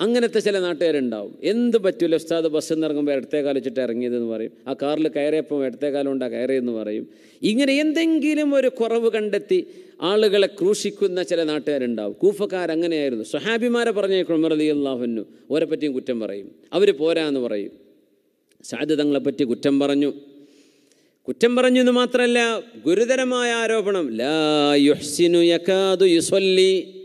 അങ്ങനത്തെ ചില നാട്ടുകാരുണ്ടാവും. എന്ത് പറ്റൂല ഉസ്താദ് നിന്ന് ഇറങ്ങുമ്പോൾ ഇടത്തേക്കാൽ വെച്ചിട്ട് ഇറങ്ങിയതെന്ന് പറയും. ആ കാറിൽ കയറിയപ്പോൾ ഇടത്തേക്കാലം ഉണ്ടാ കയറിയെന്ന് പറയും. ഇങ്ങനെ എന്തെങ്കിലും ഒരു കുറവ് കണ്ടെത്തി ആളുകളെ ക്രൂശിക്കുന്ന ചില നാട്ടുകാരുണ്ടാവും. കൂഫക്കാർ അങ്ങനെയായിരുന്നു സ്വഹാബിമാരെ പറഞ്ഞേക്കും മറതി അള്ളാഹുന്നു ഓരെ പറ്റിയും കുറ്റം പറയും. അവർ പോരാന്ന് പറയും. സാധ്യത തങ്ങളെപ്പറ്റി കുറ്റം പറഞ്ഞു. കുറ്റം പറഞ്ഞു എന്ന് മാത്രമല്ല ഗുരുതരമായ ആരോപണം. ലാ യുഹ്സിനു യകാദു യുസല്ലി.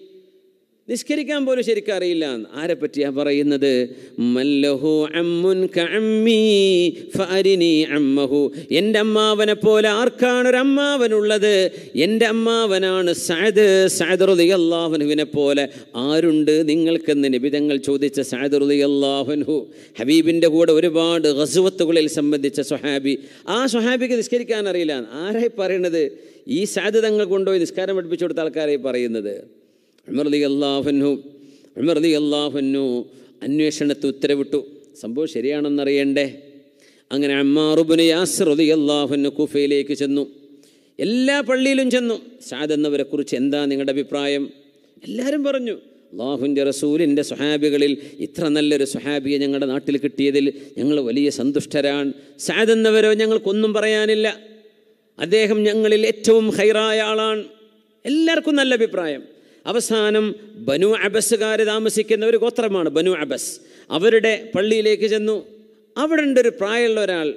നിസ്കരിക്കാൻ പോലും ശരിക്കും അറിയില്ല. ആരെ പറ്റിയാ പറയുന്നത്? മല്ലഹു അമ്മുൻ അമ്മഹു. എന്റെ അമ്മാവനെ പോലെ ആർക്കാണ് ഒരു അമ്മാവനുള്ളത് എന്റെ അമ്മാവനാണ് സഅദ്. സഅദ് അള്ളാഹുനുവിനെ പോലെ ആരുണ്ട്? നിങ്ങൾക്കെന്ന് നിബിതങ്ങൾ ചോദിച്ച സഅദ് അള്ളാഹുനു ഹബീബിന്റെ കൂടെ ഒരുപാട് ഗസുവത്തുകളിൽ സംബന്ധിച്ച സ്വഹാബി. ആ സ്വഹാബിക്ക് നിസ്കരിക്കാൻ അറിയില്ല. ആരായി പറയുന്നത് ഈ സാധ്യതങ്ങൾ തങ്ങൾ കൊണ്ടുപോയി നിസ്കാരം പഠിപ്പിച്ചു കൊടുത്ത ആൾക്കാരായി പറയുന്നത്. ഉമർലി അള്ളാഹുന്നു ഉമർദി അള്ളാഹുന്നു അന്വേഷണത്തിൽ ഉത്തരവിട്ടു. സംഭവം ശരിയാണെന്നറിയണ്ടേ? അങ്ങനെ അമ്മാറുബുന് യാസർ റതി അള്ളാഹുന്നു കുഫയിലേക്ക് ചെന്നു. എല്ലാ പള്ളിയിലും ചെന്നു. സാദ് എന്നവരെക്കുറിച്ച് എന്താ നിങ്ങളുടെ അഭിപ്രായം? എല്ലാവരും പറഞ്ഞു അള്ളാഹുന്റെ റസൂലിന്റെ സുഹാബികളിൽ ഇത്ര നല്ലൊരു സുഹാബിയെ ഞങ്ങളുടെ നാട്ടിൽ കിട്ടിയതിൽ ഞങ്ങൾ വലിയ സന്തുഷ്ടരാണ്. സാദ് എന്നവരോ ഞങ്ങൾക്കൊന്നും പറയാനില്ല. അദ്ദേഹം ഞങ്ങളിൽ ഏറ്റവും ഹൈറായ ആളാണ്. എല്ലാവർക്കും നല്ല അഭിപ്രായം. അവസാനം ബനു അബസ്സുകാർ താമസിക്കുന്ന ഒരു ഗോത്രമാണ് ബനു അബസ്. അവരുടെ പള്ളിയിലേക്ക് ചെന്നു. അവിടെ ഉണ്ട് ഒരു പ്രായമുള്ള ഒരാൾ.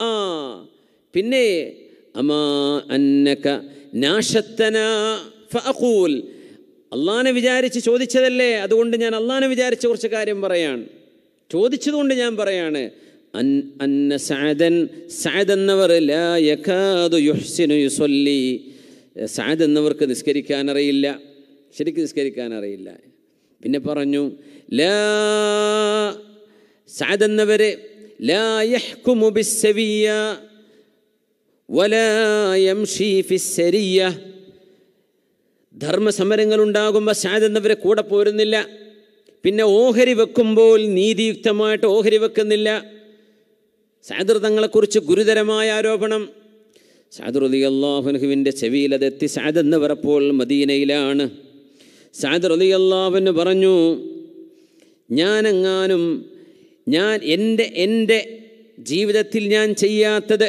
ആ പിന്നെ അമാ അന്നക നാശത്തന ഫഅഖൂൽ. അള്ളാനെ വിചാരിച്ച് ചോദിച്ചതല്ലേ? അതുകൊണ്ട് ഞാൻ അള്ളാനെ വിചാരിച്ച കുറച്ച് കാര്യം പറയാണ്. ചോദിച്ചതുകൊണ്ട് ഞാൻ പറയാണ് അന്ന സഅദ് എന്നവർ ലാ യകാദു യുഹ്സിനു എന്നവർക്ക് നിസ്കരിക്കാൻ അറിയില്ല. ശരിക്കും നിസ്കരിക്കാൻ അറിയില്ല പിന്നെ പറഞ്ഞു ലാ സാദെന്നവരെ ധർമ്മസമരങ്ങൾ ഉണ്ടാകുമ്പോൾ സാദെന്നവരെ കൂടെ പോരുന്നില്ല. പിന്നെ ഓഹരി വെക്കുമ്പോൾ നീതിയുക്തമായിട്ട് ഓഹരി വെക്കുന്നില്ല. സാദർ തങ്ങളെക്കുറിച്ച് ഗുരുതരമായ ആരോപണം. സാദർ അലി അള്ളാഹുനുഹുവിന്റെ ചെവിയിൽ അതെത്തി സാദ് എന്ന് പറപ്പോൾ മദീനയിലാണ്. അലി അള്ളാഹുവിന് പറഞ്ഞു ഞാനെങ്ങാനും ഞാൻ എന്റെ എന്റെ ജീവിതത്തിൽ ഞാൻ ചെയ്യാത്തത്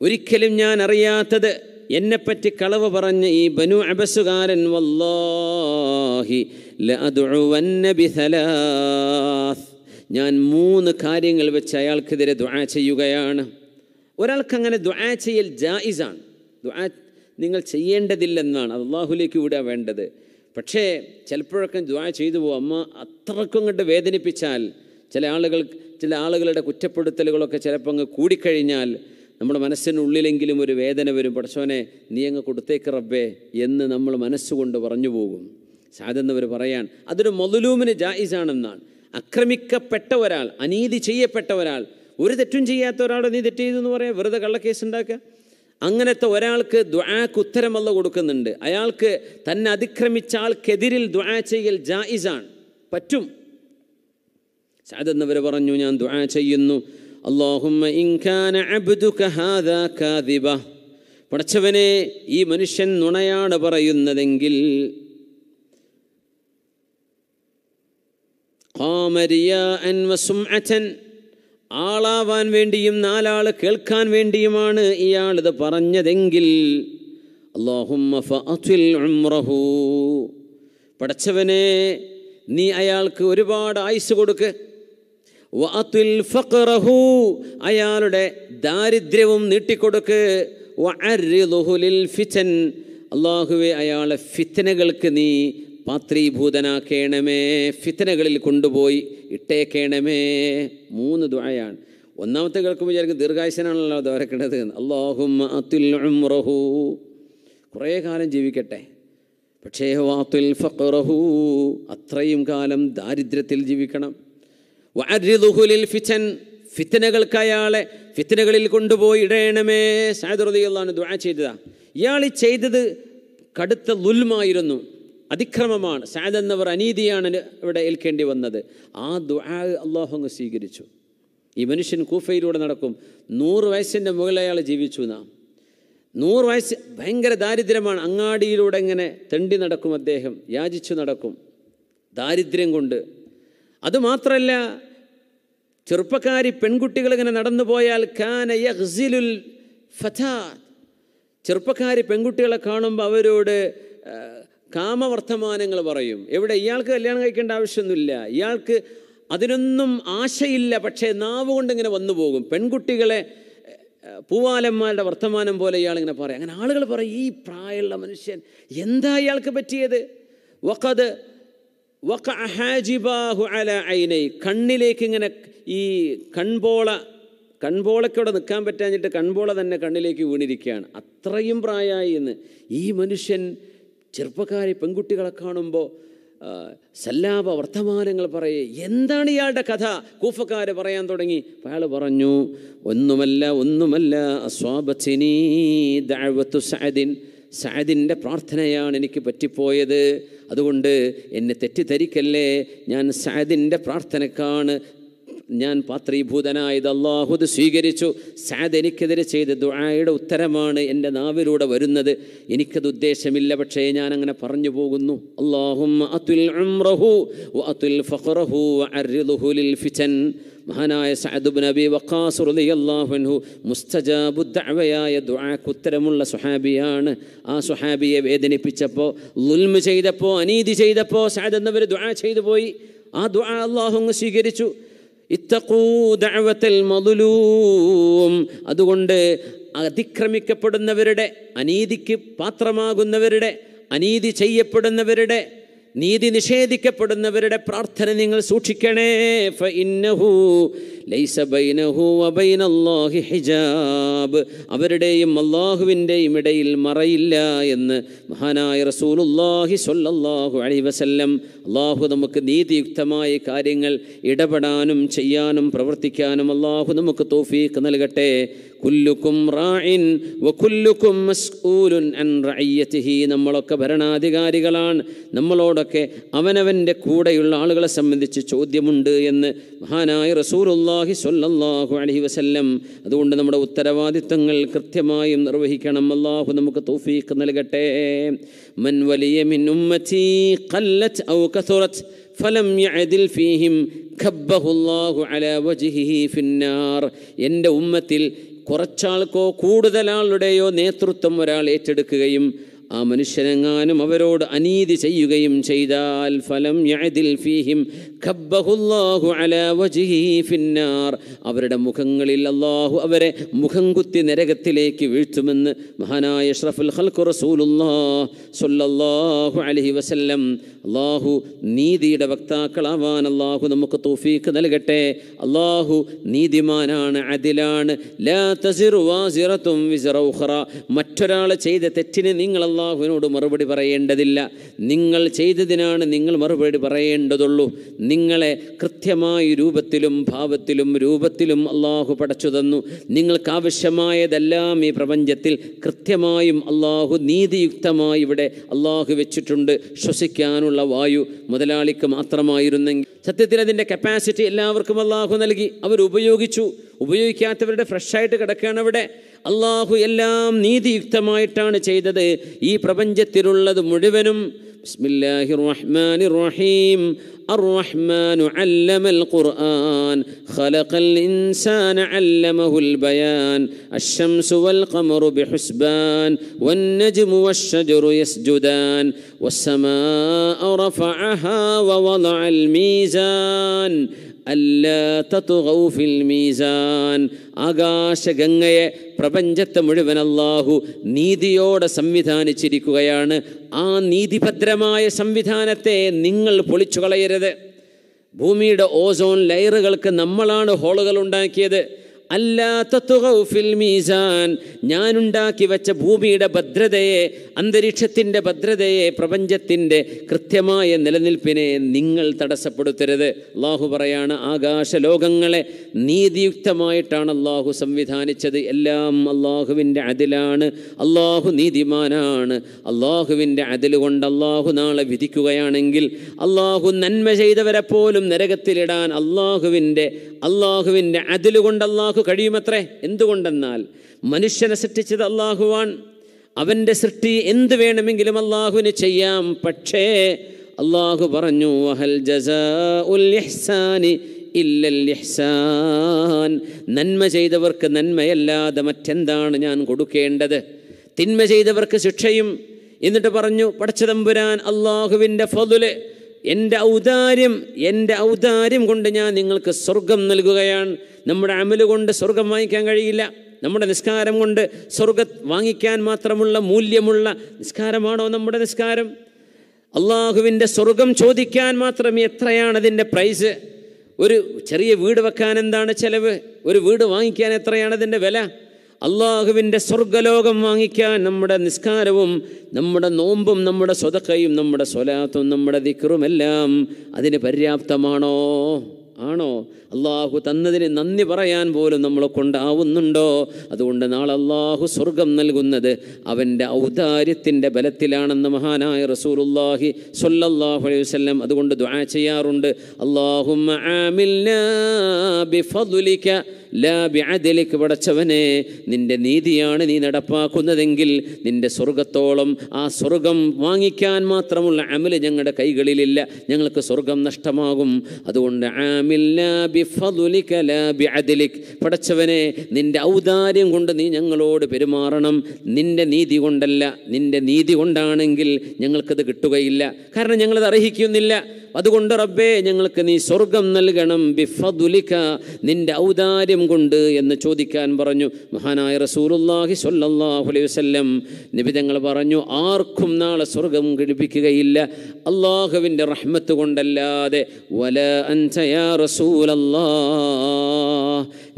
ഒരിക്കലും ഞാൻ അറിയാത്തത് എന്നെപ്പറ്റി കളവ് പറഞ്ഞ ഈ ബനു അബസുകാരൻ വല്ലാഹി ഞാൻ മൂന്ന് കാര്യങ്ങൾ വെച്ച് അയാൾക്കെതിരെ ദുആ ചെയ്യുകയാണ്. ഒരാൾക്ക് അങ്ങനെ ദുആ ചെയ്യൽ ജായിസാണ്. ദുആ നിങ്ങൾ ചെയ്യേണ്ടതില്ലെന്നാണ് അള്ളാഹുലേക്ക് വിടുക വേണ്ടത്. പക്ഷേ ചിലപ്പോഴൊക്കെ ദ്വാ ചെയ്തു പോകും അമ്മ അത്രക്കും കണ്ട് വേദനിപ്പിച്ചാൽ ചില ആളുകൾ ചില ആളുകളുടെ കുറ്റപ്പെടുത്തലുകളൊക്കെ ചിലപ്പോൾ അങ്ങ് കൂടിക്കഴിഞ്ഞാൽ നമ്മുടെ മനസ്സിനുള്ളിലെങ്കിലും ഒരു വേദന വരും. പഠിച്ചോനെ നീ അങ്ങ് കൊടുത്തേക്ക് റബ്ബേ എന്ന് നമ്മൾ മനസ്സുകൊണ്ട് പറഞ്ഞു പോകും. സാധെന്നവർ പറയാൻ അതൊരു മൊതലൂമിന് ജായിസാണെന്നാണ്. ആക്രമിക്കപ്പെട്ട ഒരാൾ അനീതി ചെയ്യപ്പെട്ട ഒരാൾ ഒരു തെറ്റും ചെയ്യാത്ത ഒരാളോട് നീ തെറ്റ് ചെയ്തു എന്ന് പറയാം? വെറുതെ കള്ളക്കേസ് ഉണ്ടാക്കുക? അങ്ങനത്തെ ഒരാൾക്ക് ദ്വാക്ക് ഉത്തരമല്ല കൊടുക്കുന്നുണ്ട്. അയാൾക്ക് തന്നെ അതിക്രമിച്ച ആൾക്കെതിരിൽ ദ്വാ ചെയ്യൽ ജായിസാണ്. പറ്റും. സാദെന്നവർ പറഞ്ഞു ഞാൻ ദ്വാ ചെയ്യുന്നു. അള്ളാഹുമ്മ അബ്ദുക ഹാദാ കാദിബ. പടച്ചവനെ ഈ മനുഷ്യൻ നുണയാണ് പറയുന്നതെങ്കിൽ റിയാഅൻ വസുംഅതൻ ആളാവാൻ വേണ്ടിയും നാലാൾ കേൾക്കാൻ വേണ്ടിയുമാണ് ഇയാളിത് പറഞ്ഞതെങ്കിൽ ഉംറഹു. പടച്ചവനെ നീ അയാൾക്ക് ഒരുപാട് ആയുസ് കൊടുക്ക്. ഫഖറഹു. അയാളുടെ ദാരിദ്ര്യവും നീട്ടിക്കൊടുക്ക്. ലിൽ ഫിതൻ അള്ളാഹുവെ അയാളെ ഫിത്തനകൾക്ക് നീ പാത്രീഭൂതനാക്കേണമേ ഫിത്തനകളിൽ കൊണ്ടുപോയി ഇട്ടേക്കേണമേ. മൂന്ന് ദ്വായാണ് ഒന്നാമത്തെ കേൾക്കുമ്പോൾ വിചാരിക്കും ദീർഘായുസനാണല്ലോ ദോരക്കേണ്ടത് അള്ളാഹും അത്തുൽ ഉംറഹു. കുറേ കാലം ജീവിക്കട്ടെ. പക്ഷേ വാത്തുൽ ഫഖറഹു. അത്രയും കാലം ദാരിദ്ര്യത്തിൽ ജീവിക്കണം. വാരിദുഹുലിൽ ഫിതൻ ഫിത്തനകൾക്ക് അയാളെ ഫിത്തനകളിൽ കൊണ്ടുപോയി ഇടയണമേ സാദുറതിയുള്ളതാണ് ദുആ ചെയ്തതാ. ഇയാൾ ചെയ്തത് കടുത്ത ലുൽമായിരുന്നു അതിക്രമമാണ്. സാദ് എന്നവർ അനീതിയാണ് ഇവിടെ ഏൽക്കേണ്ടി വന്നത്. ആ ദുആ അള്ളാഹു അങ്ങ് സ്വീകരിച്ചു. ഈ മനുഷ്യൻ കൂഫയിലൂടെ നടക്കും. നൂറ് വയസ്സിന്റെ മുകളിൽ അയാൾ ജീവിച്ചു നാം. നൂറ് വയസ്സ് ഭയങ്കര ദാരിദ്ര്യമാണ്. അങ്ങാടിയിലൂടെ ഇങ്ങനെ തെണ്ടി നടക്കും അദ്ദേഹം. യാചിച്ചു നടക്കും. ദാരിദ്ര്യം കൊണ്ട്. അതുമാത്രമല്ല ചെറുപ്പക്കാരി പെൺകുട്ടികൾ ഇങ്ങനെ നടന്നു പോയാൽ കാന യഹ്സിലുൽ ഫഥാ ചെറുപ്പക്കാരി പെൺകുട്ടികളെ കാണുമ്പോൾ അവരോട് കാമവർത്തമാനങ്ങൾ പറയും. എവിടെ ഇയാൾക്ക് കല്യാണം കഴിക്കേണ്ട ആവശ്യമൊന്നുമില്ല. ഇയാൾക്ക് അതിനൊന്നും ആശയില്ല. പക്ഷേ നാവ് കൊണ്ടിങ്ങനെ വന്നു പോകും. പെൺകുട്ടികളെ പൂവാലന്മാരുടെ വർത്തമാനം പോലെ ഇയാളിങ്ങനെ പറയും. അങ്ങനെ ആളുകൾ പറയും ഈ പ്രായമുള്ള മനുഷ്യൻ എന്താ ഇയാൾക്ക് പറ്റിയത്? വക്കത് വക്ക ഹാജിബാഹു അല ഐനൈ. കണ്ണിലേക്ക് ഇങ്ങനെ ഈ കൺപോള കൺപോളയ്ക്കവിടെ നിൽക്കാൻ പറ്റാഞ്ഞിട്ട് കൺപോള തന്നെ കണ്ണിലേക്ക് വീണിരിക്കുകയാണ്. അത്രയും പ്രായമായി എന്ന്. ഈ മനുഷ്യൻ ചെറുപ്പക്കാരി പെൺകുട്ടികളെ കാണുമ്പോൾ സല്ലാപ വർത്തമാനങ്ങൾ പറയേ. എന്താണ് ഇയാളുടെ കഥ? കൂഫക്കാര് പറയാൻ തുടങ്ങി. അയാൾ പറഞ്ഞു ഒന്നുമല്ല ഒന്നുമല്ല സഅദിൻ. സഅദിന്റെ പ്രാർത്ഥനയാണ് എനിക്ക് പറ്റിപ്പോയത്. അതുകൊണ്ട് എന്നെ തെറ്റിദ്ധരിക്കല്ലേ? ഞാൻ സാദിന്റെ പ്രാർത്ഥനക്കാണ്. ഞാൻ പാത്രീഭൂതനായത് അള്ളാഹുദ് സ്വീകരിച്ചു. സാദ് എനിക്കെതിരെ ചെയ്ത ദുആയുടെ ഉത്തരമാണ് എന്റെ നാവിലൂടെ വരുന്നത്. എനിക്കത് ഉദ്ദേശമില്ല പക്ഷേ ഞാൻ അങ്ങനെ പറഞ്ഞു പോകുന്നു. അള്ളാഹും മഹാനായ സഅദ് നബി വഖാസ് റളിയല്ലാഹു മുസ്തജാബു ദഅവയായ ദുആക്ക് സുഹാബിയാണ് ആ സുഹാബിയെ വേദനിപ്പിച്ചപ്പോൾ ലുൽമ് ചെയ്തപ്പോൾ അനീതി ചെയ്തപ്പോൾ സഅദ് എന്നവർ ദുആ ചെയ്തു പോയി. ആ ദുആ അള്ളാഹു സ്വീകരിച്ചു. ഇത്തഖൂ ദഅവത്തൽ മദ്ലൂം. അതുകൊണ്ട് അതിക്രമിക്കപ്പെടുന്നവരുടെ അനീതിക്ക് പാത്രമാകുന്നവരുടെ അനീതി ചെയ്യപ്പെടുന്നവരുടെ നീതി നിഷേധിക്കപ്പെടുന്നവരുടെ പ്രാർത്ഥന നിങ്ങൾ സൂക്ഷിക്കണേ. ഹിജാബ്. അവരുടെയും അള്ളാഹുവിന്റെയും ഇടയിൽ മറയില്ല എന്ന് മഹാനായ റസൂലുല്ലാഹി സ്വല്ലല്ലാഹു അലി വസല്ലം അള്ളാഹു നമുക്ക് നീതിയുക്തമായ കാര്യങ്ങൾ ഇടപെടാനും ചെയ്യാനും പ്രവർത്തിക്കാനും അള്ളാഹു നമുക്ക് തോഫീക്ക് നൽകട്ടെ. കുല്ലുക്കും റായിൻ വകുല്ലുക്കും മസ്ഊലുൻ അൻ റയ്യത്തിഹി നമ്മളൊക്കെ ഭരണാധികാരികളാണ്. നമ്മളോടൊക്കെ അവനവന്റെ കൂടെയുള്ള ആളുകളെ സംബന്ധിച്ച് ചോദ്യമുണ്ട് എന്ന് മഹാനായ റസൂലുല്ലാഹി സ്വല്ലല്ലാഹു അലൈഹി വസല്ലം അതുകൊണ്ട് നമ്മുടെ ഉത്തരവാദിത്തങ്ങൾ കൃത്യമായും നിർവഹിക്കണം. അള്ളാഹു നമുക്ക് തൗഫീഖ് നൽകട്ടെ. മൻ വലിയ മിൻ ഉമ്മത്തി ഖല്ലത് ഔ കസുറത് ഫലം യഅദിൽ ഫീഹിം ഖബ്ബഹുല്ലാഹു അലാ വജ്ഹിഹി ഫിന്നാർ. എന്റെ ഉമ്മത്തിൽ കുറച്ചാൾക്കോ കൂടുതലാളുടെയോ നേതൃത്വം ഒരാൾ ഏറ്റെടുക്കുകയും ആ മനുഷ്യനെങ്ങാനും അവരോട് അനീതി ചെയ്യുകയും ചെയ്താൽ ഫലം യഅദിൽ ഫീഹിം ഖബ്ബഹുല്ലാഹു അലാ വജ്ഹിഹി ഫിന്നാർ. അവരുടെ മുഖങ്ങളിൽ അല്ലാഹു അവരെ മുഖം കുത്തി നരകത്തിലേക്ക് വീഴ്ത്തുമെന്ന് മഹാനായ അഷ്റഫുൽ ഖൽഖ് റസൂലുള്ളാഹ് സ്വല്ലല്ലാഹു അലൈഹി വസല്ലം അല്ലാഹു നീതിയുടെ വക്താക്കളാവാൻ അള്ളാഹു നമുക്ക് തൗഫീഖ് നൽകട്ടെ. അള്ളാഹു നീതിമാനാണ് അതിലാണ്. മറ്റൊരാൾ ചെയ്ത തെറ്റിന് നിങ്ങൾ അള്ളാഹുവിനോട് മറുപടി പറയേണ്ടതില്ല. നിങ്ങൾ ചെയ്തതിനാണ് നിങ്ങൾ മറുപടി പറയേണ്ടതുള്ളൂ. നിങ്ങളെ കൃത്യമായ രൂപത്തിലും ഭാവത്തിലും രൂപത്തിലും അള്ളാഹു പടച്ചു തന്നു. നിങ്ങൾക്കാവശ്യമായതെല്ലാം ഈ പ്രപഞ്ചത്തിൽ കൃത്യമായും അള്ളാഹു നീതിയുക്തമായി ഇവിടെ അള്ളാഹു വെച്ചിട്ടുണ്ട്. ശ്വസിക്കാനുള്ള വായു മുതലാളിക്ക് മാത്രമായിരുന്നെങ്കിൽ സത്യത്തിൽ അതിന്റെ കപ്പാസിറ്റി എല്ലാവർക്കും അള്ളാഹു നൽകി. അവർ ഉപയോഗിച്ചു. ഉപയോഗിക്കാത്തവരുടെ ഫ്രഷായിട്ട് കിടക്കുകയാണ് അവിടെ. അള്ളാഹു എല്ലാം നീതിയുക്തമായിട്ടാണ് ചെയ്തത്. ഈ പ്രപഞ്ചത്തിലുള്ളത് മുഴുവനും ബിസ്മില്ലാഹി റഹ്മാനി റഹീം الرحمن علم القرآن خلق الإنسان علمه البيان الشمس والقمر بحسبان والنجم والشجر يسجدان والسماء رفعها ووضع الميزان അല്ലാ തത്തുഗൗ ഫിൽ മീസാൻ ആകാശഗംഗയെ പ്രപഞ്ചത്തെ മുഴുവൻ അല്ലാഹു നീതിയോടെ സംവിധാനിച്ചിരിക്കുകയാണ്. ആ നീതിഭദ്രമായ സംവിധാനത്തെ നിങ്ങൾ പൊളിച്ചു കളയരുത് ഭൂമിയുടെ ഓസോൺ ലെയറുകൾക്ക് നമ്മളാണ് ഹോളുകൾ ഉണ്ടാക്കിയത്. അല്ലാത്തത്തുകൗഫിൽ മീസാൻ. ഞാനുണ്ടാക്കി വെച്ച ഭൂമിയുടെ ഭദ്രതയെ അന്തരീക്ഷത്തിന്റെ ഭദ്രതയെ പ്രപഞ്ചത്തിന്റെ കൃത്യമായ നിലനിൽപ്പിനെ നിങ്ങൾ തടസ്സപ്പെടുത്തരുത്. അള്ളാഹു പറയാണ് ആകാശ ലോകങ്ങളെ നീതിയുക്തമായിട്ടാണ് അള്ളാഹു സംവിധാനിച്ചത്. എല്ലാം അള്ളാഹുവിന്റെ അതിലാണ്. അള്ളാഹു നീതിമാനാണ്. അള്ളാഹുവിന്റെ അതിൽ കൊണ്ട് അള്ളാഹു നാളെ വിധിക്കുകയാണെങ്കിൽ അള്ളാഹു നന്മ ചെയ്തവരെ പോലും നരകത്തിലിടാൻ അള്ളാഹുവിന്റെ അള്ളാഹുവിന്റെ അതിൽ കൊണ്ട് അള്ളാഹു കഴിയുമത്രേ? എന്തുകൊണ്ടെന്നാൽ മനുഷ്യനെ സൃഷ്ടിച്ചത് അള്ളാഹുവാൻ അവന്റെ സൃഷ്ടി എന്ത് വേണമെങ്കിലും അള്ളാഹുവിന് ചെയ്യാം. പക്ഷേ അള്ളാഹു പറഞ്ഞു വഹൽ നന്മ ചെയ്തവർക്ക് നന്മയല്ലാതെ മറ്റെന്താണ് ഞാൻ കൊടുക്കേണ്ടത്? തിന്മ ചെയ്തവർക്ക് ശിക്ഷയും. എന്നിട്ട് പറഞ്ഞു പടച്ചതമ്പുരാൻ അള്ളാഹുവിന്റെ ഫതുൽ എന്റെ ഔദാര്യം എന്റെ ഔദാര്യം കൊണ്ട് ഞാൻ നിങ്ങൾക്ക് സ്വർഗം നൽകുകയാണ്. നമ്മുടെ അമൽ കൊണ്ട് സ്വർഗം വാങ്ങിക്കാൻ കഴിയില്ല. നമ്മുടെ നിസ്കാരം കൊണ്ട് സ്വർഗ വാങ്ങിക്കാൻ മാത്രമുള്ള മൂല്യമുള്ള നിസ്കാരമാണോ നമ്മുടെ നിസ്കാരം? അള്ളാഹുവിന്റെ സ്വർഗം ചോദിക്കാൻ മാത്രം എത്രയാണ് അതിന്റെ പ്രൈസ് ഒരു ചെറിയ വീട് വെക്കാൻ എന്താണ് ചിലവ്? ഒരു വീട് വാങ്ങിക്കാൻ എത്രയാണ് അതിന്റെ വില? അള്ളാഹുവിന്റെ സ്വർഗലോകം വാങ്ങിക്കാൻ നമ്മുടെ നിസ്കാരവും നമ്മുടെ നോമ്പും നമ്മുടെ സ്വതക്കയും നമ്മുടെ സ്വലാത്തും നമ്മുടെ ദിക്കറുമെല്ലാം അതിന് പര്യാപ്തമാണോ? ആണോ? അള്ളാഹു തന്നതിന് നന്ദി പറയാൻ പോലും നമ്മളെ കൊണ്ടാവുന്നുണ്ടോ? അതുകൊണ്ട് നാളെ അള്ളാഹു സ്വർഗം നൽകുന്നത് അവന്റെ ഔദാര്യത്തിന്റെ ബലത്തിലാണെന്ന് മഹാനായ റസൂലുല്ലാഹി സ്വല്ലല്ലാഹു അലൈഹി വസല്ലം അതുകൊണ്ട് ദ്വാ ചെയ്യാറുണ്ട്. അള്ളാഹു ലാ ബിഅദലിക് പടച്ചവനെ നിന്റെ നീതിയാണ് നീ നടപ്പാക്കുന്നതെങ്കിൽ നിന്റെ സ്വർഗത്തോളം ആ സ്വർഗം വാങ്ങിക്കാൻ മാത്രമുള്ള അമൽ ഞങ്ങളുടെ കൈകളിലില്ല. ഞങ്ങൾക്ക് സ്വർഗം നഷ്ടമാകും. അതുകൊണ്ട് പടച്ചവനെ നിന്റെ ഔദാര്യം കൊണ്ട് നീ ഞങ്ങളോട് പെരുമാറണം. നിന്റെ നീതി കൊണ്ടല്ല. നിന്റെ നീതി കൊണ്ടാണെങ്കിൽ ഞങ്ങൾക്കത് കിട്ടുകയില്ല. കാരണം ഞങ്ങളത് അർഹിക്കുന്നില്ല. അതുകൊണ്ട് റബ്ബേ ഞങ്ങൾക്ക് നീ സ്വർഗം നൽകണം. ബിഫദുലിക നിന്റെ ഔദാര്യം കൊണ്ട് എന്ന് ചോദിക്കാൻ പറഞ്ഞു. മഹാനായ റസൂലുല്ലാഹി സ്വല്ലല്ലാഹു അലൈഹി വസല്ലം നബിതങ്ങൾ പറഞ്ഞു ആർക്കും നാളെ സ്വർഗം കിഴിപ്പിക്കുകയില്ല അള്ളാഹുവിന്റെ റഹ്മത്ത് കൊണ്ടല്ലാതെ വല അൻത യാ റസൂലല്ലാഹ്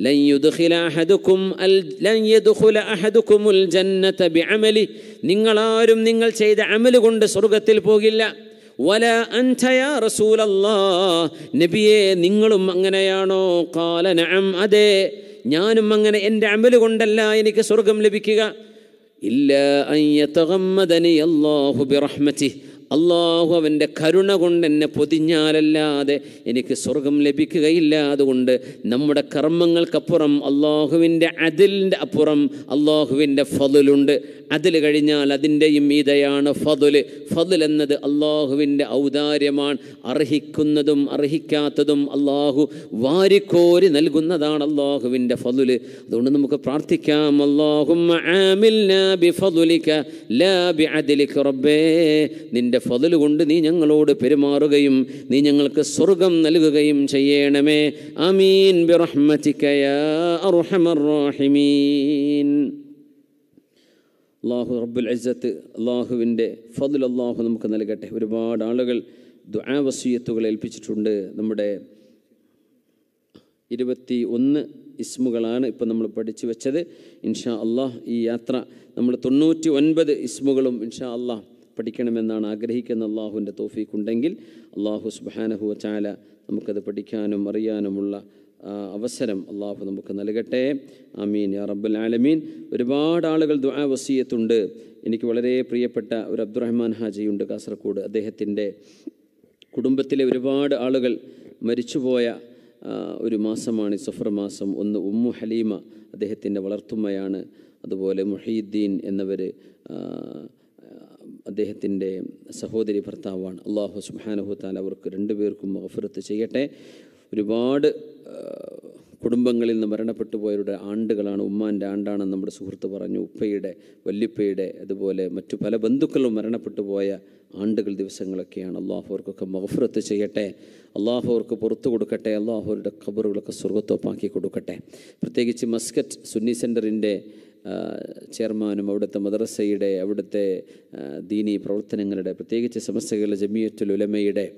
ലൻ യുദ്ഖില അഹദുക്കും അൽ ലൻ യദ്ഖുല അഹദുക്കുമുൽ ജന്നത ബിഅമലി. നിങ്ങളാരും നിങ്ങൾ ചെയ്ത അമൽ കൊണ്ട് സ്വർഗത്തിൽ പോകില്ല. വല അൻതയ റസൂലല്ലാ നബിയെ നിങ്ങളും അങ്ങനെയാണോ? കാല നഅം അതെ. ഞാനും അങ്ങനെ എന്റെ അമൽ കൊണ്ടല്ല എനിക്ക് സ്വർഗം ലഭിക്കുക. ഇല്ല അൻ യതഗമ്മദനി അല്ലാഹു ബിറഹ്മതി. അള്ളാഹു അവന്റെ കരുണ കൊണ്ട് എന്നെ പൊതിഞ്ഞാലല്ലാതെ എനിക്ക് സ്വർഗം ലഭിക്കുകയില്ല. അതുകൊണ്ട് നമ്മുടെ കർമ്മങ്ങൾക്കപ്പുറം അള്ളാഹുവിന്റെ അതിലിന്റെ അപ്പുറം അള്ളാഹുവിന്റെ ഫതുലുണ്ട്. അതിൽ കഴിഞ്ഞാൽ അതിന്റെയും ഇതയാണ് ഫതുൽ ഫതുൽ എന്നത് അള്ളാഹുവിന്റെ ഔദാര്യമാണ്. അർഹിക്കുന്നതും അർഹിക്കാത്തതും അള്ളാഹു വാരിക്കോരി നൽകുന്നതാണ് അള്ളാഹുവിന്റെ ഫതുൽ അതുകൊണ്ട് നമുക്ക് പ്രാർത്ഥിക്കാം. റബ്ബേ. നിന്റെ ഫതുൽ കൊണ്ട് നീ ഞങ്ങളോട് പെരുമാറുകയും നീ ഞങ്ങൾക്ക് സ്വർഗം നൽകുകയും ചെയ്യണമേ. അമീൻ ബിറഹ്മതിക യാ അർഹമർ റഹീമീൻ. അള്ളാഹു റബ്ബുൽ അജ്ജത്ത് അള്ളാഹുവിന്റെ ഫതുൽ അള്ളാഹു നമുക്ക് നൽകട്ടെ. ഒരുപാട് ആളുകൾ ദുആ വസീയത്തുകൾ ഏൽപ്പിച്ചിട്ടുണ്ട്. നമ്മുടെ ഇരുപത്തി ഒന്ന് ഇസ്മുകളാണ് ഇപ്പോൾ നമ്മൾ പഠിച്ചു വെച്ചത്. ഇൻഷാ അള്ളാഹ് ഈ യാത്ര നമ്മൾ തൊണ്ണൂറ്റി ഒൻപത് ഇസ്മുകളും ഇൻഷാ അള്ളാഹ് പഠിക്കണമെന്നാണ് ആഗ്രഹിക്കുന്ന അള്ളാഹുവിന്റെ തോഫീക്കുണ്ടെങ്കിൽ അള്ളാഹു സുബാനഹു ചാല നമുക്കത് പഠിക്കാനും അറിയാനുമുള്ള അവസരം അള്ളാഹു നമുക്ക് നൽകട്ടെ. അമീൻ യാ റബ്ബുൽ ആലമീൻ. ഒരുപാട് ആളുകൾ ദുആ വസീയത്തുണ്ട്. എനിക്ക് വളരെ പ്രിയപ്പെട്ട ഒരു അബ്ദുറഹ്മാൻ ഹാജിയുണ്ട് കാസർഗോഡ്. അദ്ദേഹത്തിന്റെ കുടുംബത്തിലെ ഒരുപാട് ആളുകൾ മരിച്ചുപോയ ഒരു മാസമാണ്. സഫർ മാസം ഒന്ന് ഉമ്മു ഹലീമ അദ്ദേഹത്തിന്റെ വളർത്തുമ്മയാണ്. അതുപോലെ മുഹീദ്ദീൻ എന്നവർ അദ്ദേഹത്തിന്റെ സഹോദരി ഭർത്താവാണ്. അള്ളാഹു സുബാനഹു താല അവർക്ക് രണ്ടുപേർക്കും മഹഫറത്ത് ചെയ്യട്ടെ. ഒരുപാട് കുടുംബങ്ങളിൽ നിന്ന് മരണപ്പെട്ടു പോയവരുടെ ആണ്ടുകളാണ്. ഉമ്മാന്റെ ആണ്ടാണെന്ന് നമ്മുടെ സുഹൃത്ത് പറഞ്ഞു. ഉപ്പയുടെ വല്യപ്പയുടെ അതുപോലെ മറ്റു പല ബന്ധുക്കളും മരണപ്പെട്ടു പോയ ആണ്ടുകൾ ദിവസങ്ങളൊക്കെയാണ്. അള്ളാഹുവർക്കൊക്കെ മഹഫുറത്ത് ചെയ്യട്ടെ. അള്ളാഹുവർക്ക് പുറത്തു കൊടുക്കട്ടെ. അള്ളാഹുവരുടെ ഖബറുകളൊക്കെ സ്വർഗത്തോപ്പാക്കി കൊടുക്കട്ടെ. പ്രത്യേകിച്ച് മസ്കറ്റ് സുന്നി സെന്ററിന്റെ ചെയർമാനും അവിടുത്തെ മദ്രസയുടെ അവിടുത്തെ ദീനി പ്രവർത്തനങ്ങളുടെ പ്രത്യേകിച്ച് സമസ്തകളുടെ ജമിയറ്റുൽ ഉലമയുടെ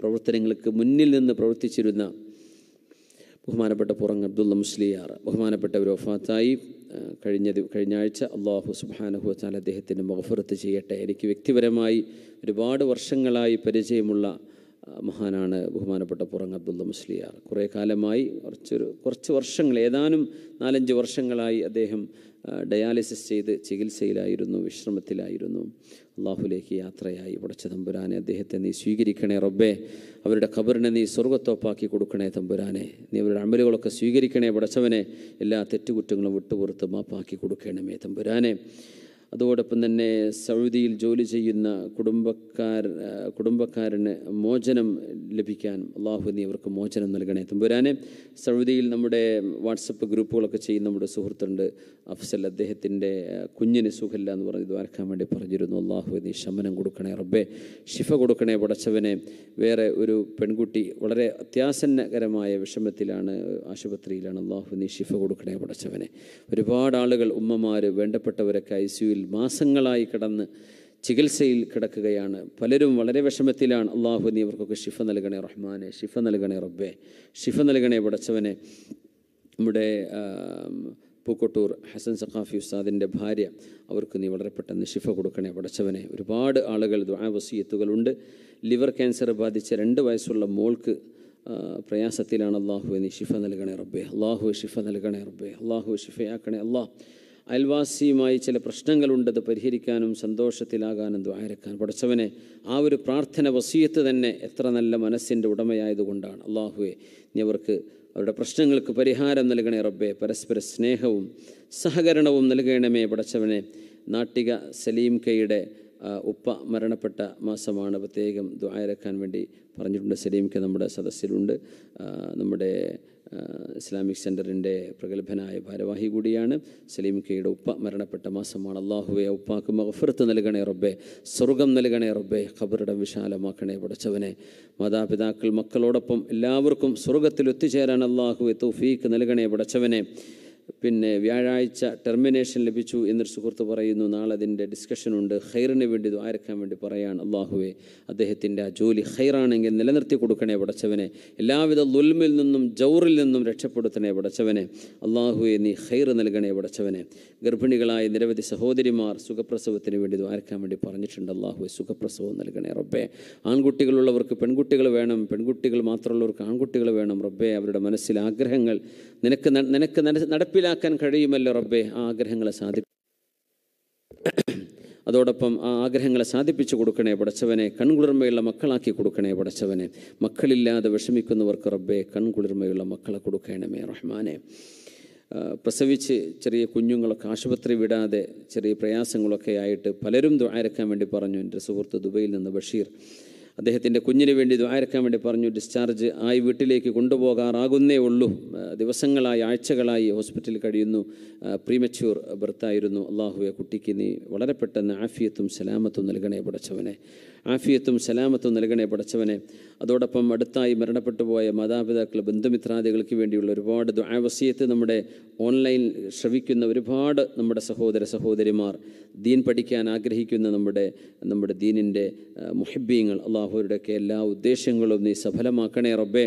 പ്രവർത്തനങ്ങൾക്ക് മുന്നിൽ നിന്ന് പ്രവർത്തിച്ചിരുന്ന ബഹുമാനപ്പെട്ട പുറം അബ്ദുള്ള മുസ്ലിയാർ ബഹുമാനപ്പെട്ടവർ ഒഫാത്തായി കഴിഞ്ഞ കഴിഞ്ഞ ആഴ്ച അള്ളാഹു സുബാനഹു അദ്ദേഹത്തിന്റെ മഹഫറത്ത് ചെയ്യട്ടെ. എനിക്ക് വ്യക്തിപരമായി ഒരുപാട് വർഷങ്ങളായി പരിചയമുള്ള മഹാനാണ് ബഹുമാനപ്പെട്ട പുറം അബ്ദുള്ള മുസ്ലിയാർ. കുറേ കാലമായി കുറച്ചൊരു കുറച്ച് വർഷങ്ങൾ ഏതാനും നാലഞ്ച് വർഷങ്ങളായി അദ്ദേഹം ഡയാലിസിസ് ചെയ്ത് ചികിത്സയിലായിരുന്നു വിശ്രമത്തിലായിരുന്നു. അള്ളാഹുലേക്ക് യാത്രയായി. ഉടച്ച തമ്പുരാനെ അദ്ദേഹത്തെ നീ സ്വീകരിക്കണേ റബ്ബേ. അവരുടെ ഖബറിനെ നീ സ്വർഗത്തോപ്പാക്കി കൊടുക്കണേ തമ്പുരാനെ. നീ അവരുടെ അമലുകളൊക്കെ സ്വീകരിക്കണേ പടച്ചവനെ. എല്ലാ തെറ്റുകുറ്റങ്ങളും വിട്ടുപുറത്ത് മാപ്പാക്കി കൊടുക്കണമേ തമ്പുരാനെ. അതോടൊപ്പം തന്നെ സൗദിയിൽ ജോലി ചെയ്യുന്ന കുടുംബക്കാർ കുടുംബക്കാരന് മോചനം ലഭിക്കാൻ അള്ളാഹു നീ അവർക്ക് മോചനം നൽകണേ. തമ്പുരാനെ സൗദിയിൽ നമ്മുടെ വാട്സപ്പ് ഗ്രൂപ്പുകളൊക്കെ ചെയ്യുന്ന നമ്മുടെ സുഹൃത്തുണ്ട്. അഫ്സൽ അദ്ദേഹത്തിന്റെ കുഞ്ഞിന് സുഖമില്ല എന്ന് പറഞ്ഞ് ദ്വാരക്കാൻ വേണ്ടി പറഞ്ഞിരുന്നു. അള്ളാഹു നീ ശമനം കൊടുക്കണേ റബ്ബെ. ഷിഫ കൊടുക്കണേ പടച്ചവനെ. വേറെ ഒരു പെൺകുട്ടി വളരെ അത്യാസന്നകരമായ വിഷമത്തിലാണ് ആശുപത്രിയിലാണ്. അള്ളാഹു നീ ഷിഫ കൊടുക്കണേ പടച്ചവനെ. ഒരുപാട് ആളുകൾ ഉമ്മമാർ വേണ്ടപ്പെട്ടവരൊക്കെ ഐ സിയുയിൽ മാസങ്ങളായി കിടന്ന് ചികിത്സയിൽ കിടക്കുകയാണ്. പലരും വളരെ വിഷമത്തിലാണ്. അള്ളാഹു നീ അവർക്കൊക്കെ ഷിഫ നൽകണേ റഹ്മാനെ ഷിഫ നൽകണേ റബ്ബെ ഷിഫ നൽകണേ പടച്ചവനെ. നമ്മുടെ പൂക്കോട്ടൂർ ഹസൻ സഖാഫി ഉസ്താദിന്റെ ഭാര്യ അവർക്ക് നീ വളരെ പെട്ടെന്ന് ഷിഫ കൊടുക്കണേ പടച്ചവനെ. ഒരുപാട് ആളുകൾ ദ്വാവസീയത്തുകളുണ്ട് ലിവർ ക്യാൻസർ ബാധിച്ച രണ്ട് വയസ്സുള്ള മോൾക്ക് പ്രയാസത്തിലാണ് അള്ളാഹു നീ ഷിഫ നൽകണേ റബ്ബെ. അള്ളാഹു ഷിഫ നൽകണേ റബ്ബെ. അള്ളാഹു ഷിഫയാക്കണേ അള്ളാഹ് അയൽവാസിയുമായി ചില പ്രശ്നങ്ങളുണ്ട് അത് പരിഹരിക്കാനും സന്തോഷത്തിലാകാനും ദ്വാരക്കാൻ പഠിച്ചവനെ ആ ഒരു പ്രാർത്ഥന വസീയത്ത് തന്നെ എത്ര നല്ല മനസ്സിന്റെ ഉടമയായതുകൊണ്ടാണ്. അള്ളാഹുവെ നീ അവർക്ക് അവരുടെ പ്രശ്നങ്ങൾക്ക് പരിഹാരം നൽകണേ റബ്ബെ. പരസ്പര സ്നേഹവും സഹകരണവും നൽകണമേ പടച്ചവനെ. നാട്ടിക സലീം കയുടെ ഉപ്പ മരണപ്പെട്ട മാസമാണ് പ്രത്യേകം ദ്വായരക്കാൻ വേണ്ടി പറഞ്ഞിട്ടുണ്ട്. സലീം കെ നമ്മുടെ സദസ്സിലുണ്ട്. നമ്മുടെ ഇസ്ലാമിക് സെന്ററിന്റെ പ്രഗത്ഭനായ ഭാരവാഹി കൂടിയാണ്. സലീം കെയുടെ ഉപ്പ മരണപ്പെട്ട മാസമാണ്. അള്ളാഹുവെ ഉപ്പാക്ക് മഹഫിറത്ത് നൽകണേ റബ്ബെ. സ്വർഗം നൽകണേ റബ്ബെ. ഖബറിടം വിശാലമാക്കണേ പടച്ചവനെ. മാതാപിതാക്കൾ മക്കളോടൊപ്പം എല്ലാവർക്കും സ്വർഗത്തിൽ ഒത്തുചേരാൻ അള്ളാഹുവെ തൗഫീക്ക് നൽകണേ പടച്ചവനെ. പിന്നെ വ്യാഴാഴ്ച ടെർമിനേഷൻ ലഭിച്ചു എന്നൊരു സുഹൃത്ത് പറയുന്നു. നാളെ അതിന്റെ ഡിസ്കഷനുണ്ട് ഖൈറിന് വേണ്ടി ദ്വാരക്കാൻ വേണ്ടി പറയാണ് അള്ളാഹുവെ അദ്ദേഹത്തിന്റെ ആ ജോലി ഖൈറാണെങ്കിൽ നിലനിർത്തി കൊടുക്കണേ പടച്ചവനെ. എല്ലാവിധ ലുൽമിൽ നിന്നും ജൗറിൽ നിന്നും രക്ഷപ്പെടുത്തണേ പടച്ചവനെ. അള്ളാഹുവെ നീ ഖൈർ നൽകണേ പടച്ചവനെ. ഗർഭിണികളായ നിരവധി സഹോദരിമാർ സുഖപ്രസവത്തിന് വേണ്ടി ദ്വാരക്കാൻ വേണ്ടി പറഞ്ഞിട്ടുണ്ട്. അള്ളാഹുവെ സുഖപ്രസവം നൽകണേ റബ്ബേ. ആൺകുട്ടികളുള്ളവർക്ക് പെൺകുട്ടികൾ വേണം. പെൺകുട്ടികൾ മാത്രമുള്ളവർക്ക് ആൺകുട്ടികൾ വേണം. റബ്ബേ അവരുടെ മനസ്സിൽ ആഗ്രഹങ്ങൾ നിനക്ക് നിനക്ക് നടപ്പിലാക്കാൻ കഴിയുമല്ലോ റബ്ബെ. ആ ആഗ്രഹങ്ങളെ സാധി അതോടൊപ്പം ആ ആഗ്രഹങ്ങളെ സാധിപ്പിച്ചു കൊടുക്കണേ പടച്ചവനെ. കൺകുളിർമയുള്ള മക്കളാക്കി കൊടുക്കണേ പടച്ചവനെ. മക്കളില്ലാതെ വിഷമിക്കുന്നവർക്ക് റബ്ബെ കൺകുളിർമയുള്ള മക്കളെ കൊടുക്കണമേ റഹ്മാനെ. പ്രസവിച്ച് ചെറിയ കുഞ്ഞുങ്ങളൊക്കെ ആശുപത്രി വിടാതെ ചെറിയ പ്രയാസങ്ങളൊക്കെ ആയിട്ട് പലരും ദ്വാരക്കാൻ വേണ്ടി പറഞ്ഞു. എന്റെ സുഹൃത്ത് ദുബൈയിൽ നിന്ന് ബഷീർ അദ്ദേഹത്തിന്റെ കുഞ്ഞിന് വേണ്ടി ദ്വാരക്കാൻ വേണ്ടി പറഞ്ഞു ഡിസ്ചാർജ് ആയി വീട്ടിലേക്ക് കൊണ്ടുപോകാറാകുന്നേ ഉള്ളൂ. ദിവസങ്ങളായി ആഴ്ചകളായി ഹോസ്പിറ്റലിൽ കഴിയുന്നു. പ്രീമച്യൂർ ബർത്തായിരുന്നു അള്ളാഹുവെ കുട്ടിക്ക് നീ വളരെ പെട്ടെന്ന് ആഫിയത്തും സലാമത്തും നൽകണേ പടച്ചവനെ. ആഫിയത്തും സലാമത്തും നൽകണേ പടച്ചവനെ. അതോടൊപ്പം അടുത്തായി മരണപ്പെട്ടു പോയ മാതാപിതാക്കൾ ബന്ധുമിത്രാദികൾക്ക് വേണ്ടിയുള്ള ഒരുപാട് ദ്വാവസ്യത്ത് നമ്മുടെ ഓൺലൈൻ ശ്രവിക്കുന്ന ഒരുപാട് നമ്മുടെ സഹോദര സഹോദരിമാർ ദീൻ പഠിക്കാൻ ആഗ്രഹിക്കുന്ന നമ്മുടെ നമ്മുടെ ദീനിന്റെ മുഹിബീങ്ങൾ അള്ളാഹുരുടെയൊക്കെ എല്ലാ ഉദ്ദേശങ്ങളും നീ സഫലമാക്കണേ റബ്ബേ.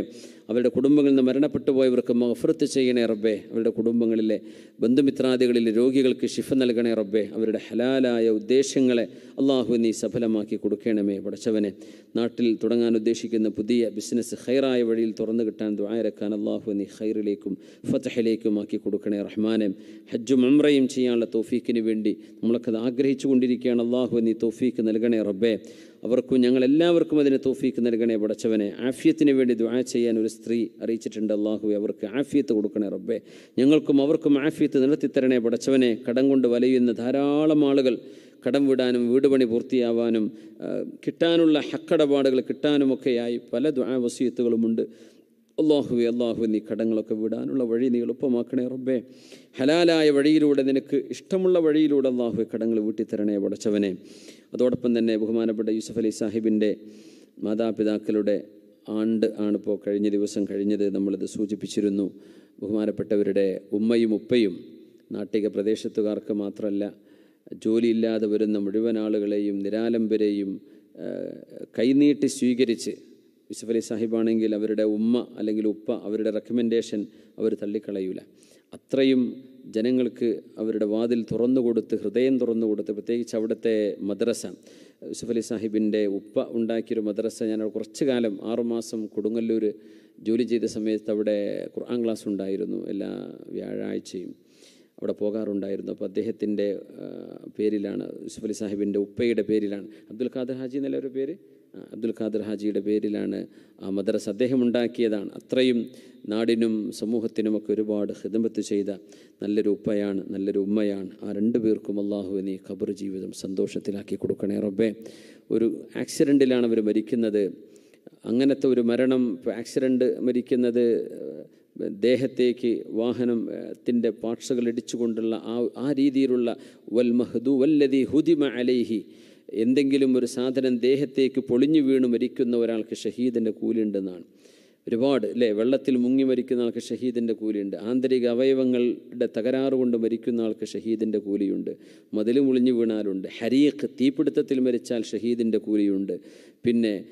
അവരുടെ കുടുംബങ്ങളിൽ നിന്ന് മരണപ്പെട്ടു പോയവർക്ക് മഫറത്ത് ചെയ്യണേ റബ്ബേ. അവരുടെ കുടുംബങ്ങളിലെ ബന്ധുമിത്രാദികളിലെ രോഗികൾക്ക് ശിഫ നൽകണേ റബ്ബേ. അവരുടെ ഹലാലായ ഉദ്ദേശങ്ങളെ അള്ളാഹു നീ സഫലമാക്കി കൊടുക്കണമേ പടച്ചവനെ. നാട്ടിൽ തുടങ്ങാൻ ഉദ്ദേശിക്കുന്ന പുതിയ ബിസിനസ് ഹൈറായ വഴിയിൽ തുറന്നു കിട്ടാൻ ദ്വായരക്കാൻ അള്ളാഹു നീ ഹൈറിലേക്കും ഫത്തഹിലേക്കും ആക്കി കൊടുക്കണേ റഹ്മാനെ. ഹജ്ജും ഉംറയും ചെയ്യാനുള്ള തോഫീക്കിന് വേണ്ടി നമ്മളൊക്കെ അത് ആഗ്രഹിച്ചു കൊണ്ടിരിക്കുകയാണ് അള്ളാഹു നീ തോഫീക്ക് നൽകണേ റബ്ബേ. അവർക്കും ഞങ്ങൾ എല്ലാവർക്കും അതിന് തോഫീക്ക് നൽകണേ പടച്ചവനെ. ആഫ്യത്തിന് വേണ്ടി ദ്വാ ചെയ്യാൻ ഒരു സ്ത്രീ അറിയിച്ചിട്ടുണ്ട് അള്ളാഹു അവർക്ക് ആഫ്യത്ത് കൊടുക്കണേ റബ്ബെ. ഞങ്ങൾക്കും അവർക്കും ആഫ്യത്ത് നിലത്തിത്തരണേ പടച്ചവനെ. കടം കൊണ്ട് വലയുന്ന ധാരാളം ആളുകൾ കടം വിടാനും വീട് പണി പൂർത്തിയാവാനും കിട്ടാനുള്ള ഹക്കടപാടുകൾ കിട്ടാനുമൊക്കെയായി പല ദ്വാ വസീയത്തുകളുമുണ്ട്. അള്ളാഹുവെ അള്ളാഹു നീ കടങ്ങളൊക്കെ വിടാനുള്ള വഴി നീ എളുപ്പമാക്കണേ റബ്ബേ. ഹലാലായ വഴിയിലൂടെ നിനക്ക് ഇഷ്ടമുള്ള വഴിയിലൂടെ അള്ളാഹു കടങ്ങൾ വീട്ടിത്തരണേ പടച്ചവനെ. അതോടൊപ്പം തന്നെ ബഹുമാനപ്പെട്ട യൂസഫ് അലി സാഹിബിന്റെ മാതാപിതാക്കളുടെ ആണ്ട് ആണിപ്പോൾ കഴിഞ്ഞ ദിവസം കഴിഞ്ഞത് നമ്മളിത് സൂചിപ്പിച്ചിരുന്നു. ബഹുമാനപ്പെട്ടവരുടെ ഉമ്മയും ഉപ്പയും നാട്ടിക പ്രദേശത്തുകാർക്ക് മാത്രമല്ല ജോലിയില്ലാതെ വരുന്ന മുഴുവൻ ആളുകളെയും നിരാലംബരെയും കൈനീട്ടി സ്വീകരിച്ച് യൂസഫ് അലി സാഹിബാണെങ്കിൽ അവരുടെ ഉമ്മ അല്ലെങ്കിൽ ഉപ്പ അവരുടെ റെക്കമെൻഡേഷൻ അവർ തള്ളിക്കളയൂല. അത്രയും ജനങ്ങൾക്ക് അവരുടെ വാതിൽ തുറന്നു കൊടുത്ത് ഹൃദയം തുറന്നു കൊടുത്ത് പ്രത്യേകിച്ച് അവിടുത്തെ മദ്രസ. യൂസുഫ് അലി സാഹിബിന്റെ ഉപ്പ ഉണ്ടാക്കിയൊരു മദ്രസ ഞാൻ കുറച്ച് കാലം ആറുമാസം കൊടുങ്ങല്ലൂർ ജോലി ചെയ്ത സമയത്ത് അവിടെ ഖുർആൻ ക്ലാസ് ഉണ്ടായിരുന്നു എല്ലാ വ്യാഴാഴ്ചയും അവിടെ പോകാറുണ്ടായിരുന്നു. അപ്പോൾ അദ്ദേഹത്തിന്റെ പേരിലാണ് യൂസുഫ് അലി സാഹിബിന്റെ ഉപ്പയുടെ പേരിലാണ്. അബ്ദുൽ ഖാദർ ഹാജി എന്നല്ല ഒരു പേര്? അബ്ദുൽ ഖാദർ ഹാജിയുടെ പേരിലാണ് ആ മദ്രസ അദ്ദേഹം ഉണ്ടാക്കിയതാണ് അത്രയും നാടിനും സമൂഹത്തിനുമൊക്കെ ഒരുപാട് ഹിദമത്ത് ചെയ്ത നല്ലൊരു ഉപ്പയാണ് നല്ലൊരു ഉമ്മയാണ്. ആ രണ്ടു പേർക്കും അള്ളാഹുവിനെ ഖബർ ജീവിതം സന്തോഷത്തിലാക്കി കൊടുക്കണേ റബ്ബേ. ഒരു ആക്സിഡന്റിലാണ് അവർ മരിക്കുന്നത്. അങ്ങനത്തെ ഒരു മരണം ആക്സിഡന്റ് മരിക്കുന്നത് ദേഹത്തേക്ക് വാഹനത്തിന്റെ പാർട്സുകൾ ഇടിച്ചുകൊണ്ടുള്ള ആ ആ രീതിയിലുള്ള വൽ മഹദു വല്ലതി ഹുദിമ അലൈഹി എന്തെങ്കിലും ഒരു സാധനം ദേഹത്തേക്ക് പൊളിഞ്ഞു വീണു മരിക്കുന്ന ഒരാൾക്ക് ഷഹീദിന്റെ കൂലിയുണ്ടെന്നാണ് ഒരുപാട് അല്ലേ? വെള്ളത്തിൽ മുങ്ങി മരിക്കുന്ന ആൾക്ക് ഷഹീദിന്റെ കൂലിയുണ്ട് ആന്തരിക അവയവങ്ങളുടെ തകരാറ് കൊണ്ട് മരിക്കുന്ന ആൾക്ക് ഷഹീദിന്റെ കൂലിയുണ്ട്. മതിൽ മുളിഞ്ഞു വീണാലുണ്ട്. ഹരീഖ് തീപിടുത്തത്തിൽ മരിച്ചാൽ ഷഹീദിന്റെ കൂലിയുണ്ട്. പിന്നെ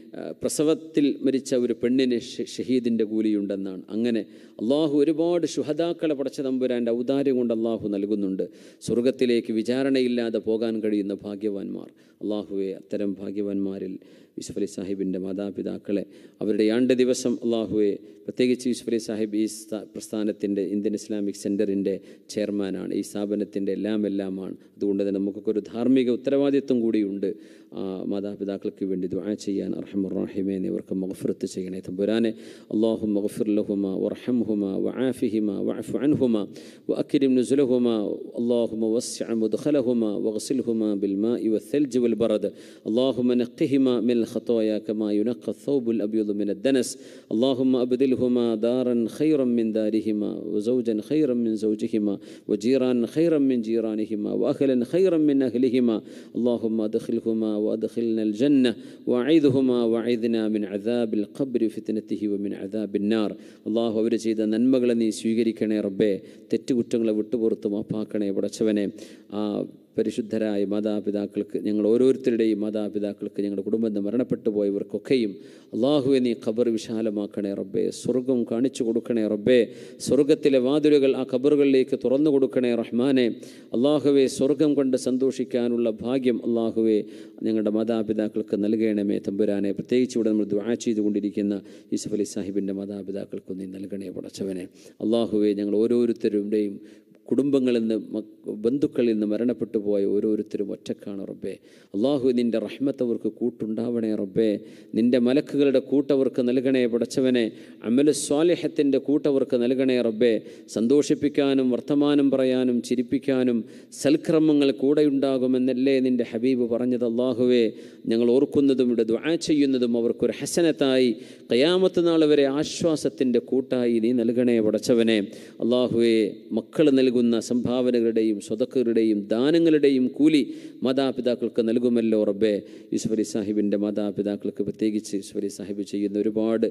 പ്രസവത്തിൽ മരിച്ച ഒരു പെണ്ണിന് ഷഹീദിന്റെ കൂലിയുണ്ടെന്നാണ്. അങ്ങനെ അള്ളാഹു ഒരുപാട് ശുഹദാക്കളെ പടച്ച തമ്പുരാന്റെ ഔദാര്യം കൊണ്ട് അള്ളാഹു നൽകുന്നുണ്ട്. സ്വർഗത്തിലേക്ക് വിചാരണയില്ലാതെ പോകാൻ കഴിയുന്ന ഭാഗ്യവാന്മാർ. അള്ളാഹുവെ അത്തരം ഭാഗ്യവാന്മാരിൽ യൂസുഫ് അലി സാഹിബിൻ്റെ മാതാപിതാക്കളെ അവരുടെ ആണ്ട് ദിവസം അള്ളാഹുവെ പ്രത്യേകിച്ച് യൂസുഫ് അലി സാഹിബ് ഈ സ്ഥാ- പ്രസ്ഥാനത്തിൻ്റെ ഇന്ത്യൻ ഇസ്ലാമിക് സെൻറ്ററിൻ്റെ ചെയർമാനാണ് ഈ സ്ഥാപനത്തിൻ്റെ എല്ലാം എല്ലാമാണ് അതുകൊണ്ട് തന്നെ നമുക്കൊക്കെ ഒരു ധാർമ്മിക ഉത്തരവാദിത്വം കൂടിയുണ്ട് ആ മാതാപിതാക്കൾക്ക് വേണ്ടി ദുആ ചെയ്യാൻ അർഹമുറാഹിമെ എന്നിവർക്ക് മഗ്ഫിറത്ത് ചെയ്യണേ തമ്പുരാനെ അള്ളാഹു മഗ്ഫിർ ലഹുമ വർഹംഹുമ വആഫിഹിമ വഅഫു അൻഹുമ وأكرم نزلهما اللهم وسع مدخلهما واغسلهما بالماء والثلج والبرد اللهم نقهما من الخطايا كما ينقى الثوب الأبيض من الدنس اللهم أبدلهما دارا خيرا من دارهما وزوجا خيرا من زوجهما وجيرانا خيرا من جيرانهما وأهلا خيرا من أهلهما اللهم أدخلهما وأدخلنا الجنة وأعيذهما وأعيذنا من عذاب القبر فتنته ومن عذاب النار الله അവർ ചെയ്ത നന്മകളെ നീ സ്വീകരിക്കണേ റബ്ബേ തെറ്റുകുറ്റങ്ങളെ വിട്ടുപുറത്ത് മാപ്പാക്കണേ പടച്ചവനെ ആ പരിശുദ്ധരായ മാതാപിതാക്കൾക്ക് ഞങ്ങൾ ഓരോരുത്തരുടെയും മാതാപിതാക്കൾക്ക് ഞങ്ങളുടെ കുടുംബത്തിൽ മരണപ്പെട്ടു പോയവർക്കൊക്കെയും അള്ളാഹുവെ നീ ഖബർ വിശാലമാക്കണേ റബ്ബേ. സ്വർഗം കാണിച്ചു കൊടുക്കണേ റബ്ബേ. സ്വർഗത്തിലെ വാതിലുകൾ ആ ഖബറുകളിലേക്ക് തുറന്നു കൊടുക്കണേ റഹ്മാനെ. അള്ളാഹുവെ സ്വർഗം കൊണ്ട് സന്തോഷിക്കാനുള്ള ഭാഗ്യം അള്ളാഹുവെ ഞങ്ങളുടെ മാതാപിതാക്കൾക്ക് നൽകണമേ. തമ്പുരാനെ പ്രത്യേകിച്ച് ഇവിടെ നമ്മൾ ദ്വാ ചെയ്തുകൊണ്ടിരിക്കുന്ന യൂസഫ് അലി സാഹിബിന്റെ മാതാപിതാക്കൾക്ക് നീ നൽകണേ പടച്ചവനെ. അള്ളാഹുവെ ഞങ്ങൾ ഓരോരുത്തരുടെയും കുടുംബങ്ങളിൽ നിന്ന് ബന്ധുക്കളിൽ നിന്ന് മരണപ്പെട്ടു പോയ ഓരോരുത്തരും ഒറ്റക്കാണ് റബ്ബേ. അള്ളാഹു നിന്റെ റഹ്മത്ത് അവർക്ക് കൂട്ടുണ്ടാവണേ റബ്ബേ. നിന്റെ മലക്കുകളുടെ കൂട്ടവർക്ക് നൽകണേ പടച്ചവനെ. അമല സ്വാലിഹത്തിന്റെ കൂട്ടവർക്ക് നൽകണേ റബ്ബേ. സന്തോഷിപ്പിക്കാനും വർത്തമാനം പറയാനും ചിരിപ്പിക്കാനും സൽക്രമങ്ങൾ കൂടെയുണ്ടാകുമെന്നല്ലേ നിന്റെ ഹബീബ് പറഞ്ഞത് അള്ളാഹുവേ. ഞങ്ങൾ ഓർക്കുന്നതും ഇവിടെ ദ്വാ ചെയ്യുന്നതും അവർക്കൊരു ഹസനത്തായി കയാമത്ത് നാൾ വരെ ആശ്വാസത്തിന്റെ കൂട്ടായി നീ നൽകണേ പടച്ചവനെ. അള്ളാഹുവേ മക്കൾ നൽകുന്ന സംഭാവനകളുടെയും സ്വതക്കുകളുടെയും ദാനങ്ങളുടെയും കൂലി മാതാപിതാക്കൾക്ക് നൽകുമല്ലോ റബ്ബേ. അലി സാഹിബിന്റെ മാതാപിതാക്കൾക്ക് പ്രത്യേകിച്ച് അലി സാഹിബ് ചെയ്യുന്ന ഒരുപാട്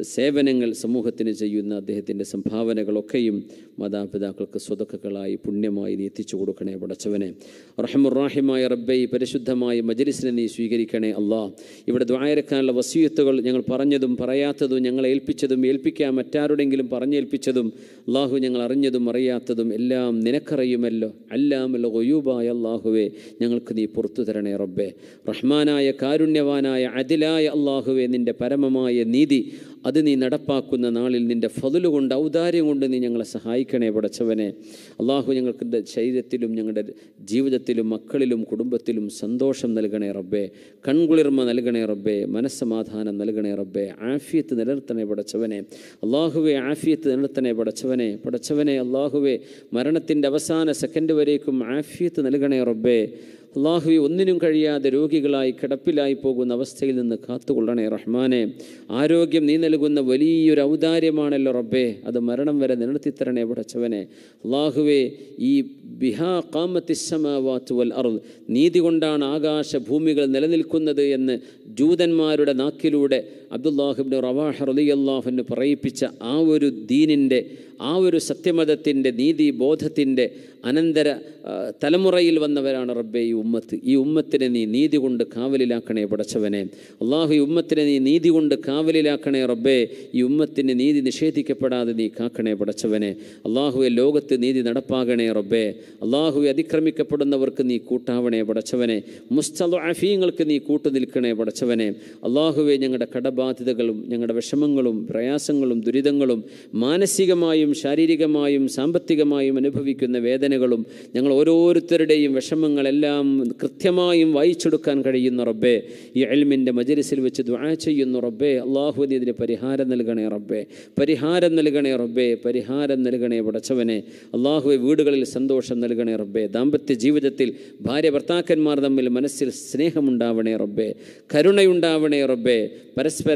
സേവനങ്ങൾ സമൂഹത്തിന് ചെയ്യുന്ന അദ്ദേഹത്തിന്റെ സംഭാവനകളൊക്കെയും മാതാപിതാക്കൾക്ക് സ്വതക്കുകളായി പുണ്യമായി നീ എത്തിച്ചു കൊടുക്കണേ പടച്ചവനെ. റഹമുറാഹിമായ റബ്ബെ ഈ പരിശുദ്ധമായ മജലിസിനെ നീ സ്വീകരിക്കണേ അള്ളാ ഇവിടെ ദ്വായരക്കാനുള്ള വസീയത്തുകൾ ഞങ്ങൾ പറഞ്ഞതും പറയാത്തതും ഞങ്ങളെ ഏൽപ്പിച്ചതും ഏൽപ്പിക്കാൻ മറ്റാരുടെങ്കിലും പറഞ്ഞേൽപ്പിച്ചതും അള്ളാഹു ഞങ്ങൾ അറിഞ്ഞതും അറിയാത്തതും എല്ലാം നിനക്കറിയുമല്ലോ. അല്ലാമല്ല ഒയൂബായ അള്ളാഹുവെ ഞങ്ങൾക്ക് നീ പുറത്തു തരണേ റബ്ബെ. റഹ്മാനായ കാരുണ്യവാനായ അതിലായ അള്ളാഹുവെ നിന്റെ പരമമായ നീതി അത് നീ നടപ്പാക്കുന്ന നാളിൽ നിന്റെ ഫതിൽ കൊണ്ട് ഔദാര്യം കൊണ്ട് നീ ഞങ്ങളെ സഹായിക്കണേ പടച്ചവനെ. അള്ളാഹു ഞങ്ങൾക്ക് ശരീരത്തിലും ഞങ്ങളുടെ ജീവിതത്തിലും മക്കളിലും കുടുംബത്തിലും സന്തോഷം നൽകണേ റബ്ബേ. കൺകുളിർമ നൽകണേ റബ്ബേ. മനസ്സമാധാനം നൽകണേ റബ്ബേ. ആഫിയത്ത് നിലനിർത്തണേ പടച്ചവനെ. അള്ളാഹുവെ ആഫിയത്ത് നിലനിർത്തണേ പടച്ചവനെ. പടച്ചവനെ അള്ളാഹുവെ മരണത്തിന്റെ അവസാന സെക്കൻഡ് വരേക്കും ആഫിയത്ത് നൽകണേ റബ്ബേ. അള്ളാഹുവെ ഒന്നിനും കഴിയാതെ രോഗികളായി കിടപ്പിലായി പോകുന്ന അവസ്ഥയിൽ നിന്ന് കാത്തുകൊള്ളണേ റഹ്മാനെ. ആരോഗ്യം നീ നൽകുന്ന വലിയൊരു ഔദാര്യമാണല്ലോ റബ്ബേ. അത് മരണം വരെ നിലനിർത്തിത്തരണേ പടച്ചവനെ. അള്ളാഹുവെ ഈ ബിഹാ കാമത്തിസമാവാത്ത് അറുൽ നീതി കൊണ്ടാണ് ആകാശ ഭൂമികൾ നിലനിൽക്കുന്നത് എന്ന് ജൂതന്മാരുടെ നാക്കിലൂടെ അബ്ദുല്ലാഹിബിൻ റവാഹ് റലി അള്ളാഹുവിന് പറയിപ്പിച്ച ആ ഒരു ദീനിന്റെ ആ ഒരു സത്യമതത്തിന്റെ നീതി ബോധത്തിന്റെ അനന്തര തലമുറയിൽ വന്നവരാണ് റബ്ബെ ഈ ഉമ്മത്ത്. ഈ ഉമ്മത്തിനെ നീ നീതി കൊണ്ട് കാവലിലാക്കണേ പടച്ചവനെ. അള്ളാഹു ഈ ഉമ്മത്തിനെ നീ നീതി കൊണ്ട് കാവലിലാക്കണേ റബ്ബേ. ഈ ഉമ്മത്തിന് നീതി നിഷേധിക്കപ്പെടാതെ നീ കാക്കണേ പടച്ചവനെ. അള്ളാഹുവെ ലോകത്ത് നീതി നടപ്പാകണേ റബ്ബേ. അള്ളാഹുവെ അതിക്രമിക്കപ്പെടുന്നവർക്ക് നീ കൂട്ടാവണേ പടച്ചവനെ. മുസ്തഫീങ്ങൾക്ക് നീ കൂട്ടു നിൽക്കണേ പടച്ചവനെ. അള്ളാഹുവെ ഞങ്ങളുടെ കടബാധ്യതകളും ഞങ്ങളുടെ വിഷമങ്ങളും പ്രയാസങ്ങളും ദുരിതങ്ങളും മാനസികമായും ശാരീരികമായും സാമ്പത്തികമായും അനുഭവിക്കുന്ന വേദനകളും ഞങ്ങൾ ഓരോരുത്തരുടെയും വിഷമങ്ങളെല്ലാം കൃത്യമായും വായിച്ചെടുക്കാൻ കഴിയുന്ന റബ്ബേ ഈ എൽമിന്റെ മജലിസിൽ വെച്ച് ദ്വാ ചെയ്യുന്നു റബ്ബേ അള്ളാഹു ഇതിന് പരിഹാരം നൽകണേ റബ്ബേ പരിഹാരം നൽകണേ റബ്ബേ പരിഹാരം നൽകണേ പടച്ചവനെ അള്ളാഹുവെ വീടുകളിൽ സന്തോഷം നൽകണേ റബ്ബേ ദാമ്പത്യ ജീവിതത്തിൽ ഭാര്യ ഭർത്താക്കന്മാർ തമ്മിൽ മനസ്സിൽ സ്നേഹമുണ്ടാവണേ റബ്ബേ കരുണയുണ്ടാവണേ റബ്ബേ പരസ്പര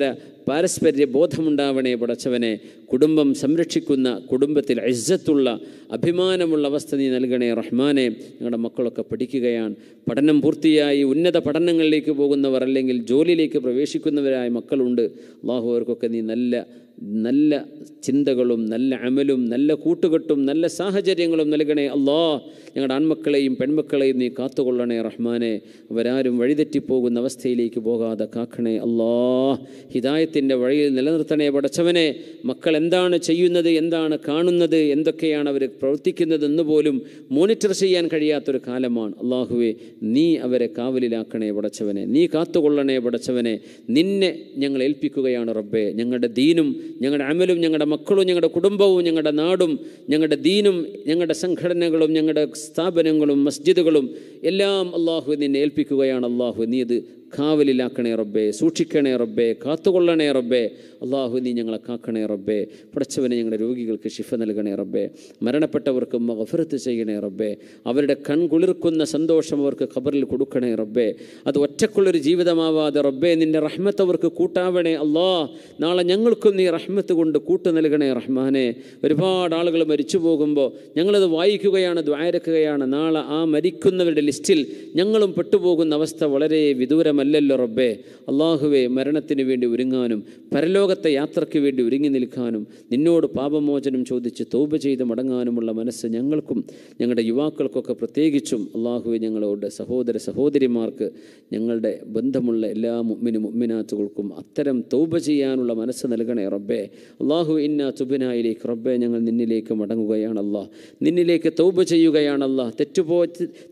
പാരസ്പര്യ ബോധമുണ്ടാവണേ പടച്ചവനെ. കുടുംബം സംരക്ഷിക്കുന്ന കുടുംബത്തിൽ ഇസ്സത്തുള്ള അഭിമാനമുള്ള അവസ്ഥ നീ നൽകണേ റഹ്മാനെ. ഞങ്ങളുടെ മക്കളൊക്കെ പഠിക്കുകയാണ്. പഠനം പൂർത്തിയായി. ഉന്നത പഠനങ്ങളിലേക്ക് പോകുന്നവർ അല്ലെങ്കിൽ ജോലിയിലേക്ക് പ്രവേശിക്കുന്നവരായ മക്കളുണ്ട്. അള്ളാഹു അവർക്കൊക്കെ നീ നല്ല നല്ല ചിന്തകളും നല്ല അമലും നല്ല കൂട്ടുകെട്ടും നല്ല സാഹചര്യങ്ങളും നൽകണേ അല്ലാ ഞങ്ങളുടെ ആൺമക്കളെയും പെൺമക്കളെയും നീ കാത്തുകൊള്ളണേ റഹ്മാനെ. അവരാരും വഴിതെറ്റിപ്പോകുന്ന അവസ്ഥയിലേക്ക് പോകാതെ കാക്കണേ അല്ലാ ഹിതായത്തിന്റെ വഴിയിൽ നിലനിർത്തണേ പടച്ചവനെ. മക്കൾ എന്താണ് ചെയ്യുന്നത് എന്താണ് കാണുന്നത് എന്തൊക്കെയാണ് അവർ പ്രവർത്തിക്കുന്നതെന്ന് പോലും മോണിറ്റർ ചെയ്യാൻ കഴിയാത്തൊരു കാലമാണ്. അള്ളാഹുവെ നീ അവരെ കാവലിലാക്കണേ പടച്ചവനെ. നീ കാത്തുകൊള്ളണേ പടച്ചവനെ. നിന്നെ ഞങ്ങൾ ഏൽപ്പിക്കുകയാണ് റബ്ബെ. ഞങ്ങളുടെ ദീനും ഞങ്ങളുടെ അമലും ഞങ്ങളുടെ മക്കളും ഞങ്ങളുടെ കുടുംബവും ഞങ്ങളുടെ നാടും ഞങ്ങളുടെ ദീനും ഞങ്ങളുടെ സംഘടനകളും ഞങ്ങളുടെ സ്ഥാപനങ്ങളും മസ്ജിദുകളും എല്ലാം അള്ളാഹു നിന്നെ ഏൽപ്പിക്കുകയാണ്. അള്ളാഹു നീ ഇത് കാവലിലാക്കണേ റബ്ബേ സൂക്ഷിക്കണേ റബ്ബേ കാത്തുകൊള്ളണേ റബ്ബേ. അള്ളാഹു നീ ഞങ്ങളെ കാക്കണേ റബ്ബേ. പടച്ചവനെ ഞങ്ങളുടെ രോഗികൾക്ക് ശിഫ നൽകണേ റബ്ബേ. മരണപ്പെട്ടവർക്ക് മഫറത്ത് ചെയ്യണേ റബ്ബേ. അവരുടെ കൺകുളിർക്കുന്ന സന്തോഷം അവർക്ക് ഖബറിൽ കൊടുക്കണേ റബ്ബേ. അത് ഒറ്റക്കുള്ളൊരു ജീവിതമാവാതെ റബ്ബേ നിന്റെ റഹ്മത്ത് അവർക്ക് കൂട്ടാവണേ അള്ളാ നാളെ ഞങ്ങൾക്കും നീ റഹ്മത്ത് കൊണ്ട് കൂട്ടു നൽകണേ റഹ്മാനെ. ഒരുപാട് ആളുകൾ മരിച്ചു പോകുമ്പോൾ ഞങ്ങളത് വായിക്കുകയാണ് ദ്വാരക്കുകയാണ്. നാളെ ആ മരിക്കുന്നവരുടെ ലിസ്റ്റിൽ ഞങ്ങളും പെട്ടുപോകുന്ന അവസ്ഥ വളരെ വിദൂരമല്ലല്ലോ റബ്ബേ. അള്ളാഹുവെ മരണത്തിന് വേണ്ടി ഒരുങ്ങാനും പരലോകത്തെ യാത്രയ്ക്ക് വേണ്ടി ഒരുങ്ങി നിൽക്കാനും നിന്നോട് പാപമോചനം ചോദിച്ച് തോപ ചെയ്ത് മടങ്ങാനുമുള്ള മനസ്സ് ഞങ്ങൾക്കും ഞങ്ങളുടെ യുവാക്കൾക്കൊക്കെ പ്രത്യേകിച്ചും അള്ളാഹുവെ ഞങ്ങളോട് സഹോദര സഹോദരിമാർക്ക് ഞങ്ങളുടെ ബന്ധമുള്ള എല്ലാ മുമ്മിനും മുമ്മിനാത്തുകൾക്കും അത്തരം തോപ ചെയ്യാനുള്ള മനസ്സ് നൽകണേ റബ്ബേ. അള്ളാഹു ഇന്ന തുബിനായിലേക്ക് റബ്ബേ ഞങ്ങൾ നിന്നിലേക്ക് മടങ്ങുകയാണല്ലോ നിന്നിലേക്ക് തൗബ ചെയ്യുകയാണല്ലോ തെറ്റുപോ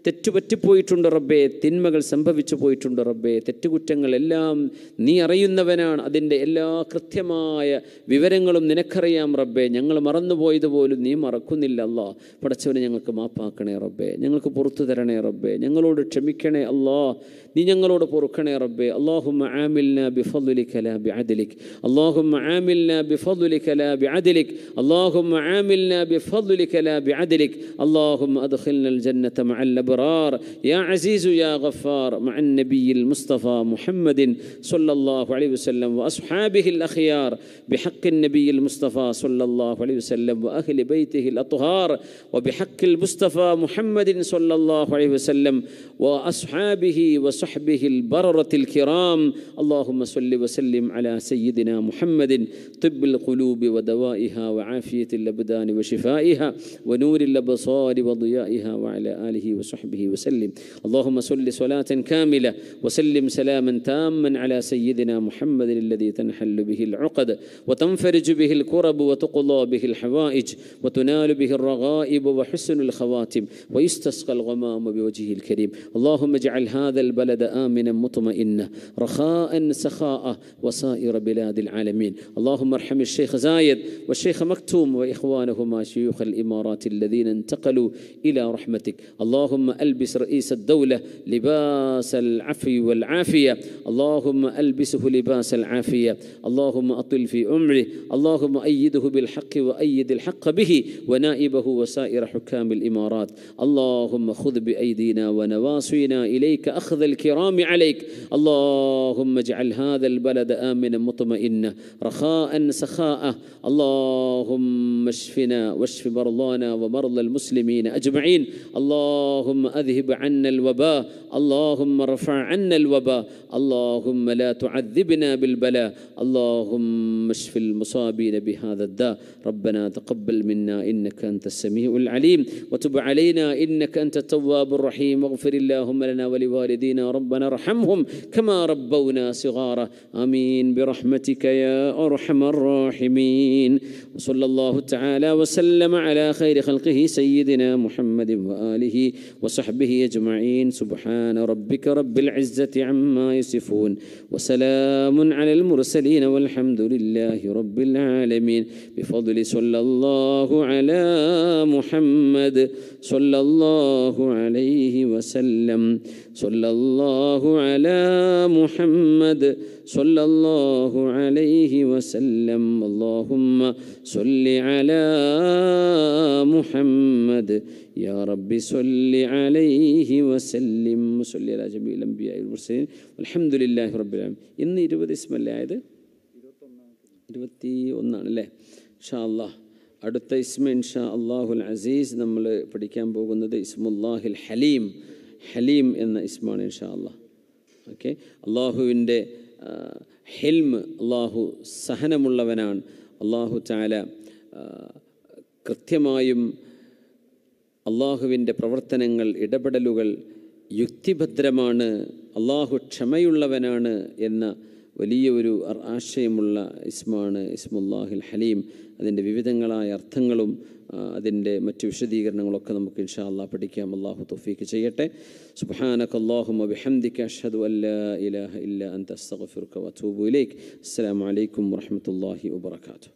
തെറ്റുപറ്റിപ്പോയിട്ടുണ്ട് റബ്ബേ. തിന്മകൾ സംഭവിച്ചു പോയിട്ടുണ്ട് റബ്ബേ. തെറ്റുകുറ്റങ്ങളെല്ലാം നീ അറിയുന്നവനാണ്. അതിന്റെ എല്ലാ കൃത്യമായ വിവരങ്ങളും നിനക്കറിയാം റബ്ബേ. ഞങ്ങൾ മറന്നുപോയതുപോലും നീ മറക്കുന്നില്ല. അല്ലാ പടച്ചവനെ ഞങ്ങൾക്ക് മാപ്പാക്കണേ റബ്ബേ. ഞങ്ങൾക്ക് പുറത്തു തരണേ റബ്ബേ. ഞങ്ങളോട് ക്ഷമിക്കണേ അല്ലാ. നീ ഞങ്ങളോട് പൊറുക്കണേ റബ്ബേ. അള്ളാഹുമ്മ ആമിൽന ബിഫദ്ലിക ലാ ബിഅദലിക്. അള്ളാഹുമ്മ ആമിൽന ബിഫദ്ലിക ലാ ബിഅദലിക്. അള്ളാഹുമ്മ ആമിൽന ബിഫദ്ലിക ലാ ബിഅദലിക. اللهم أدخلنا الجنة مع الأبرار يا عزيز يا غفار مع النبي المصطفى محمد صلى الله عليه وسلم وأصحابه الأخيار بحق النبي المصطفى صلى الله عليه وسلم وأهل بيته الأطهار وبحق المصطفى محمد صلى الله عليه وسلم وأصحابه وصحبه البررة الكرام. اللهم صل وسلم على سيدنا محمد طب القلوب ودوائها وعافية الأبدان وشفائها ونور الأبصار وضيائها وعلى آله وصحبه وسلم. اللهم صل صلاة كاملة وسلم سلاما تاما على سيدنا محمد الذي تنحل به العقد وتنفرج به الكرب وتقضى به الحوائج وتنال به الرغائب وحسن الخواتم ويستسقى الغمام بوجهه الكريم. اللهم اجعل هذا البلد آمنا مطمئنا رخاء سخاء وسائر بلاد العالمين. اللهم ارحم الشيخ زايد والشيخ مكتوم وإخوانهما شيوخ الإمارات الذين انتقلوا إلى رحمتك. اللهم ألبس رئيس الدولة لباس العفو والعافية. اللهم ألبسه لباس العافية. اللهم أطل في عمره. اللهم أيده بالحق وأيد الحق به ونائبه وسائر حكام الإمارات. اللهم خذ بأيدينا ونواصينا إليك. أخذ الكرام عليك. اللهم اجعل هذا البلد آمنا مطمئنا رخاء سخاء. اللهم اشفنا واشف مرضانا ومرضى المسلمين أجمعين. اللهم أذهب عنا الوباء. اللهم ارفع عنا الوباء. اللهم لا تعذبنا بالبلاء. اللهم اشف المصابين بهذا الداء. ربنا تقبل منا إنك أنت السميع العليم. وتب علينا إنك أنت التواب الرحيم. واغفر اللهم لنا ولوالدينا ربنا ارحمهم كما ربونا صغارا. آمين. برحمتك يا أرحم الراحمين. وصلى الله تعالى وسلم على خير خلقه سيدنا محمد وآله وصحبه أجمعين. سبحان ربك رب العزة عما يصفون. وسلام على المرسلين والحمد لله رب العالمين. بفضل صلى الله على محمد صلى الله عليه وسلم. صلى الله على محمد صلى الله عليه وسلم اللهم صل على محمد يا رب صل عليه وسلم وصل على جميع الأنبياء والمرسلين والحمد لله رب العالمين ഇന്ന് ഇരുപത് ഇസ്മല്ലേ ആയത് ഇരുപത്തി ഒന്നാണ് അല്ലേ ഷാ അള്ളാഹ് അടുത്ത ഇസ്മ ഇൻഷാ അള്ളാഹുൽ അസീസ് നമ്മൾ പഠിക്കാൻ പോകുന്നത് ഇസ്മുല്ലാഹിൽ ഹലീം ഹലീം എന്ന ഇസ്മാണ് ഇൻഷാ അള്ളാഹ് ഓക്കെ? അള്ളാഹുവിന്റെ ഹെൽമ് അള്ളാഹു സഹനമുള്ളവനാണ്. അള്ളാഹു ചാല കൃത്യമായും അള്ളാഹുവിന്റെ പ്രവർത്തനങ്ങൾ ഇടപെടലുകൾ യുക്തിഭദ്രമാണ് അള്ളാഹു ക്ഷമയുള്ളവനാണ് എന്ന വലിയ ഒരു ആശയമുള്ള ഇസ്മാണ് ഇസ്മുല്ലാഹിൽ ഹലീം. അതിന്റെ വിവിധങ്ങളായ അർത്ഥങ്ങളും അതിന്റെ മറ്റു വിശദീകരണങ്ങളൊക്കെ നമുക്ക് ഇൻഷാ അള്ളാഹ് പഠിക്കാം. അള്ളാഹു തൊഫീക്ക് ചെയ്യട്ടെ. സുബ്ഹാനക അല്ലാഹുമ്മ ബിഹംദിക അഷ്ഹദു അല്ലാ ഇലാഹ ഇല്ല അൻത അസ്തഗ്ഫിറുക വഅതൂബു ഇലൈക്. അസ്സലാമു അലൈക്കും വറഹ്മത്തുള്ളാഹി വബറകാതുഹു.